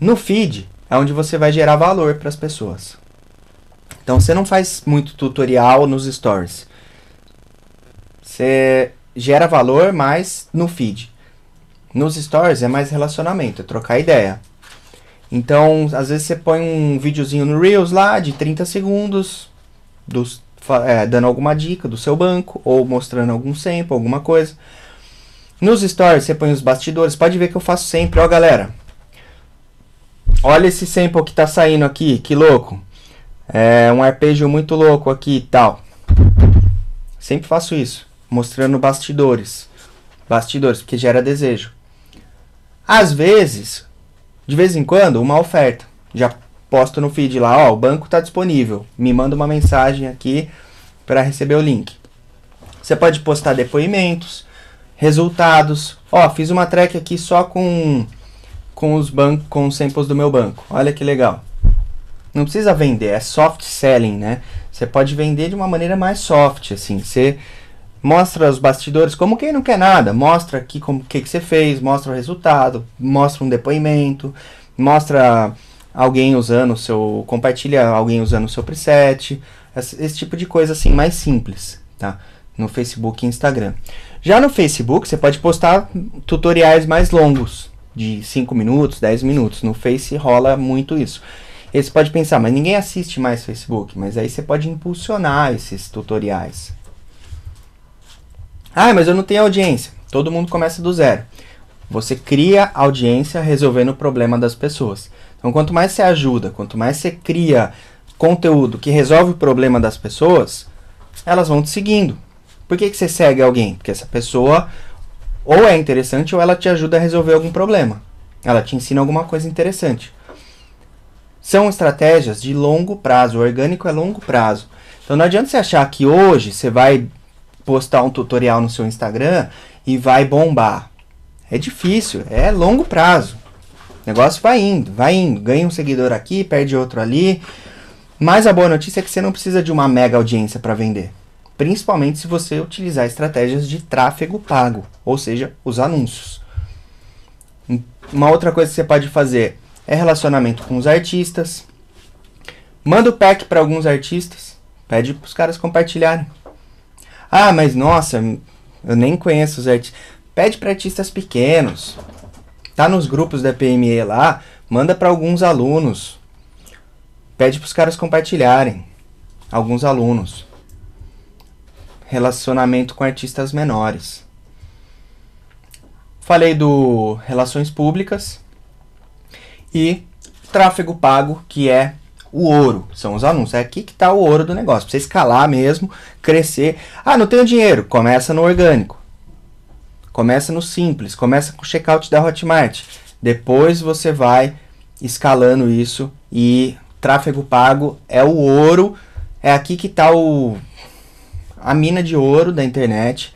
No Feed é onde você vai gerar valor para as pessoas. Então você não faz muito tutorial nos Stories. Você gera valor mais no feed. Nos stories é mais relacionamento, é trocar ideia. Então, às vezes você põe um videozinho no Reels lá de 30 segundos, dos, é, dando alguma dica do seu banco, ou mostrando algum sample, alguma coisa. Nos stories você põe os bastidores, pode ver que eu faço sempre, ó galera. Olha esse sample que tá saindo aqui, que louco. É um arpejo muito louco aqui e tal. Sempre faço isso, mostrando bastidores. Bastidores, porque gera desejo. Às vezes, de vez em quando, uma oferta. Já posto no feed lá, ó, o banco está disponível. Me manda uma mensagem aqui para receber o link. Você pode postar depoimentos, resultados. Ó, fiz uma track aqui só com com os bancos, com os samples do meu banco. Olha que legal. Não precisa vender, é soft selling, né? Você pode vender de uma maneira mais soft, assim. Você mostra os bastidores como quem não quer nada, mostra aqui como que, que você fez, mostra o resultado, mostra um depoimento, mostra alguém usando o seu, compartilha alguém usando o seu preset, esse, esse tipo de coisa assim mais simples, tá? No Facebook e Instagram. Já no Facebook você pode postar tutoriais mais longos, de 5 minutos, 10 minutos. No Face rola muito isso. E você pode pensar, mas ninguém assiste mais Facebook, mas aí você pode impulsionar esses tutoriais. Ah, mas eu não tenho audiência. Todo mundo começa do zero. Você cria audiência resolvendo o problema das pessoas. Então, quanto mais você ajuda, quanto mais você cria conteúdo que resolve o problema das pessoas, elas vão te seguindo. Por que, que você segue alguém? Porque essa pessoa ou é interessante ou ela te ajuda a resolver algum problema. Ela te ensina alguma coisa interessante. São estratégias de longo prazo. O orgânico é longo prazo. Então não adianta você achar que hoje você vai postar um tutorial no seu Instagram e vai bombar. É difícil, é longo prazo. O negócio vai indo, vai indo. Ganha um seguidor aqui, perde outro ali. Mas a boa notícia é que você não precisa de uma mega audiência para vender. Principalmente se você utilizar estratégias de tráfego pago, ou seja, os anúncios. Uma outra coisa que você pode fazer é relacionamento com os artistas. Manda o pack para alguns artistas, pede para os caras compartilharem. Ah, mas nossa, eu nem conheço os artistas. Pede para artistas pequenos. Tá nos grupos da PME lá, manda para alguns alunos. Pede para os caras compartilharem. Alguns alunos. Relacionamento com artistas menores. Falei do relações públicas e tráfego pago, que é o ouro, são os anúncios. É aqui que está o ouro do negócio. Pra você escalar mesmo, crescer. Ah, não tenho dinheiro. Começa no orgânico. Começa no simples. Começa com o checkout da Hotmart. Depois você vai escalando isso e tráfego pago é o ouro. É aqui que está o a mina de ouro da internet.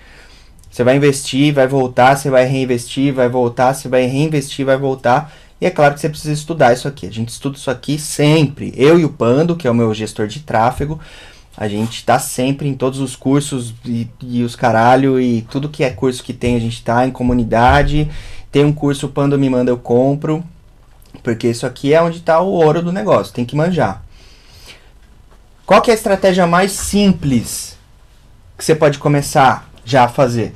Você vai investir, vai voltar, você vai reinvestir, vai voltar, você vai reinvestir, vai voltar. E é claro que você precisa estudar isso aqui. A gente estuda isso aqui sempre. Eu e o Pando, que é o meu gestor de tráfego, a gente está sempre em todos os cursos e, e, os caralho e tudo que é curso que tem, a gente está em comunidade. Tem um curso, o Pando me manda, eu compro. Porque isso aqui é onde está o ouro do negócio, tem que manjar. Qual que é a estratégia mais simples que você pode começar já a fazer?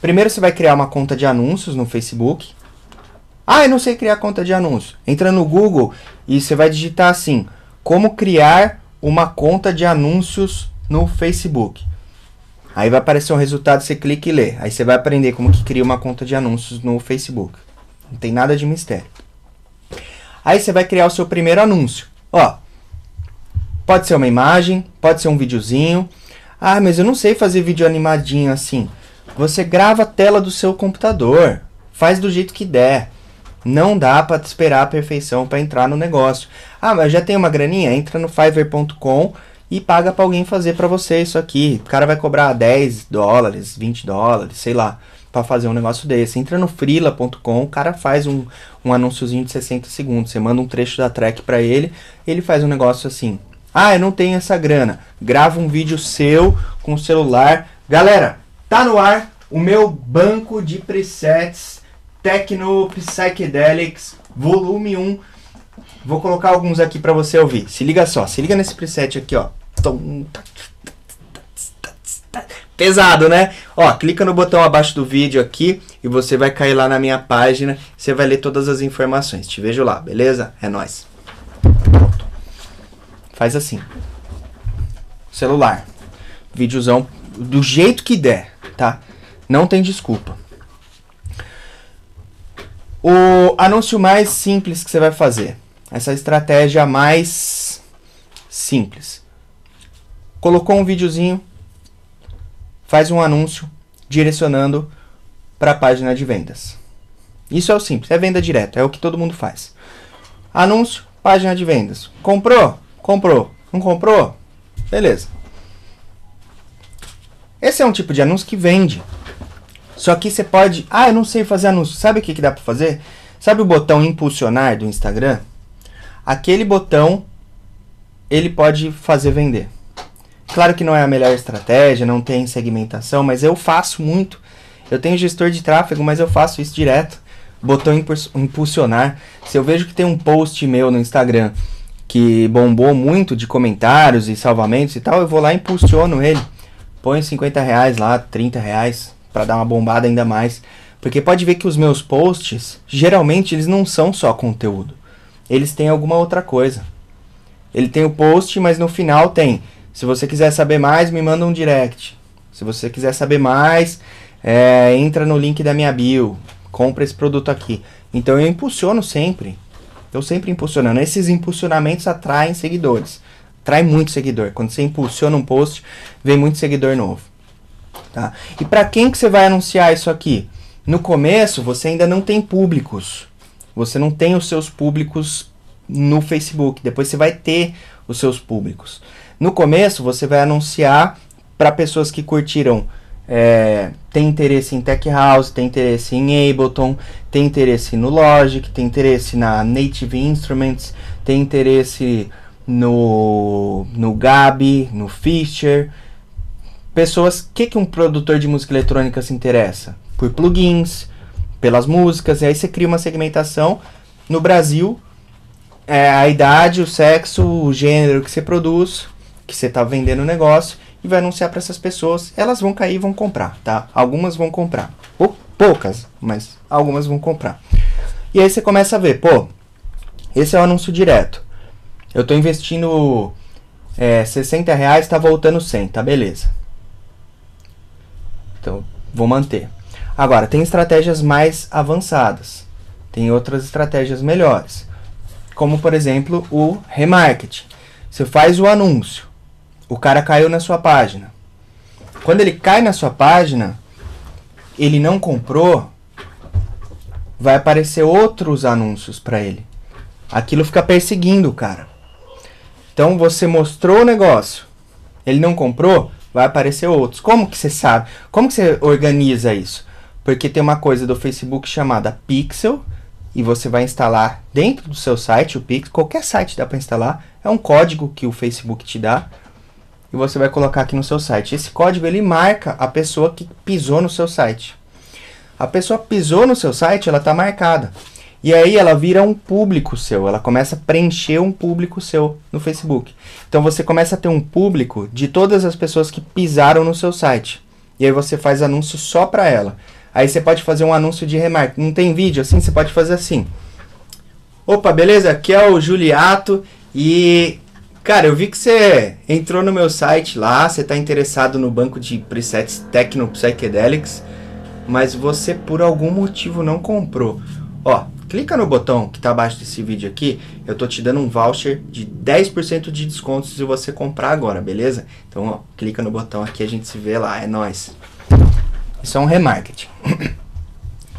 Primeiro você vai criar uma conta de anúncios no Facebook. Ah, eu não sei criar conta de anúncio. Entra no Google e você vai digitar assim: como criar uma conta de anúncios no Facebook. Aí vai aparecer um resultado, você clica e lê. Aí você vai aprender como que cria uma conta de anúncios no Facebook. Não tem nada de mistério. Aí você vai criar o seu primeiro anúncio. Ó, pode ser uma imagem, pode ser um videozinho. Ah, mas eu não sei fazer vídeo animadinho assim. Você grava a tela do seu computador, faz do jeito que der. Não dá para esperar a perfeição para entrar no negócio. Ah, mas já tem uma graninha? Entra no fiverr.com e paga para alguém fazer para você isso aqui. O cara vai cobrar 10 dólares, 20 dólares, sei lá. para fazer um negócio desse. Entra no freela.com, o cara faz um, um anúnciozinho de 60 segundos. Você manda um trecho da track para ele, ele faz um negócio assim. Ah, eu não tenho essa grana. Grava um vídeo seu com o celular. Galera, tá no ar o meu banco de presets Tecno Psychedelics Volume 1. Vou colocar alguns aqui para você ouvir. Se liga só, se liga nesse preset aqui, ó. Pesado, né? Ó, clica no botão abaixo do vídeo aqui e você vai cair lá na minha página. Você vai ler todas as informações. Te vejo lá, beleza? É nóis. Faz assim. Celular. Videozão do jeito que der, tá? Não tem desculpa. O anúncio mais simples que você vai fazer. Essa estratégia mais simples. Colocou um videozinho, faz um anúncio direcionando para a página de vendas. Isso é o simples, é venda direta, é o que todo mundo faz. Anúncio, página de vendas. Comprou? Comprou. Não comprou? Beleza. Esse é um tipo de anúncio que vende. Só que você pode. Ah, eu não sei fazer anúncio. Sabe o que, que dá para fazer? Sabe o botão impulsionar do Instagram? Aquele botão ele pode fazer vender. Claro que não é a melhor estratégia, não tem segmentação, mas eu faço muito. Eu tenho gestor de tráfego, mas eu faço isso direto. Botão impulsionar. Se eu vejo que tem um post meu no Instagram que bombou muito de comentários e salvamentos e tal, eu vou lá e impulsiono ele. Põe 50 reais lá, 30 reais, para dar uma bombada ainda mais. Porque pode ver que os meus posts, geralmente eles não são só conteúdo. Eles têm alguma outra coisa. Ele tem o post, mas no final tem se você quiser saber mais, me manda um direct. Se você quiser saber mais, é, entra no link da minha bio. Compra esse produto aqui. Então eu impulsiono sempre. Estou sempre impulsionando. Esses impulsionamentos atraem seguidores. Atrai muito seguidor. Quando você impulsiona um post, vem muito seguidor novo. Tá? E para quem que você vai anunciar isso aqui? No começo, você ainda não tem públicos. Você não tem os seus públicos no Facebook. Depois você vai ter os seus públicos. No começo, você vai anunciar para pessoas que curtiram, é, tem interesse em Tech House, tem interesse em Ableton, tem interesse no Logic, tem interesse na Native Instruments, tem interesse no, no Gabi, no Fischer. Pessoas, o que, que um produtor de música eletrônica se interessa? Por plugins, pelas músicas, e aí você cria uma segmentação. No Brasil, é, a idade, o sexo, o gênero que você produz, que você está vendendo o negócio e vai anunciar para essas pessoas. Elas vão cair e vão comprar, tá? Algumas vão comprar. Pou, poucas, mas algumas vão comprar. E aí você começa a ver, pô, esse é o anúncio direto. Eu estou investindo é, 60 reais, está voltando 100, tá beleza. Então, vou manter. Agora, tem estratégias mais avançadas. Tem outras estratégias melhores. Como, por exemplo, o remarketing. Você faz o anúncio o cara caiu na sua página. Quando ele cai na sua página, ele não comprou, vai aparecer outros anúncios para ele. Aquilo fica perseguindo o cara. Então você mostrou o negócio, ele não comprou, vai aparecer outros. Como que você sabe? Como que você organiza isso? Porque tem uma coisa do Facebook chamada Pixel e você vai instalar dentro do seu site o Pixel, qualquer site dá para instalar, é um código que o Facebook te dá e você vai colocar aqui no seu site. Esse código ele marca a pessoa que pisou no seu site. A pessoa pisou no seu site, ela está marcada. E aí ela vira um público seu, ela começa a preencher um público seu no Facebook. Então você começa a ter um público de todas as pessoas que pisaram no seu site. E aí você faz anúncio só para ela. Aí você pode fazer um anúncio de remarketing. Não tem vídeo assim, você pode fazer assim. Opa, beleza? Aqui é o Juliato e Cara, eu vi que você entrou no meu site lá, você está interessado no banco de presets Tecno Psychedelics, mas você por algum motivo não comprou. Ó, clica no botão que está abaixo desse vídeo aqui, eu tô te dando um voucher de 10% de desconto se você comprar agora, beleza? Então, ó, clica no botão aqui, a gente se vê lá, é nóis. Isso é um remarketing.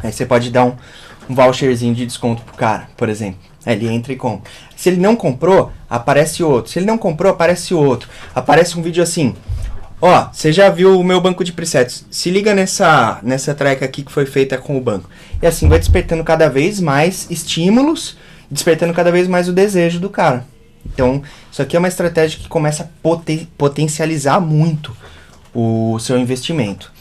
Aí você pode dar um, um voucherzinho de desconto pro cara, por exemplo. Ele entra e compra. Se ele não comprou, aparece outro. Se ele não comprou, aparece outro. Aparece um vídeo assim: Ó, você já viu o meu banco de presets. Se liga nessa, nessa track aqui que foi feita com o banco. E assim vai despertando cada vez mais estímulos, despertando cada vez mais o desejo do cara. Então, isso aqui é uma estratégia que começa a poten potencializar muito o seu investimento.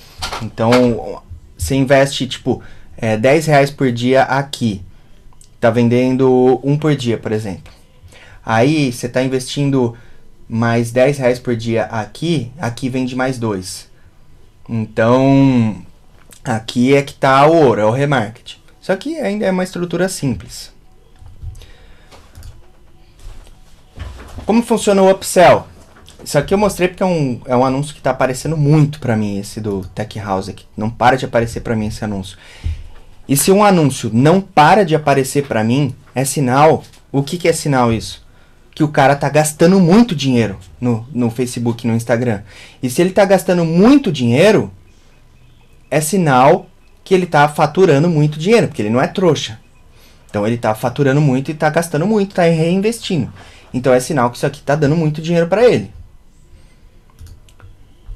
Então, você investe, tipo, é, 10 reais por dia aqui. Tá vendendo um por dia, por exemplo. Aí, você tá investindo mais 10 reais por dia aqui, aqui vende mais dois. Então, aqui é que está o ouro, é o remarketing. Só que ainda é uma estrutura simples. Como funciona o upsell? Isso aqui eu mostrei porque é um, é um anúncio que está aparecendo muito para mim, esse do Tech House aqui. Não para de aparecer para mim esse anúncio. E se um anúncio não para de aparecer para mim, é sinal. O que, que é sinal isso? Que o cara tá gastando muito dinheiro no, no Facebook, no Instagram. E se ele tá gastando muito dinheiro, é sinal que ele tá faturando muito dinheiro, porque ele não é trouxa. Então ele tá faturando muito e tá gastando muito, tá reinvestindo. Então é sinal que isso aqui tá dando muito dinheiro para ele.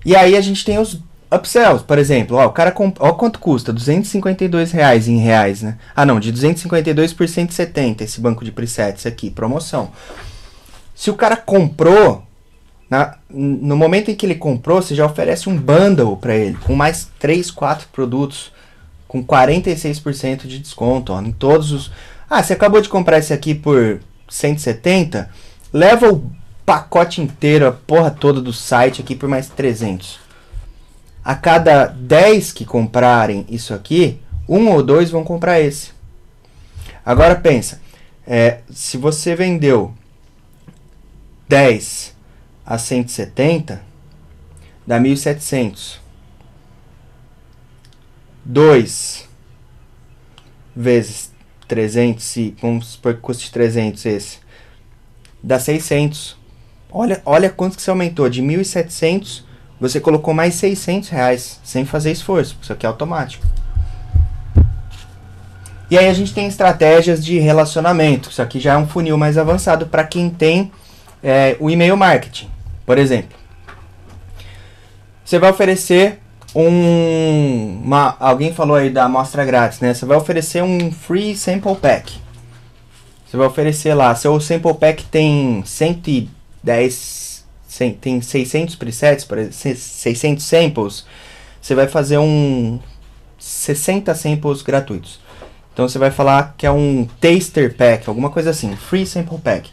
E aí a gente tem os upsells, por exemplo, ó, o cara ó quanto custa, 252 reais em reais, né? Ah não, de 252 por 170 esse banco de presets aqui, promoção. Se o cara comprou, na, no momento em que ele comprou, você já oferece um bundle para ele, com mais 3, 4 produtos, com 46% de desconto, ó, em todos os... Ah, você acabou de comprar esse aqui por 170, leva o pacote inteiro, a porra toda do site aqui por mais 300. A cada 10 que comprarem isso aqui, um ou dois vão comprar esse. Agora pensa, é, se você vendeu 10 a 170 dá 1.700. 2 vezes 300, se vamos supor que custe 300 esse, dá 600. Olha, olha quanto que você aumentou. De 1.700, você colocou mais 600 reais, sem fazer esforço. Isso aqui é automático. E aí a gente tem estratégias de relacionamento. Isso aqui já é um funil mais avançado para quem tem é, o e-mail marketing, por exemplo. Você vai oferecer um. Uma, alguém falou aí da amostra grátis, né? Você vai oferecer um free sample pack. Você vai oferecer lá. Seu sample pack tem 110. Tem 600 presets, 600 samples. Você vai fazer um 60 samples gratuitos. Então você vai falar que é um taster pack, alguma coisa assim, free sample pack.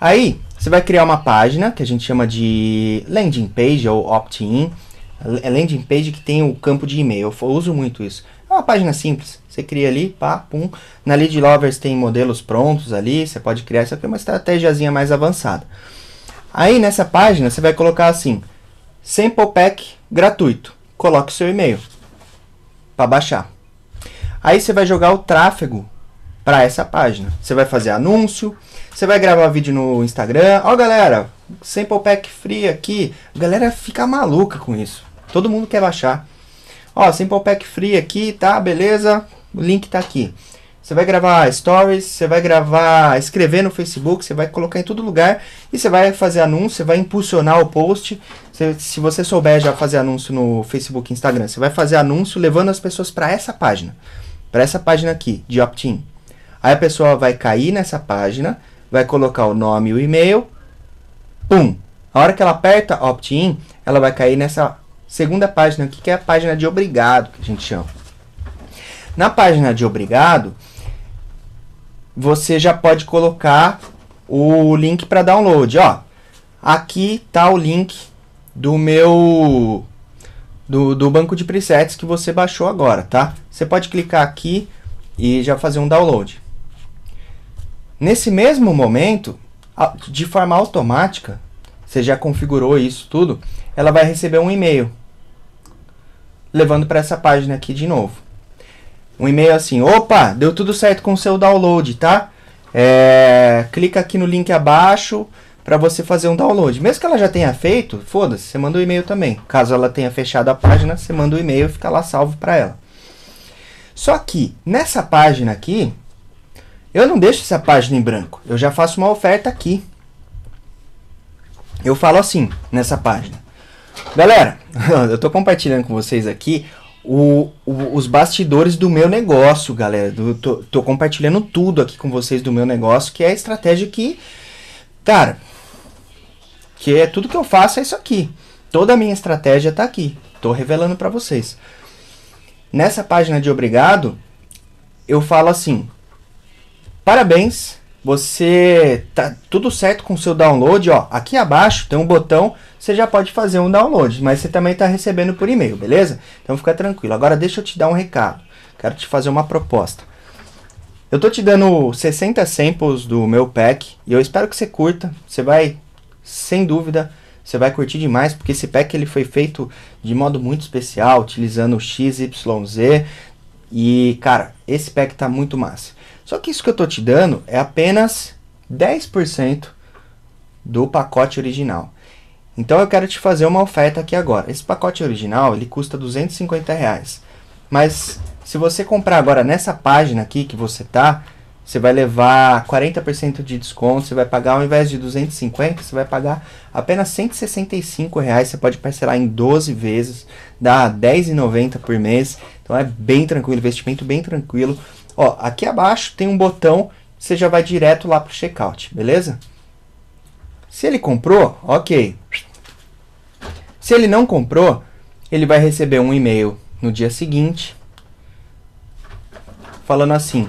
Aí você vai criar uma página que a gente chama de landing page ou opt-in. É landing page que tem o campo de e-mail. Eu uso muito isso. É uma página simples. Você cria ali, pá, pum. Na Lead Lovers tem modelos prontos ali. Você pode criar. Isso aqui uma estratégiazinha mais avançada. Aí nessa página você vai colocar assim: Sample Pack gratuito. Coloque seu e-mail para baixar. Aí você vai jogar o tráfego para essa página. Você vai fazer anúncio, você vai gravar vídeo no Instagram. Ó, galera, Sample Pack Free aqui. A galera fica maluca com isso. Todo mundo quer baixar. Ó, Sample Pack Free aqui, tá? Beleza? O link tá aqui. Você vai gravar stories, você vai gravar, escrever no Facebook, você vai colocar em todo lugar e você vai fazer anúncio, você vai impulsionar o post. Se você souber já fazer anúncio no Facebook Instagram, você vai fazer anúncio levando as pessoas para essa página, para essa página aqui de opt-in. Aí a pessoa vai cair nessa página, vai colocar o nome e o e-mail, pum. A hora que ela aperta opt-in, ela vai cair nessa segunda página aqui, que é a página de obrigado, que a gente chama. Na página de obrigado, você já pode colocar o link para download, ó. Aqui tá o link do meu do, do banco de presets que você baixou agora, tá? Você pode clicar aqui e já fazer um download. Nesse mesmo momento, de forma automática, você já configurou isso tudo, ela vai receber um e-mail levando para essa página aqui de novo. Um e-mail assim: opa, deu tudo certo com o seu download, tá? É, clica aqui no link abaixo para você fazer um download. Mesmo que ela já tenha feito, foda-se, você manda o um e-mail também. Caso ela tenha fechado a página, você manda o um e-mail e fica lá salvo para ela. Só que nessa página aqui, eu não deixo essa página em branco. Eu já faço uma oferta aqui. Eu falo assim nessa página: Galera, eu tô compartilhando com vocês aqui o, o, os bastidores do meu negócio, galera. Do, tô, tô, compartilhando tudo aqui com vocês do meu negócio, que é a estratégia que, cara, que é tudo que eu faço é isso aqui. Toda a minha estratégia tá aqui. Tô revelando para vocês. Nessa página de obrigado, eu falo assim: Parabéns, você tá tudo certo com o seu download, ó. Aqui abaixo tem um botão, você já pode fazer um download, mas você também está recebendo por e-mail, beleza? Então fica tranquilo. Agora deixa eu te dar um recado. Quero te fazer uma proposta. Eu tô te dando 60 samples do meu pack e eu espero que você curta. Você vai, sem dúvida, você vai curtir demais, porque esse pack ele foi feito de modo muito especial, utilizando o XYZ. E, cara, esse pack tá muito massa. Só que isso que eu tô te dando é apenas 10% do pacote original. Então eu quero te fazer uma oferta aqui agora. Esse pacote original ele custa 250 reais. Mas se você comprar agora nessa página aqui que você tá, você vai levar 40% de desconto, você vai pagar ao invés de 250, você vai pagar apenas 165 reais, você pode parcelar em 12 vezes, dá 10,90 por mês, então é bem tranquilo, investimento bem tranquilo. Ó, aqui abaixo tem um botão, você já vai direto lá para o checkout, beleza? Se ele comprou, ok. Se ele não comprou, ele vai receber um e-mail no dia seguinte falando assim: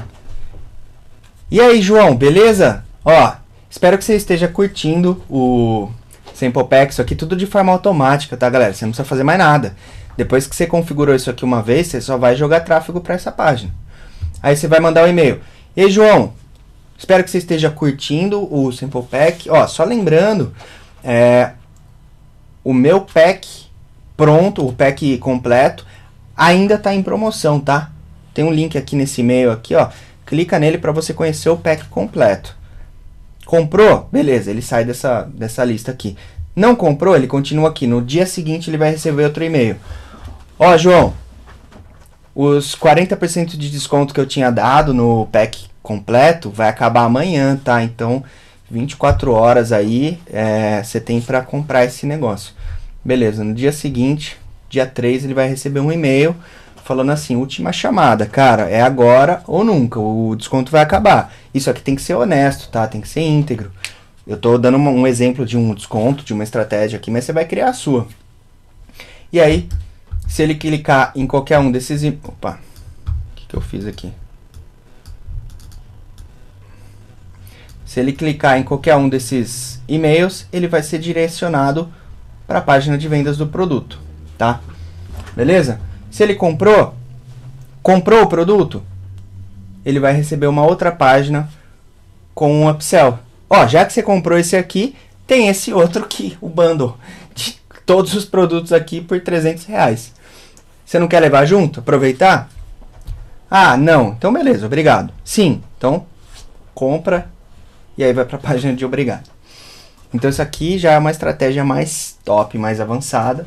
E aí, João, beleza? Ó, espero que você esteja curtindo o Sample Pack, isso aqui tudo de forma automática, tá, galera? Você não precisa fazer mais nada. Depois que você configurou isso aqui uma vez, você só vai jogar tráfego para essa página. Aí você vai mandar o um e-mail. Ei, João, espero que você esteja curtindo o Simple Pack. Ó, só lembrando, é, o meu pack pronto, o pack completo, ainda está em promoção, tá? Tem um link aqui nesse e-mail aqui, ó. Clica nele para você conhecer o pack completo. Comprou? Beleza, ele sai dessa, dessa lista aqui. Não comprou? Ele continua aqui. No dia seguinte ele vai receber outro e-mail. Ó, João, os 40% de desconto que eu tinha dado no pack completo vai acabar amanhã, tá? Então, 24 horas aí é, você é, tem para comprar esse negócio. Beleza, no dia seguinte, dia 3, ele vai receber um e-mail falando assim: última chamada, cara, é agora ou nunca, o desconto vai acabar. Isso aqui tem que ser honesto, tá? Tem que ser íntegro. Eu tô dando um exemplo de um desconto, de uma estratégia aqui, mas você vai criar a sua. E aí, se ele clicar em qualquer um desses. Opa! O que, que eu fiz aqui? Se ele clicar em qualquer um desses e-mails, ele vai ser direcionado para a página de vendas do produto, tá? Beleza? Se ele comprou, comprou o produto, ele vai receber uma outra página com um upsell. Ó, já que você comprou esse aqui, tem esse outro aqui, o bundle de todos os produtos aqui por 300 reais. Você não quer levar junto? Aproveitar? Ah, não. Então beleza, obrigado. Sim. Então compra e aí vai para a página de obrigado. Então isso aqui já é uma estratégia mais top, mais avançada,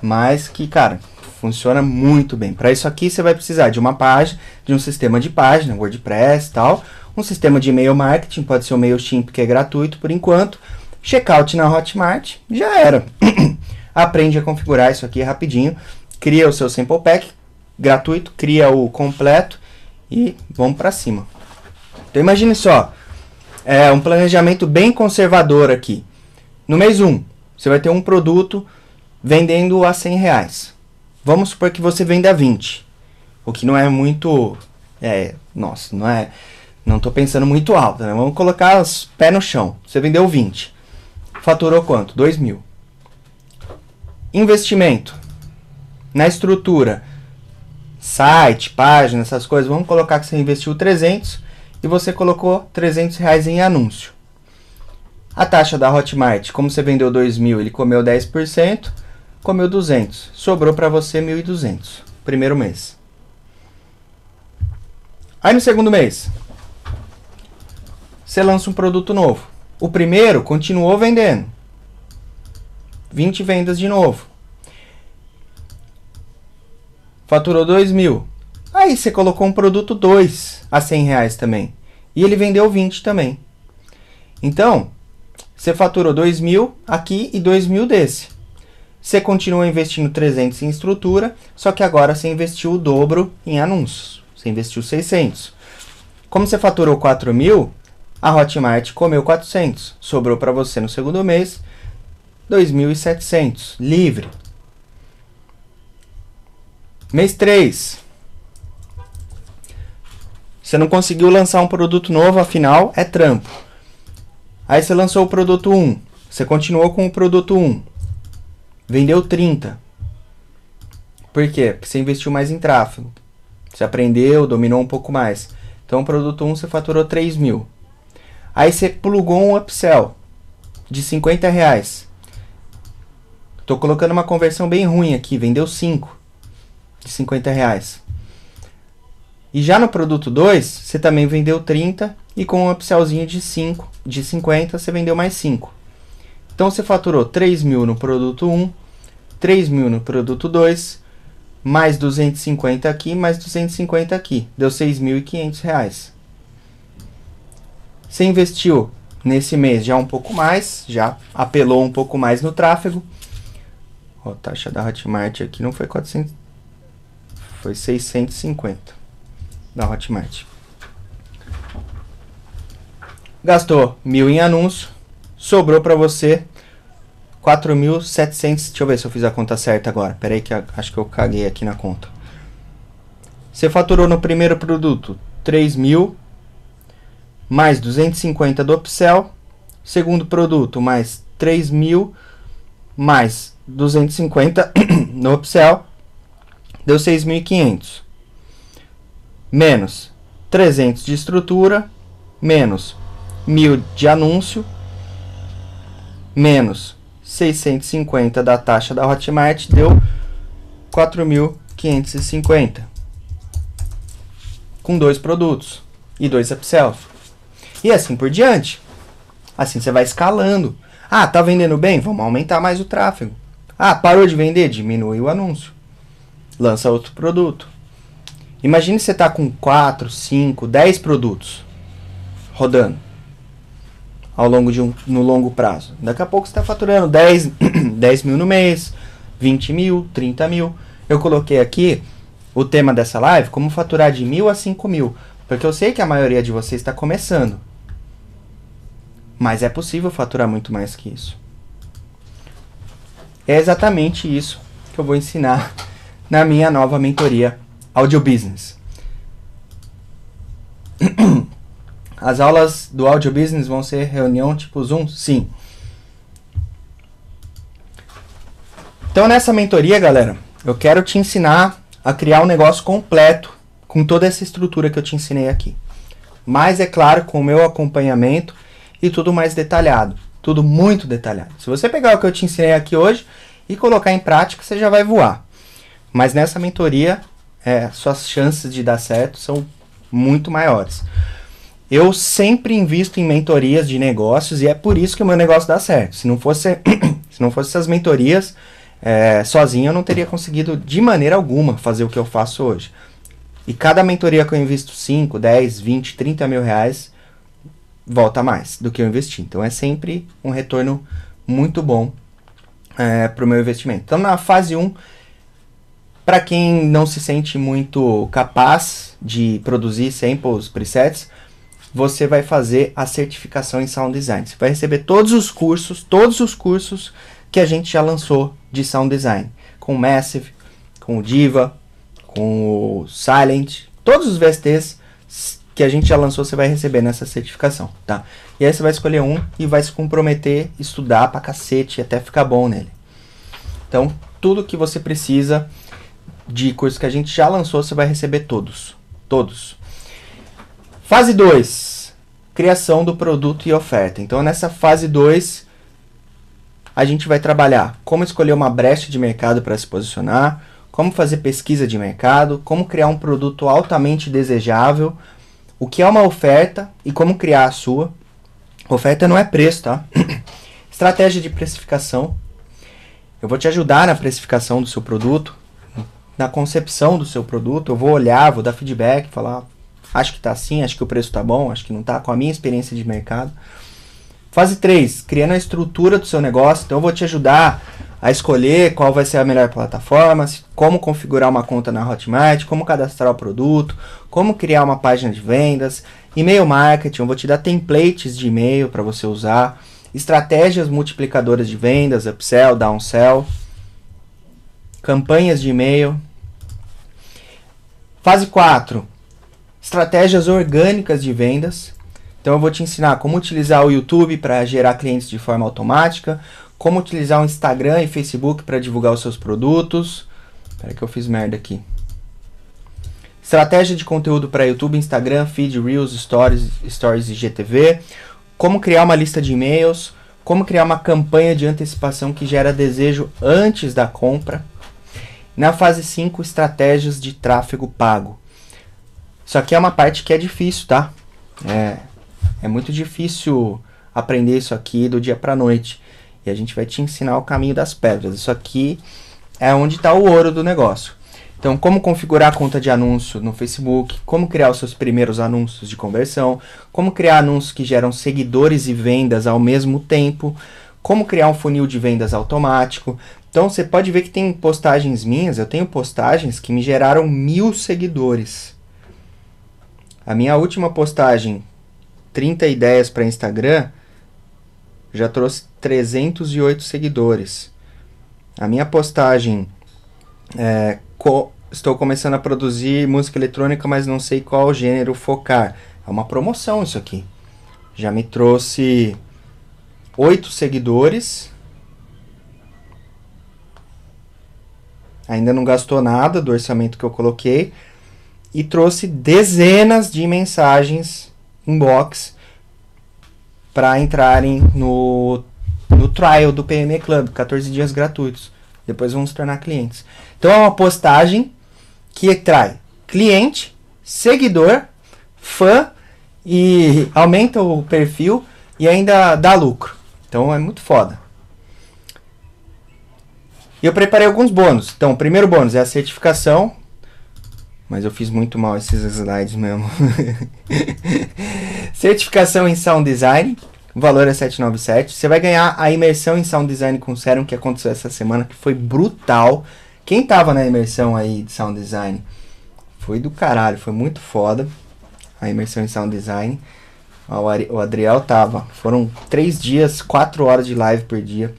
mas que, cara, funciona muito bem. Para isso aqui você vai precisar de uma página, de um sistema de página, WordPress, tal, um sistema de e-mail marketing, pode ser o MailChimp que é gratuito por enquanto, checkout na Hotmart, já era. Aprende a configurar isso aqui rapidinho cria o seu sample pack gratuito, cria o completo e vamos para cima. Então imagine só, é um planejamento bem conservador aqui. No mês 1, você vai ter um produto vendendo a 100 reais. Vamos supor que você venda a 20, o que não é muito, é, nossa, não é, não estou pensando muito alto, né? Vamos colocar os pés no chão. Você vendeu 20, faturou quanto? 2 mil. Investimento, na estrutura, site, página, essas coisas, vamos colocar que você investiu 300 e você colocou 300 reais em anúncio. A taxa da Hotmart, como você vendeu 2 mil, ele comeu 10%, comeu 200, sobrou para você 1.200, primeiro mês. Aí no segundo mês, você lança um produto novo. O primeiro continuou vendendo. 20 vendas de novo faturou 2 mil. Aí você colocou um produto 2 a 100 reais também. E ele vendeu 20 também. Então, você faturou 2 mil aqui e 2 mil desse. Você continua investindo 300 em estrutura, só que agora você investiu o dobro em anúncios. Você investiu 600. Como você faturou 4 mil, a Hotmart comeu 400. Sobrou para você no segundo mês 2.700, livre. Mês 3. Você não conseguiu lançar um produto novo, afinal é trampo. Aí você lançou o produto 1. Você continuou com o produto 1. Vendeu 30. Por quê? Porque você investiu mais em tráfego. Você aprendeu, dominou um pouco mais. Então, o produto 1 você faturou 3 mil. Aí você plugou um upsell de 50 reais. Tô colocando uma conversão bem ruim aqui, vendeu 5 de 50 reais. E já no produto 2, você também vendeu 30 e com um upsellzinho de 5, de 50, você vendeu mais 5. Então você faturou 3 mil no produto 1, 3 mil no produto 2, mais 250 aqui, mais 250 aqui. Deu 6.500 reais. Você investiu nesse mês já um pouco mais, já apelou um pouco mais no tráfego. Ó, a taxa da Hotmart aqui não foi 400, foi 650 da Hotmart. Gastou mil em anúncio, sobrou para você 4.700. Deixa eu ver se eu fiz a conta certa agora. Pera aí que acho que eu caguei aqui na conta. Você faturou no primeiro produto 3.000 mais 250 do upsell. Segundo produto mais 3.000 mais 250 no upsell. Deu 6.500. Menos 300 de estrutura. Menos 1.000 de anúncio. Menos 650 da taxa da Hotmart deu 4.550 com dois produtos e dois upsells. E assim por diante. Assim você vai escalando. Ah, tá vendendo bem? Vamos aumentar mais o tráfego. Ah, parou de vender? Diminui o anúncio. Lança outro produto. Imagine você tá com 4, 5, 10 produtos rodando ao longo de um no longo prazo. Daqui a pouco você está faturando 10, 10 mil no mês, 20 mil, 30 mil. Eu coloquei aqui o tema dessa live como faturar de mil a 5 mil, porque eu sei que a maioria de vocês está começando. Mas é possível faturar muito mais que isso. É exatamente isso que eu vou ensinar na minha nova mentoria Audio Business. As aulas do Audio Business vão ser reunião tipo Zoom? Sim. Então nessa mentoria, galera, eu quero te ensinar a criar um negócio completo com toda essa estrutura que eu te ensinei aqui. Mas é claro, com o meu acompanhamento e tudo mais detalhado, tudo muito detalhado. Se você pegar o que eu te ensinei aqui hoje e colocar em prática, você já vai voar. Mas nessa mentoria, é, suas chances de dar certo são muito maiores. Eu sempre invisto em mentorias de negócios e é por isso que o meu negócio dá certo. Se não fosse, se não fosse essas mentorias, é, sozinho eu não teria conseguido de maneira alguma fazer o que eu faço hoje. E cada mentoria que eu invisto 5, 10, 20, 30 mil reais, volta mais do que eu investi. Então é sempre um retorno muito bom é, para o meu investimento. Então na fase 1, para quem não se sente muito capaz de produzir samples, presets, você vai fazer a certificação em Sound Design. Você vai receber todos os cursos, todos os cursos que a gente já lançou de Sound Design, com o Massive, com o Diva, com o Silent, todos os VSTs que a gente já lançou, você vai receber nessa certificação, tá? E aí você vai escolher um e vai se comprometer, estudar pra cacete até ficar bom nele. Então, tudo que você precisa de cursos que a gente já lançou, você vai receber todos. Todos. Fase 2, criação do produto e oferta. Então, nessa fase 2, a gente vai trabalhar como escolher uma brecha de mercado para se posicionar, como fazer pesquisa de mercado, como criar um produto altamente desejável, o que é uma oferta e como criar a sua. Oferta não é preço, tá? Estratégia de precificação. Eu vou te ajudar na precificação do seu produto, na concepção do seu produto. Eu vou olhar, vou dar feedback, falar acho que está assim, acho que o preço está bom, acho que não está, com a minha experiência de mercado. Fase 3, criando a estrutura do seu negócio. Então eu vou te ajudar a escolher qual vai ser a melhor plataforma, como configurar uma conta na Hotmart, como cadastrar o produto, como criar uma página de vendas, e-mail marketing, eu vou te dar templates de e-mail para você usar, estratégias multiplicadoras de vendas, upsell, downsell, campanhas de e-mail. Fase 4, estratégias orgânicas de vendas. Então eu vou te ensinar como utilizar o YouTube para gerar clientes de forma automática, como utilizar o Instagram e Facebook para divulgar os seus produtos. Espera que eu fiz merda aqui. Estratégia de conteúdo para YouTube, Instagram, feed, Reels, Stories, Stories e GTV. Como criar uma lista de e-mails. Como criar uma campanha de antecipação que gera desejo antes da compra. Na fase 5, estratégias de tráfego pago. Isso aqui é uma parte que é difícil, tá? É, é muito difícil aprender isso aqui do dia para noite. E a gente vai te ensinar o caminho das pedras. Isso aqui é onde está o ouro do negócio. Então, como configurar a conta de anúncio no Facebook, como criar os seus primeiros anúncios de conversão, como criar anúncios que geram seguidores e vendas ao mesmo tempo, como criar um funil de vendas automático. Então, você pode ver que tem postagens minhas, eu tenho postagens que me geraram mil seguidores. A minha última postagem, 30 ideias para Instagram, já trouxe 308 seguidores. A minha postagem é, co estou começando a produzir música eletrônica, mas não sei qual gênero focar. É uma promoção isso aqui. Já me trouxe 8 seguidores. Ainda não gastou nada do orçamento que eu coloquei. E trouxe dezenas de mensagens inbox para entrarem no, no trial do PME Club, 14 dias gratuitos. Depois vão se tornar clientes. Então é uma postagem que trai cliente, seguidor, fã e aumenta o perfil e ainda dá lucro. Então é muito foda. E eu preparei alguns bônus. Então, o primeiro bônus é a certificação. Mas eu fiz muito mal esses slides mesmo. certificação em Sound Design. O valor é 797. Você vai ganhar a imersão em Sound Design com Serum que aconteceu essa semana, que foi brutal. Quem tava na imersão aí de Sound Design foi do caralho, foi muito foda. A imersão em Sound Design. O Adriel tava. Foram três dias, quatro horas de live por dia.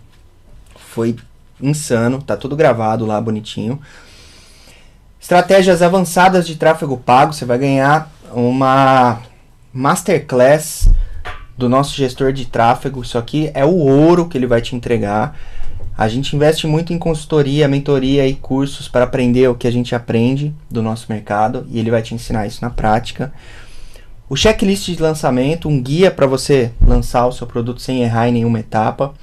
Foi insano. Tá tudo gravado lá, bonitinho. Estratégias avançadas de tráfego pago. Você vai ganhar uma masterclass do nosso gestor de tráfego. Isso aqui é o ouro que ele vai te entregar. A gente investe muito em consultoria, mentoria e cursos para aprender o que a gente aprende do nosso mercado e ele vai te ensinar isso na prática. O checklist de lançamento, um guia para você lançar o seu produto sem errar em nenhuma etapa.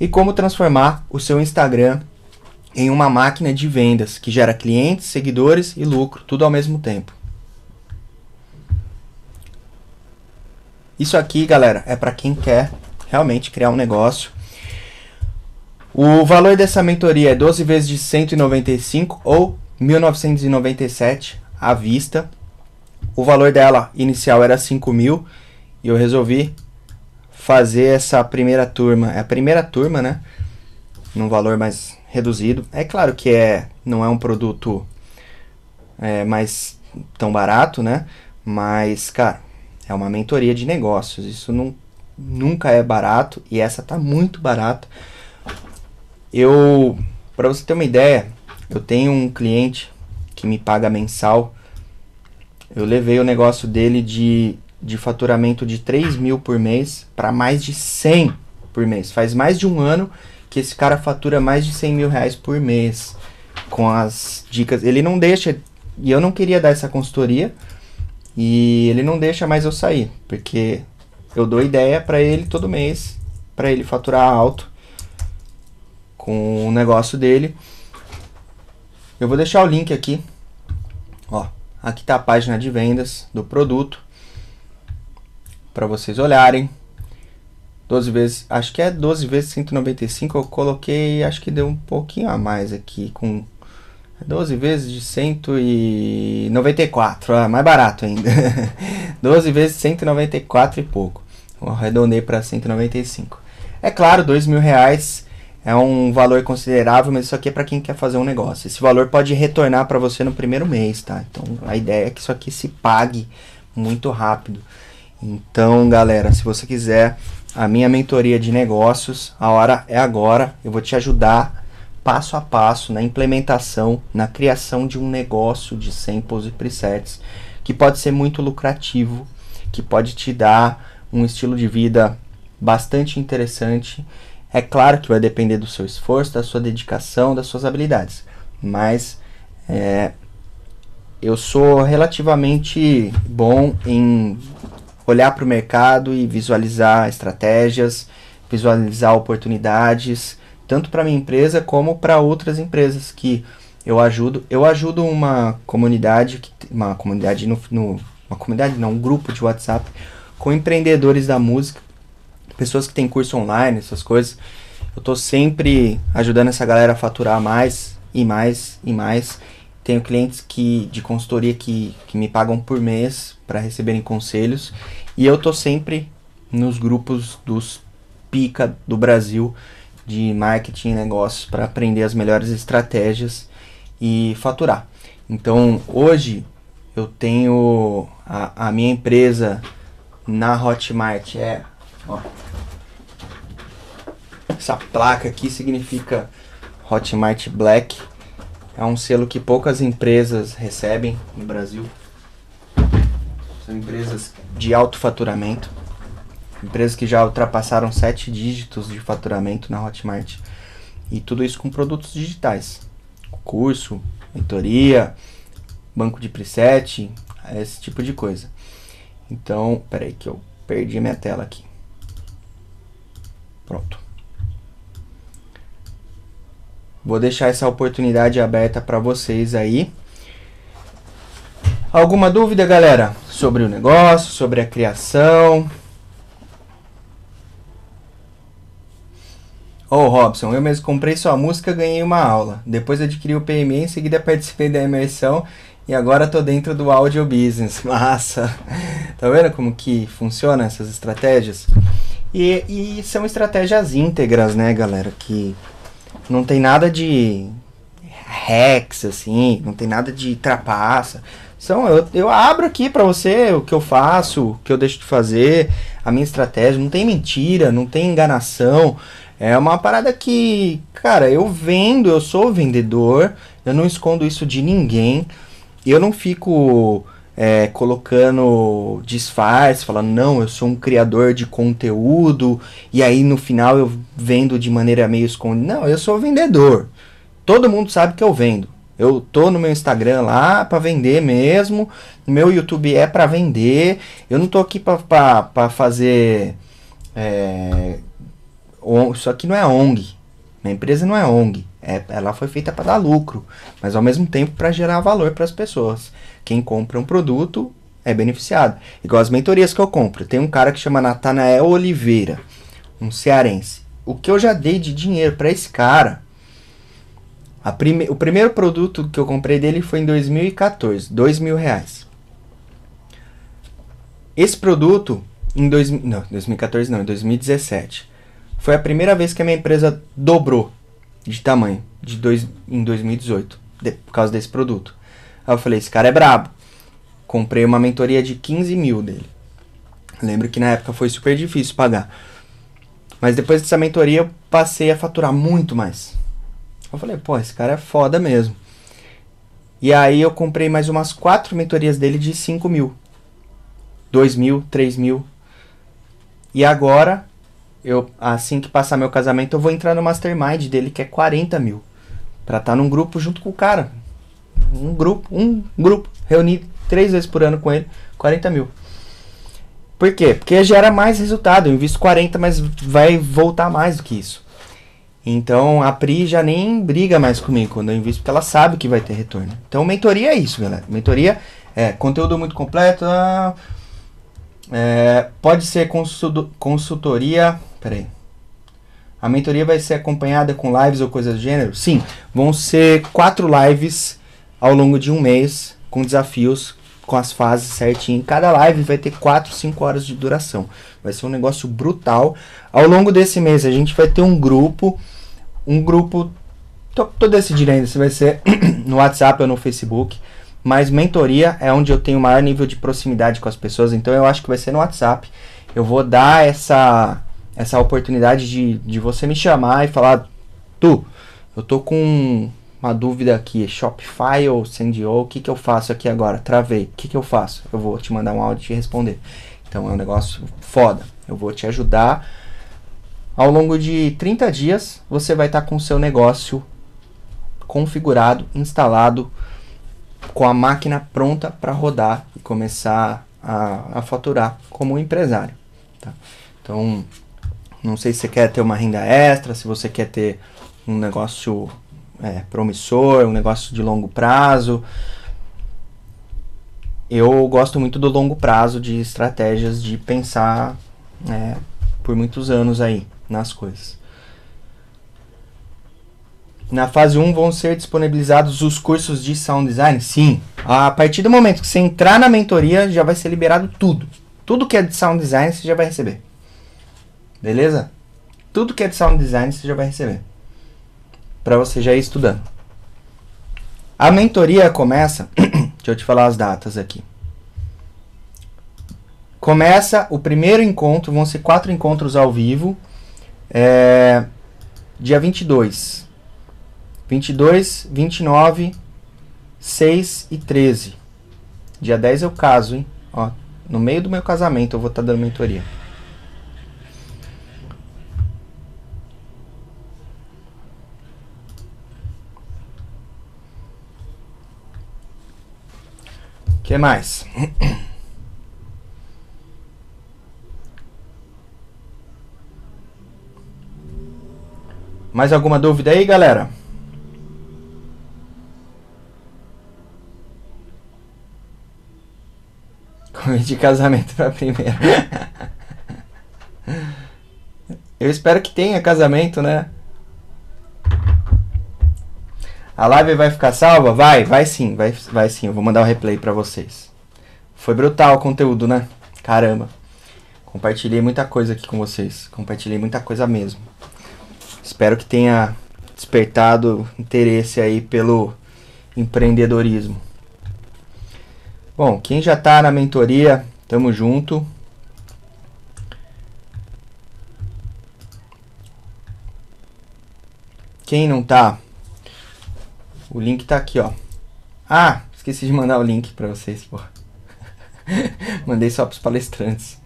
E como transformar o seu Instagram em uma máquina de vendas que gera clientes, seguidores e lucro, tudo ao mesmo tempo. Isso aqui, galera, é para quem quer realmente criar um negócio. O valor dessa mentoria é 12 vezes de 195 ou 1997 à vista. O valor dela inicial era 5 mil e eu resolvi fazer essa primeira turma. É a primeira turma, né? Num valor mais reduzido. É claro que é, não é um produto é, mais tão barato, né? Mas, cara, é uma mentoria de negócios. Isso não, nunca é barato e essa tá muito barata. Eu, para você ter uma ideia, eu tenho um cliente que me paga mensal. Eu levei o negócio dele de, de faturamento de 3 mil por mês para mais de 100 por mês. Faz mais de um ano que esse cara fatura mais de 100 mil reais por mês com as dicas. Ele não deixa, e eu não queria dar essa consultoria, e ele não deixa mais eu sair, porque eu dou ideia para ele todo mês, para ele faturar alto com o negócio dele. Eu vou deixar o link aqui. Ó, aqui tá a página de vendas do produto para vocês olharem. 12 vezes, acho que é 12 vezes 195, eu coloquei, acho que deu um pouquinho a mais aqui com 12 vezes de 194, ah, mais barato ainda. 12 vezes 194 e pouco. Arredondei para 195. É claro, dois mil reais é um valor considerável, mas isso aqui é para quem quer fazer um negócio. Esse valor pode retornar para você no primeiro mês, tá? Então a ideia é que isso aqui se pague muito rápido. Então, galera, se você quiser a minha mentoria de negócios, a hora é agora. Eu vou te ajudar passo a passo na implementação, na criação de um negócio de samples e presets que pode ser muito lucrativo, que pode te dar um estilo de vida bastante interessante é claro que vai depender do seu esforço, da sua dedicação, das suas habilidades, mas é, eu sou relativamente bom em olhar para o mercado e visualizar estratégias, visualizar oportunidades, tanto para minha empresa como para outras empresas que eu ajudo. Eu ajudo uma comunidade, uma comunidade no, no uma comunidade não, um grupo de WhatsApp com empreendedores da música pessoas que têm curso online, essas coisas. Eu tô sempre ajudando essa galera a faturar mais e mais e mais. Tenho clientes que de consultoria que, que me pagam por mês para receberem conselhos. E eu tô sempre nos grupos dos pica do Brasil de marketing e negócios para aprender as melhores estratégias e faturar. Então hoje eu tenho a, a minha empresa na Hotmart é ó, essa placa aqui significa Hotmart Black. É um selo que poucas empresas recebem no Brasil. São empresas de alto faturamento. Empresas que já ultrapassaram sete dígitos de faturamento na Hotmart. E tudo isso com produtos digitais. Curso, mentoria, banco de preset, esse tipo de coisa. Então, peraí que eu perdi minha tela aqui. Pronto. Vou deixar essa oportunidade aberta para vocês aí. Alguma dúvida, galera? Sobre o negócio, sobre a criação? Ô oh, Robson, eu mesmo comprei sua música ganhei uma aula. Depois adquiri o PME, em seguida participei da imersão e agora tô dentro do audio business. Massa! Tá vendo como que funciona essas estratégias? E, e são estratégias íntegras, né, galera? Que não tem nada de hacks, assim, não tem nada de trapaça. São, eu, eu abro aqui para você o que eu faço, o que eu deixo de fazer, a minha estratégia. Não tem mentira, não tem enganação. É uma parada que, cara, eu vendo, eu sou vendedor, eu não escondo isso de ninguém. Eu não fico é, colocando disfarce, falando, não, eu sou um criador de conteúdo, e aí no final eu vendo de maneira meio escondida. Não, eu sou vendedor. Todo mundo sabe que eu vendo. Eu tô no meu Instagram lá para vender mesmo. Meu YouTube é para vender. Eu não tô aqui para fazer. É, isso aqui não é ONG. Minha empresa não é ONG. É, ela foi feita para dar lucro, mas ao mesmo tempo para gerar valor para as pessoas. Quem compra um produto é beneficiado. Igual as mentorias que eu compro. Tem um cara que chama Natanael Oliveira, um cearense. O que eu já dei de dinheiro para esse cara. Prime... O primeiro produto que eu comprei dele foi em 2014, dois mil reais. Esse produto em dois... não, 2014 não, em 2017 foi a primeira vez que a minha empresa dobrou de tamanho de dois, em 2018 de, por causa desse produto. Aí eu falei, esse cara é brabo. Comprei uma mentoria de 15 mil dele. Lembro que na época foi super difícil pagar. Mas depois dessa mentoria eu passei a faturar muito mais. Eu falei, pô, esse cara é foda mesmo. E aí eu comprei mais umas quatro mentorias dele de 5 mil. 2 mil, 3 mil. E agora, eu assim que passar meu casamento, eu vou entrar no mastermind dele, que é 40 mil. Pra estar tá num grupo junto com o cara. Um grupo, um grupo, reunir três vezes por ano com ele, 40 mil. Por quê? Porque gera mais resultado. Eu invisto 40, mas vai voltar mais do que isso. Então a Pri já nem briga mais comigo quando eu invisto, porque ela sabe que vai ter retorno. Então mentoria é isso, galera. Mentoria é conteúdo muito completo. É, pode ser consultoria. Peraí. A mentoria vai ser acompanhada com lives ou coisas do gênero? Sim, vão ser quatro lives ao longo de um mês, com desafios, com as fases certinho. Cada live vai ter 4, 5 horas de duração. Vai ser um negócio brutal. Ao longo desse mês a gente vai ter um grupo um grupo. Tô, tô decidindo ainda se vai ser no WhatsApp ou no Facebook. Mas mentoria é onde eu tenho maior nível de proximidade com as pessoas. Então eu acho que vai ser no WhatsApp. Eu vou dar essa, essa oportunidade de, de você me chamar e falar: Tu, eu tô com uma dúvida aqui, Shopify ou Sandio, o que, que eu faço aqui agora? Travei, o que, que eu faço? Eu vou te mandar um áudio e te responder. Então é um negócio foda. Eu vou te ajudar. Ao longo de 30 dias, você vai estar tá com o seu negócio configurado, instalado, com a máquina pronta para rodar e começar a, a faturar como empresário. Tá? Então, não sei se você quer ter uma renda extra, se você quer ter um negócio é, promissor, um negócio de longo prazo. Eu gosto muito do longo prazo de estratégias de pensar é, por muitos anos aí nas coisas. Na fase 1 vão ser disponibilizados os cursos de sound design? Sim. A partir do momento que você entrar na mentoria, já vai ser liberado tudo. Tudo que é de sound design você já vai receber. Beleza? Tudo que é de sound design você já vai receber para você já ir estudando. A mentoria começa, deixa eu te falar as datas aqui. Começa o primeiro encontro, vão ser quatro encontros ao vivo, é, dia 22. 22, 29, 6 e 13. Dia 10 eu caso, hein? Ó, no meio do meu casamento eu vou estar tá dando mentoria. Que mais? Mais alguma dúvida aí, galera? Convite de casamento pra primeira. Eu espero que tenha casamento, né? A live vai ficar salva? Vai, vai sim, vai, vai sim. Eu vou mandar o um replay para vocês. Foi brutal o conteúdo, né? Caramba. Compartilhei muita coisa aqui com vocês. Compartilhei muita coisa mesmo. Espero que tenha despertado interesse aí pelo empreendedorismo. Bom, quem já tá na mentoria, tamo junto. Quem não tá, o link tá aqui, ó. Ah, esqueci de mandar o link para vocês, pô. Mandei só pros palestrantes.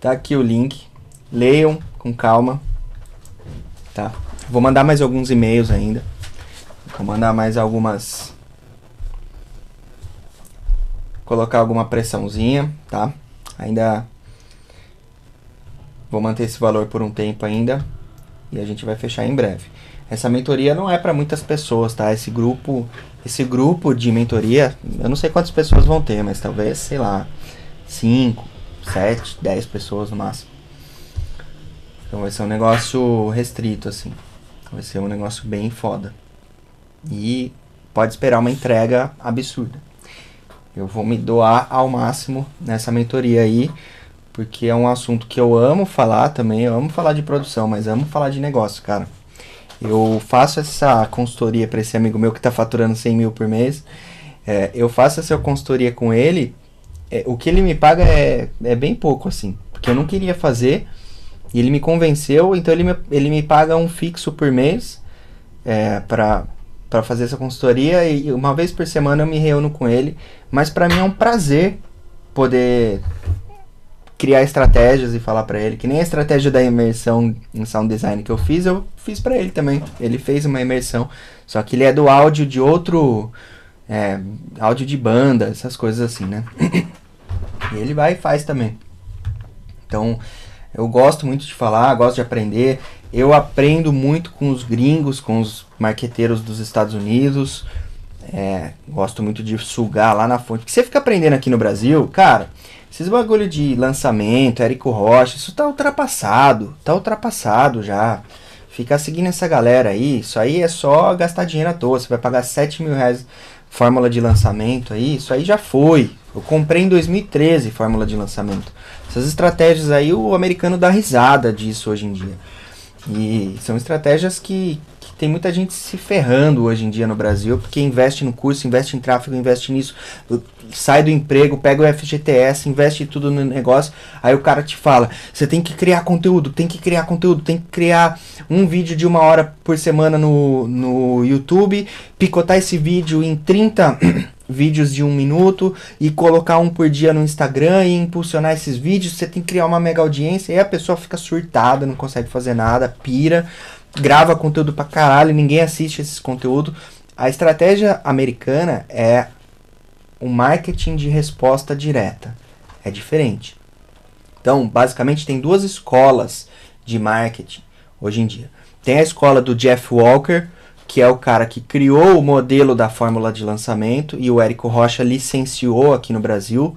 Tá aqui o link. Leiam com calma. Tá? Vou mandar mais alguns e-mails ainda. Vou mandar mais algumas colocar alguma pressãozinha, tá? Ainda vou manter esse valor por um tempo ainda e a gente vai fechar em breve. Essa mentoria não é para muitas pessoas, tá? Esse grupo, esse grupo de mentoria, eu não sei quantas pessoas vão ter, mas talvez, sei lá, 5, 7, 10 pessoas no máximo. Então vai ser um negócio restrito, assim. Vai ser um negócio bem foda. E pode esperar uma entrega absurda. Eu vou me doar ao máximo nessa mentoria aí, porque é um assunto que eu amo falar também. Eu amo falar de produção, mas amo falar de negócio, cara. Eu faço essa consultoria para esse amigo meu que está faturando 100 mil por mês. É, eu faço essa consultoria com ele. É, o que ele me paga é, é bem pouco, assim. Porque eu não queria fazer. E ele me convenceu, então ele me, ele me paga um fixo por mês é, para para fazer essa consultoria e uma vez por semana eu me reúno com ele, mas para mim é um prazer poder criar estratégias e falar para ele, que nem a estratégia da imersão em sound design que eu fiz, eu fiz para ele também. Ele fez uma imersão, só que ele é do áudio de outro é, áudio de banda, essas coisas assim, né? e ele vai e faz também. Então, eu gosto muito de falar, gosto de aprender. Eu aprendo muito com os gringos, com os marqueteiros dos Estados Unidos. É, gosto muito de sugar lá na fonte. Porque você fica aprendendo aqui no Brasil, cara, esses bagulho de lançamento, Érico Rocha, isso tá ultrapassado. Tá ultrapassado já. Ficar seguindo essa galera aí, isso aí é só gastar dinheiro à toa. Você vai pagar 7 mil reais fórmula de lançamento aí, isso aí já foi. Eu comprei em 2013 fórmula de lançamento. Essas estratégias aí, o americano dá risada disso hoje em dia. E são estratégias que, que tem muita gente se ferrando hoje em dia no Brasil, porque investe no curso, investe em tráfego, investe nisso, sai do emprego, pega o FGTS, investe tudo no negócio. Aí o cara te fala: você tem que criar conteúdo, tem que criar conteúdo, tem que criar um vídeo de uma hora por semana no, no YouTube, picotar esse vídeo em 30 vídeos de um minuto e colocar um por dia no Instagram e impulsionar esses vídeos. Você tem que criar uma mega audiência e a pessoa fica surtada, não consegue fazer nada, pira, grava conteúdo pra caralho, ninguém assiste esses conteúdos. A estratégia americana é o marketing de resposta direta. É diferente. Então, basicamente, tem duas escolas de marketing hoje em dia. Tem a escola do Jeff Walker, que é o cara que criou o modelo da fórmula de lançamento e o Érico Rocha licenciou aqui no Brasil.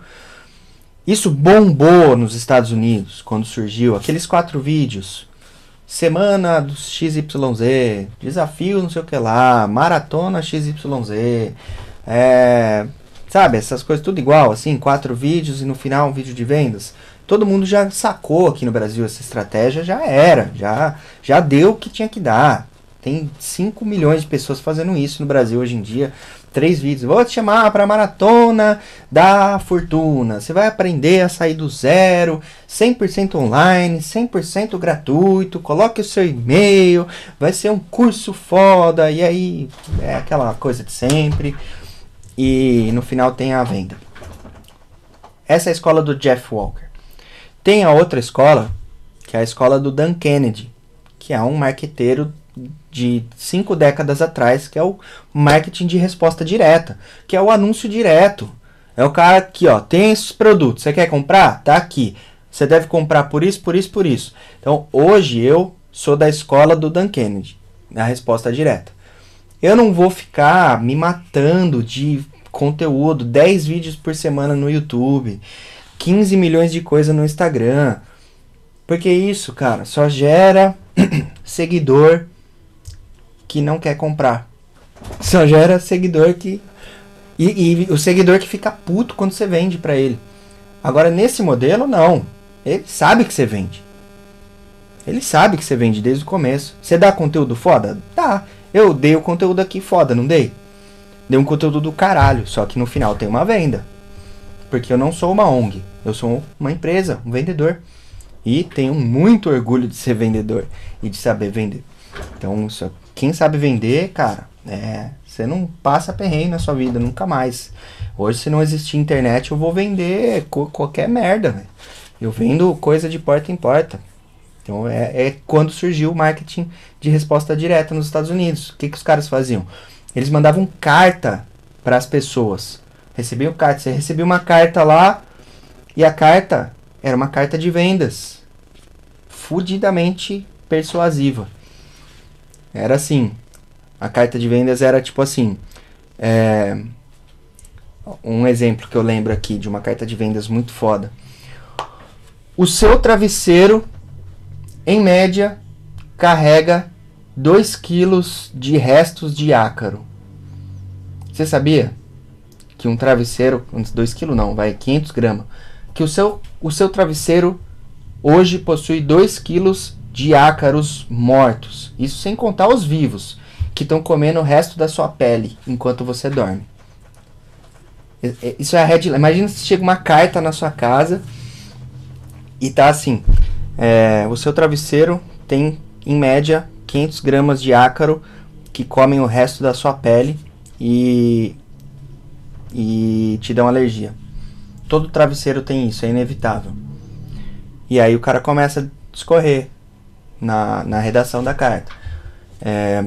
Isso bombou nos Estados Unidos quando surgiu aqueles quatro vídeos. Semana do XYZ, desafio não sei o que lá, maratona XYZ, é, sabe, essas coisas tudo igual, assim, quatro vídeos e no final um vídeo de vendas. Todo mundo já sacou aqui no Brasil essa estratégia, já era, já, já deu o que tinha que dar. Tem 5 milhões de pessoas fazendo isso no Brasil hoje em dia. Três vídeos. Vou te chamar para maratona da fortuna. Você vai aprender a sair do zero, 100% online, 100% gratuito. Coloque o seu e-mail. Vai ser um curso foda. E aí é aquela coisa de sempre. E no final tem a venda. Essa é a escola do Jeff Walker. Tem a outra escola, que é a escola do Dan Kennedy, que é um marqueteiro de cinco décadas atrás, que é o marketing de resposta direta, que é o anúncio direto. É o cara que, ó, tem esses produtos, você quer comprar? Tá aqui. Você deve comprar por isso, por isso, por isso. Então, hoje eu sou da escola do Dan Kennedy, a resposta direta. Eu não vou ficar me matando de conteúdo, 10 vídeos por semana no YouTube, 15 milhões de coisas no Instagram. Porque isso, cara, só gera seguidor que não quer comprar. Só gera seguidor que. E, e o seguidor que fica puto quando você vende para ele. Agora, nesse modelo, não. Ele sabe que você vende. Ele sabe que você vende desde o começo. Você dá conteúdo foda? Dá. Eu dei o conteúdo aqui foda, não dei? Dei um conteúdo do caralho, só que no final tem uma venda. Porque eu não sou uma ONG, eu sou uma empresa, um vendedor. E tenho muito orgulho de ser vendedor e de saber vender. Então, isso quem sabe vender, cara, é, você não passa perrengue na sua vida, nunca mais. Hoje, se não existir internet, eu vou vender qualquer merda. Eu vendo coisa de porta em porta. Então, é, é quando surgiu o marketing de resposta direta nos Estados Unidos. O que, que os caras faziam? Eles mandavam carta para as pessoas. Recebiam carta. Você recebia uma carta lá e a carta era uma carta de vendas. Fudidamente persuasiva. Era assim. A carta de vendas era tipo assim. É, um exemplo que eu lembro aqui de uma carta de vendas muito foda. O seu travesseiro, em média, carrega 2 quilos de restos de ácaro. Você sabia que um travesseiro, 2 quilos não, vai 500 gramas, que o seu, o seu travesseiro hoje possui 2 quilos de ácaros mortos. Isso sem contar os vivos, que estão comendo o resto da sua pele enquanto você dorme. Isso é a headline. Imagina se chega uma carta na sua casa e tá assim: é, o seu travesseiro tem em média 500 gramas de ácaro que comem o resto da sua pele e, e te dão alergia. Todo travesseiro tem isso, é inevitável. E aí o cara começa a discorrer na, na redação da carta. É,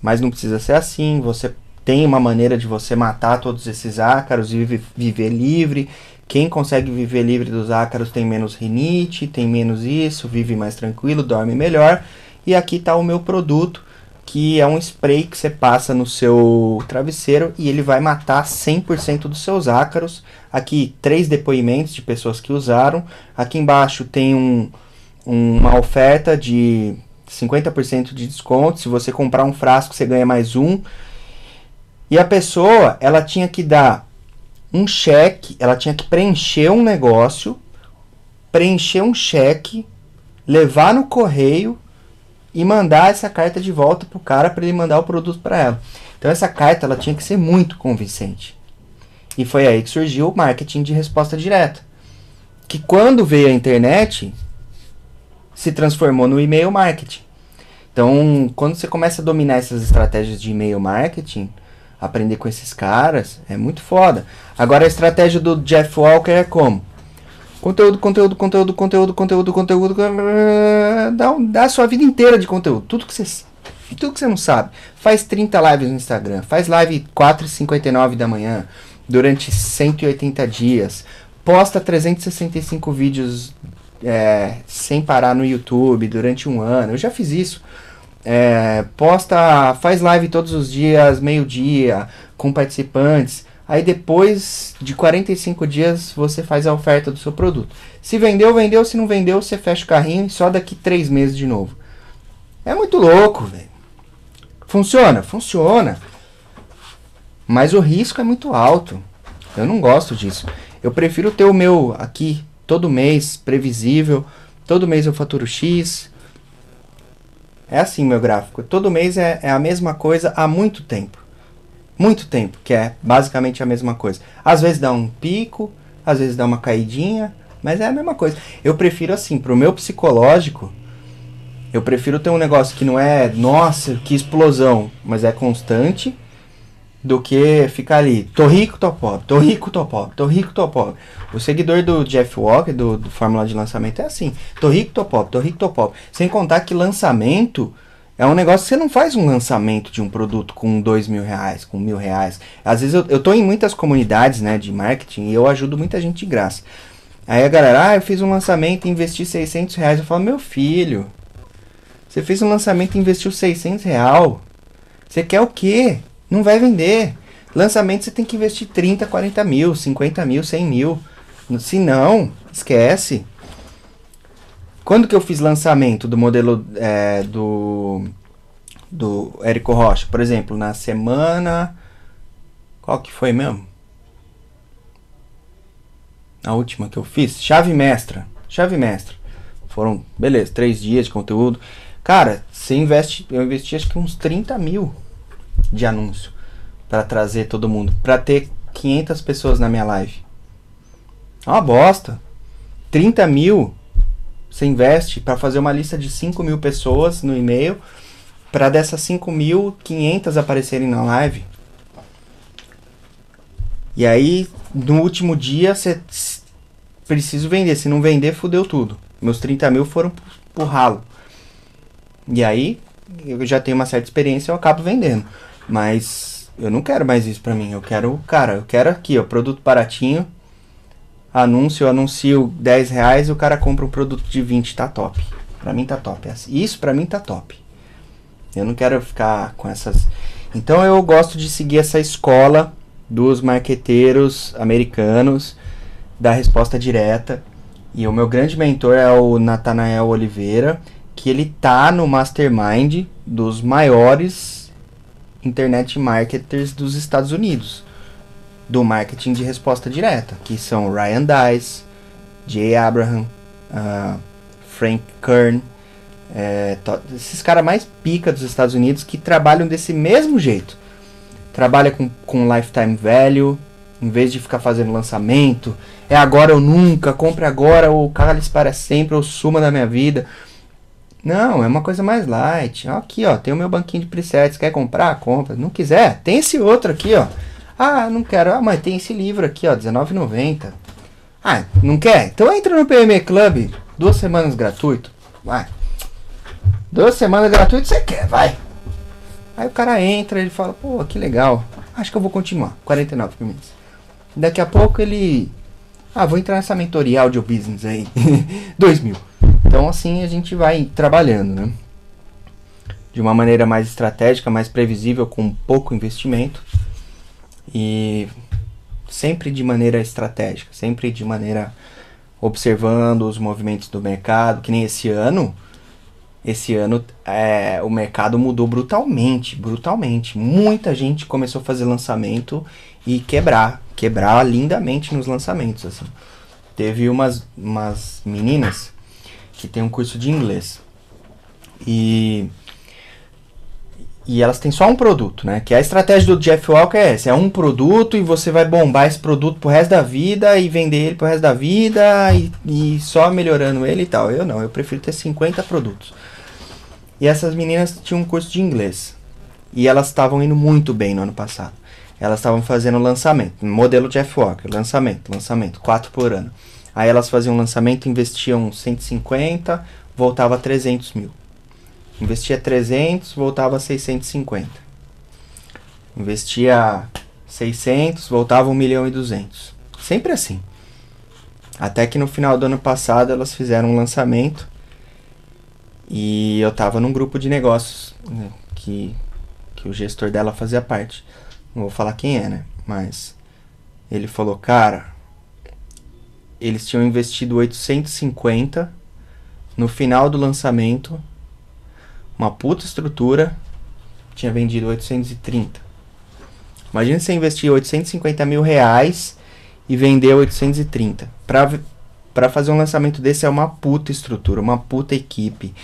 mas não precisa ser assim, você tem uma maneira de você matar todos esses ácaros e vive, viver livre. Quem consegue viver livre dos ácaros tem menos rinite, tem menos isso, vive mais tranquilo, dorme melhor. E aqui está o meu produto, que é um spray que você passa no seu travesseiro e ele vai matar 100% dos seus ácaros. Aqui três depoimentos de pessoas que usaram. Aqui embaixo tem um, uma oferta de 50% de desconto. Se você comprar um frasco, você ganha mais um. E a pessoa, ela tinha que dar um cheque, ela tinha que preencher um negócio, preencher um cheque, levar no correio e mandar essa carta de volta pro cara para ele mandar o produto para ela. Então essa carta ela tinha que ser muito convincente. E foi aí que surgiu o marketing de resposta direta. Que quando veio a internet, se transformou no e-mail marketing. Então, quando você começa a dominar essas estratégias de e-mail marketing, aprender com esses caras, é muito foda. Agora a estratégia do Jeff Walker é como? Conteúdo, conteúdo, conteúdo, conteúdo, conteúdo, conteúdo. Dá, dá a sua vida inteira de conteúdo. Tudo que você tudo que você não sabe. Faz 30 lives no Instagram. Faz live 4h59 da manhã. Durante 180 dias. Posta 365 vídeos é, sem parar no YouTube durante um ano. Eu já fiz isso. É, posta, faz live todos os dias, meio-dia, com participantes. Aí depois de 45 dias você faz a oferta do seu produto. Se vendeu, vendeu. Se não vendeu, você fecha o carrinho e só daqui 3 meses de novo. É muito louco, velho. Funciona? Funciona. Mas o risco é muito alto. Eu não gosto disso. Eu prefiro ter o meu aqui todo mês, previsível. Todo mês eu faturo X. É assim meu gráfico. Todo mês é, é a mesma coisa há muito tempo muito tempo, que é basicamente a mesma coisa. Às vezes dá um pico, às vezes dá uma caidinha, mas é a mesma coisa. Eu prefiro assim, pro meu psicológico, eu prefiro ter um negócio que não é, nossa, que explosão, mas é constante, do que ficar ali, tô rico, tô pobre, tô rico, tô pobre, tô rico, tô pobre. O seguidor do Jeff Walker, do, do Fórmula de Lançamento, é assim, tô rico, tô pobre, tô rico, tô pobre. Sem contar que lançamento é um negócio você não faz um lançamento de um produto com dois mil reais, com mil reais. Às vezes eu, eu tô em muitas comunidades né, de marketing e eu ajudo muita gente de graça. Aí a galera, ah, eu fiz um lançamento e investi 600 reais. Eu falo, meu filho, você fez um lançamento e investiu 600 real. Você quer o quê? Não vai vender. Lançamento você tem que investir 30, 40 mil, 50 mil, 100 mil. Se não, esquece. Quando que eu fiz lançamento do modelo é, do, do Érico Rocha? Por exemplo, na semana. Qual que foi mesmo? A última que eu fiz? Chave mestra. Chave mestra. Foram, beleza, três dias de conteúdo. Cara, você investe. Eu investi acho que uns 30 mil de anúncio para trazer todo mundo. para ter 500 pessoas na minha live. É uma bosta. 30 mil você investe para fazer uma lista de 5 mil pessoas no e-mail, para dessas 5 mil, 500 aparecerem na live. E aí, no último dia, você preciso vender. Se não vender, fudeu tudo. Meus 30 mil foram pro, ralo. E aí, eu já tenho uma certa experiência, eu acabo vendendo. Mas eu não quero mais isso pra mim. Eu quero, cara, eu quero aqui, ó, produto baratinho anúncio, eu anuncio 10 reais o cara compra um produto de 20, tá top. Pra mim tá top. Isso pra mim tá top. Eu não quero ficar com essas. Então eu gosto de seguir essa escola dos marqueteiros americanos da resposta direta. E o meu grande mentor é o Nathanael Oliveira, que ele tá no mastermind dos maiores internet marketers dos Estados Unidos do marketing de resposta direta, que são Ryan Dice, Jay Abraham, uh, Frank Kern, é, esses caras mais pica dos Estados Unidos que trabalham desse mesmo jeito. Trabalha com, com lifetime value, em vez de ficar fazendo lançamento, é agora ou nunca, compre agora ou cálice para sempre ou suma da minha vida. Não, é uma coisa mais light. Aqui, ó, tem o meu banquinho de presets, quer comprar? Compra. Não quiser, tem esse outro aqui, ó. Ah, não quero. Ah, mas tem esse livro aqui, ó, R$19,90. Ah, não quer? Então entra no PME Club. Duas semanas gratuito. Vai. Duas semanas gratuito você quer, vai. Aí o cara entra, ele fala, pô, que legal. Acho que eu vou continuar. 49 por mês. Daqui a pouco ele. Ah, vou entrar nessa mentoria audio business aí. 2 mil. Então assim a gente vai trabalhando, né? De uma maneira mais estratégica, mais previsível, com pouco investimento e sempre de maneira estratégica, sempre de maneira observando os movimentos do mercado, que nem esse ano. Esse ano é, o mercado mudou brutalmente, brutalmente. Muita gente começou a fazer lançamento e quebrar, quebrar lindamente nos lançamentos. Assim. Teve umas, umas meninas que tem um curso de inglês. E e elas têm só um produto, né? Que a estratégia do Jeff Walker é essa: é um produto e você vai bombar esse produto pro resto da vida e vender ele pro resto da vida e, e só melhorando ele e tal. Eu não, eu prefiro ter 50 produtos. E essas meninas tinham um curso de inglês. E elas estavam indo muito bem no ano passado. Elas estavam fazendo lançamento, modelo Jeff Walker, lançamento, lançamento, quatro por ano. Aí elas faziam lançamento, investiam 150, voltava a 300 mil. Investia 300, voltava a 650. Investia 600, voltava 1 milhão e 200. Sempre assim. Até que no final do ano passado elas fizeram um lançamento e eu tava num grupo de negócios né, que, que o gestor dela fazia parte. Não vou falar quem é, né? Mas ele falou, cara, eles tinham investido 850 no final do lançamento uma puta estrutura, tinha vendido 830. Imagina você investir 850 mil reais e vender 830. Pra, pra fazer um lançamento desse é uma puta estrutura, uma puta equipe.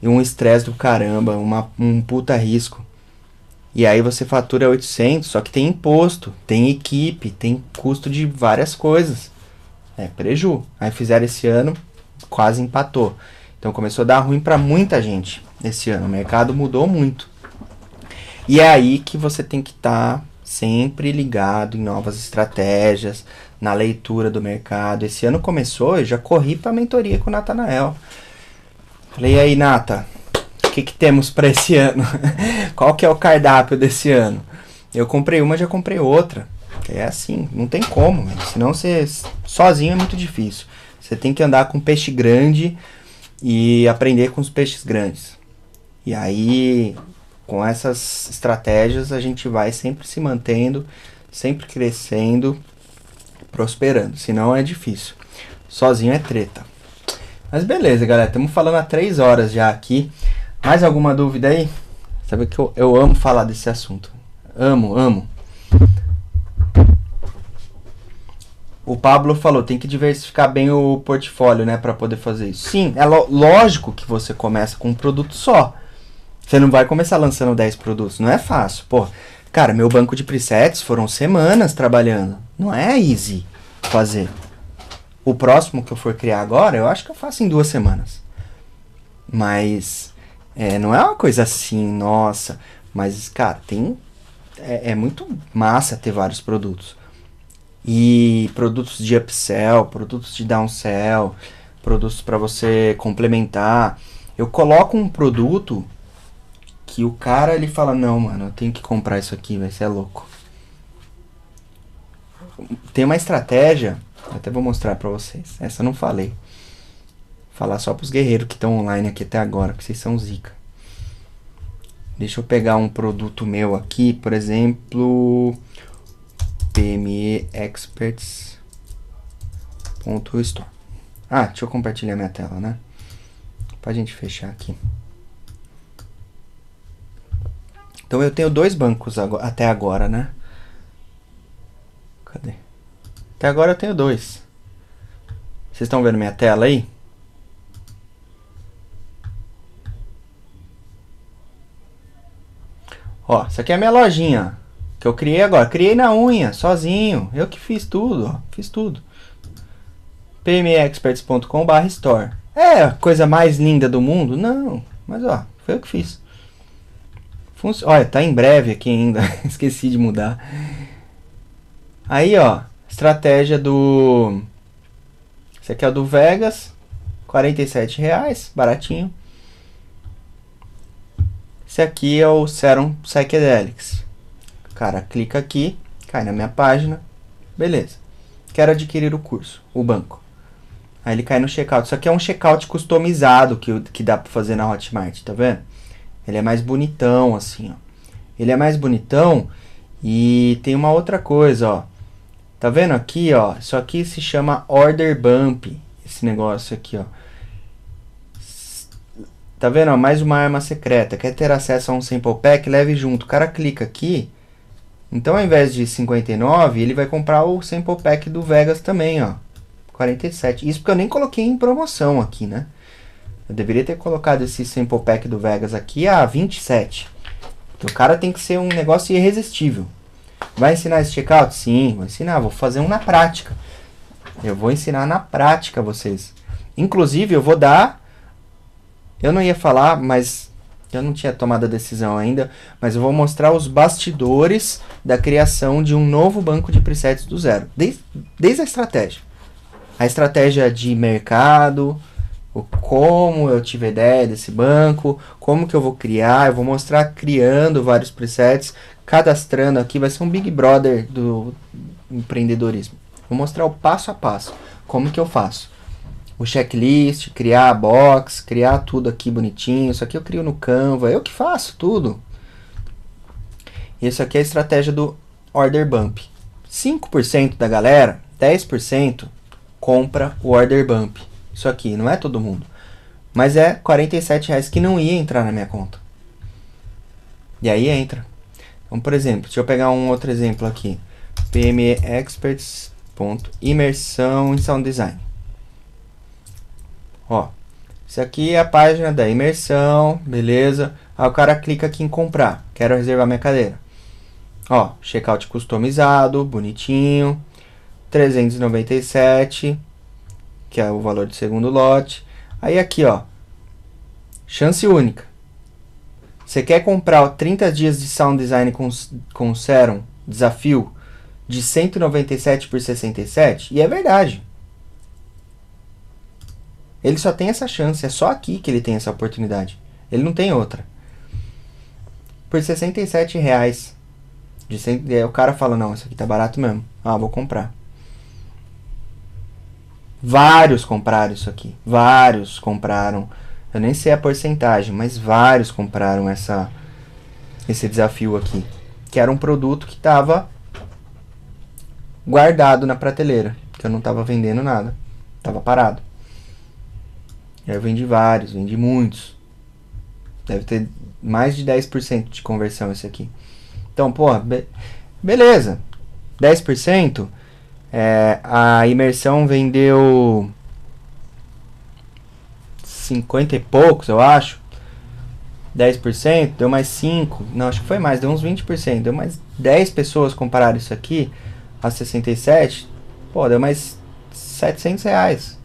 E um estresse do caramba, uma, um puta risco. E aí você fatura 800, só que tem imposto, tem equipe, tem custo de várias coisas. É preju. Aí fizeram esse ano, quase empatou. Então começou a dar ruim para muita gente esse ano. O mercado mudou muito. E é aí que você tem que estar tá sempre ligado em novas estratégias, na leitura do mercado. Esse ano começou, eu já corri para mentoria com o Natanael. Falei, aí, Nata, o que, que temos para esse ano? Qual que é o cardápio desse ano? Eu comprei uma, já comprei outra. É assim, não tem como, senão você sozinho é muito difícil. Você tem que andar com peixe grande e aprender com os peixes grandes. E aí, com essas estratégias, a gente vai sempre se mantendo, sempre crescendo, prosperando. Senão é difícil. Sozinho é treta. Mas beleza, galera. Estamos falando há três horas já aqui. Mais alguma dúvida aí? Sabe que eu, eu amo falar desse assunto. Amo, amo. O Pablo falou, tem que diversificar bem o portfólio, né, para poder fazer isso. Sim, é lógico que você começa com um produto só. Você não vai começar lançando 10 produtos, não é fácil. Pô, cara, meu banco de presets foram semanas trabalhando. Não é easy fazer. O próximo que eu for criar agora, eu acho que eu faço em duas semanas. Mas é, não é uma coisa assim, nossa. Mas, cara, tem. É, é muito massa ter vários produtos e produtos de upsell, produtos de downsell, produtos para você complementar. Eu coloco um produto que o cara ele fala: "Não, mano, eu tenho que comprar isso aqui, vai ser é louco". Tem uma estratégia, até vou mostrar para vocês. Essa eu não falei. Falar só pros guerreiros que estão online aqui até agora, que vocês são zica. Deixa eu pegar um produto meu aqui, por exemplo, pmeexperts.store. Ah, deixa eu compartilhar minha tela, né? Pra gente fechar aqui. Então eu tenho dois bancos agora, até agora, né? Cadê? Até agora eu tenho dois. Vocês estão vendo minha tela aí? Ó, isso aqui é a minha lojinha que eu criei agora. Criei na unha, sozinho. Eu que fiz tudo, ó. Fiz tudo. pmeexperts.com.br store. É a coisa mais linda do mundo? Não. Mas ó, foi eu que fiz. Func Olha, tá em breve aqui ainda. Esqueci de mudar. Aí, ó. Estratégia do. Esse aqui é o do Vegas. 47 reais, baratinho. Esse aqui é o Serum Psychedelics cara clica aqui, cai na minha página, beleza. Quero adquirir o curso, o banco. Aí ele cai no checkout. Isso aqui é um checkout customizado que, que dá para fazer na Hotmart, tá vendo? Ele é mais bonitão, assim, ó. Ele é mais bonitão e tem uma outra coisa, ó. Tá vendo aqui, ó? Isso aqui se chama Order Bump. Esse negócio aqui, ó. Tá vendo? Ó, mais uma arma secreta. Quer ter acesso a um sample pack? Leve junto. O cara clica aqui então, ao invés de 59, ele vai comprar o sample pack do Vegas também, ó. 47. Isso porque eu nem coloquei em promoção aqui, né? Eu deveria ter colocado esse sample pack do Vegas aqui a 27. Porque o cara tem que ser um negócio irresistível. Vai ensinar esse checkout? Sim, vou ensinar. Vou fazer um na prática. Eu vou ensinar na prática vocês. Inclusive, eu vou dar. Eu não ia falar, mas eu não tinha tomado a decisão ainda. Mas eu vou mostrar os bastidores da criação de um novo banco de presets do zero. Desde, desde a estratégia. A estratégia de mercado, o como eu tive a ideia desse banco, como que eu vou criar, eu vou mostrar criando vários presets, cadastrando aqui, vai ser um Big Brother do empreendedorismo. Vou mostrar o passo a passo, como que eu faço. O checklist, criar a box, criar tudo aqui bonitinho, isso aqui eu crio no Canva, eu que faço tudo. Isso aqui é a estratégia do Order Bump. 5% da galera, 10% compra o Order Bump isso aqui, não é todo mundo. Mas é 47 reais que não ia entrar na minha conta. E aí entra. Então, por exemplo, deixa eu pegar um outro exemplo aqui. pmeexperts.imersão em sound design. Ó, isso aqui é a página da imersão, beleza? Aí o cara clica aqui em comprar. Quero reservar minha cadeira. Ó, checkout customizado, bonitinho. 397 que é o valor do segundo lote. Aí aqui, ó, chance única. Você quer comprar ó, 30 dias de sound design com, com Serum, desafio, de 197 por 67? E é verdade. Ele só tem essa chance, é só aqui que ele tem essa oportunidade. Ele não tem outra. Por 67 reais. De 100, o cara fala, não, isso aqui tá barato mesmo. Ah, vou comprar. Vários compraram isso aqui. Vários compraram. Eu nem sei a porcentagem, mas vários compraram essa esse desafio aqui, que era um produto que estava guardado na prateleira, que eu não estava vendendo nada, estava parado. Eu vendi vários, vendi muitos. Deve ter mais de 10% de conversão esse aqui. Então, porra, be beleza. 10% é, a imersão vendeu 50 e poucos, eu acho. 10%, deu mais 5. Não, acho que foi mais, deu uns 20%. Deu mais 10 pessoas compararam isso aqui a 67. Pô, deu mais 700 reais.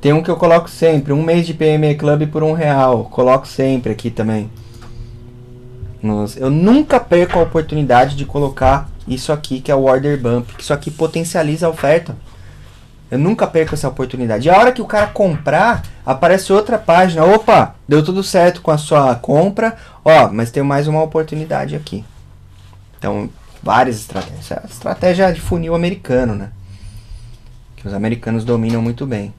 Tem um que eu coloco sempre, um mês de PME Club por um real. Coloco sempre aqui também. Eu nunca perco a oportunidade de colocar isso aqui que é o order bump, que isso aqui potencializa a oferta. Eu nunca perco essa oportunidade. E a hora que o cara comprar, aparece outra página. Opa, deu tudo certo com a sua compra. Ó, mas tem mais uma oportunidade aqui. Então, várias estratégias. É a estratégia de funil americano, né? Que os americanos dominam muito bem.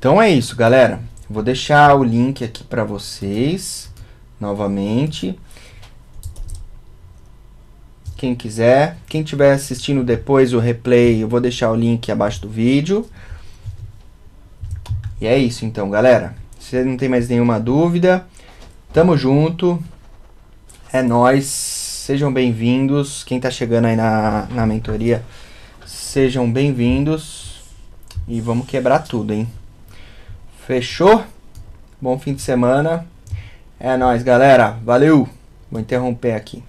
Então é isso, galera. Vou deixar o link aqui para vocês novamente quem quiser. Quem estiver assistindo depois o replay, eu vou deixar o link abaixo do vídeo. E é isso então, galera. Se não tem mais nenhuma dúvida, tamo junto. É nós. Sejam bem-vindos. Quem tá chegando aí na, na mentoria, sejam bem-vindos. E vamos quebrar tudo, hein? Fechou? Bom fim de semana. É nóis, galera. Valeu! Vou interromper aqui.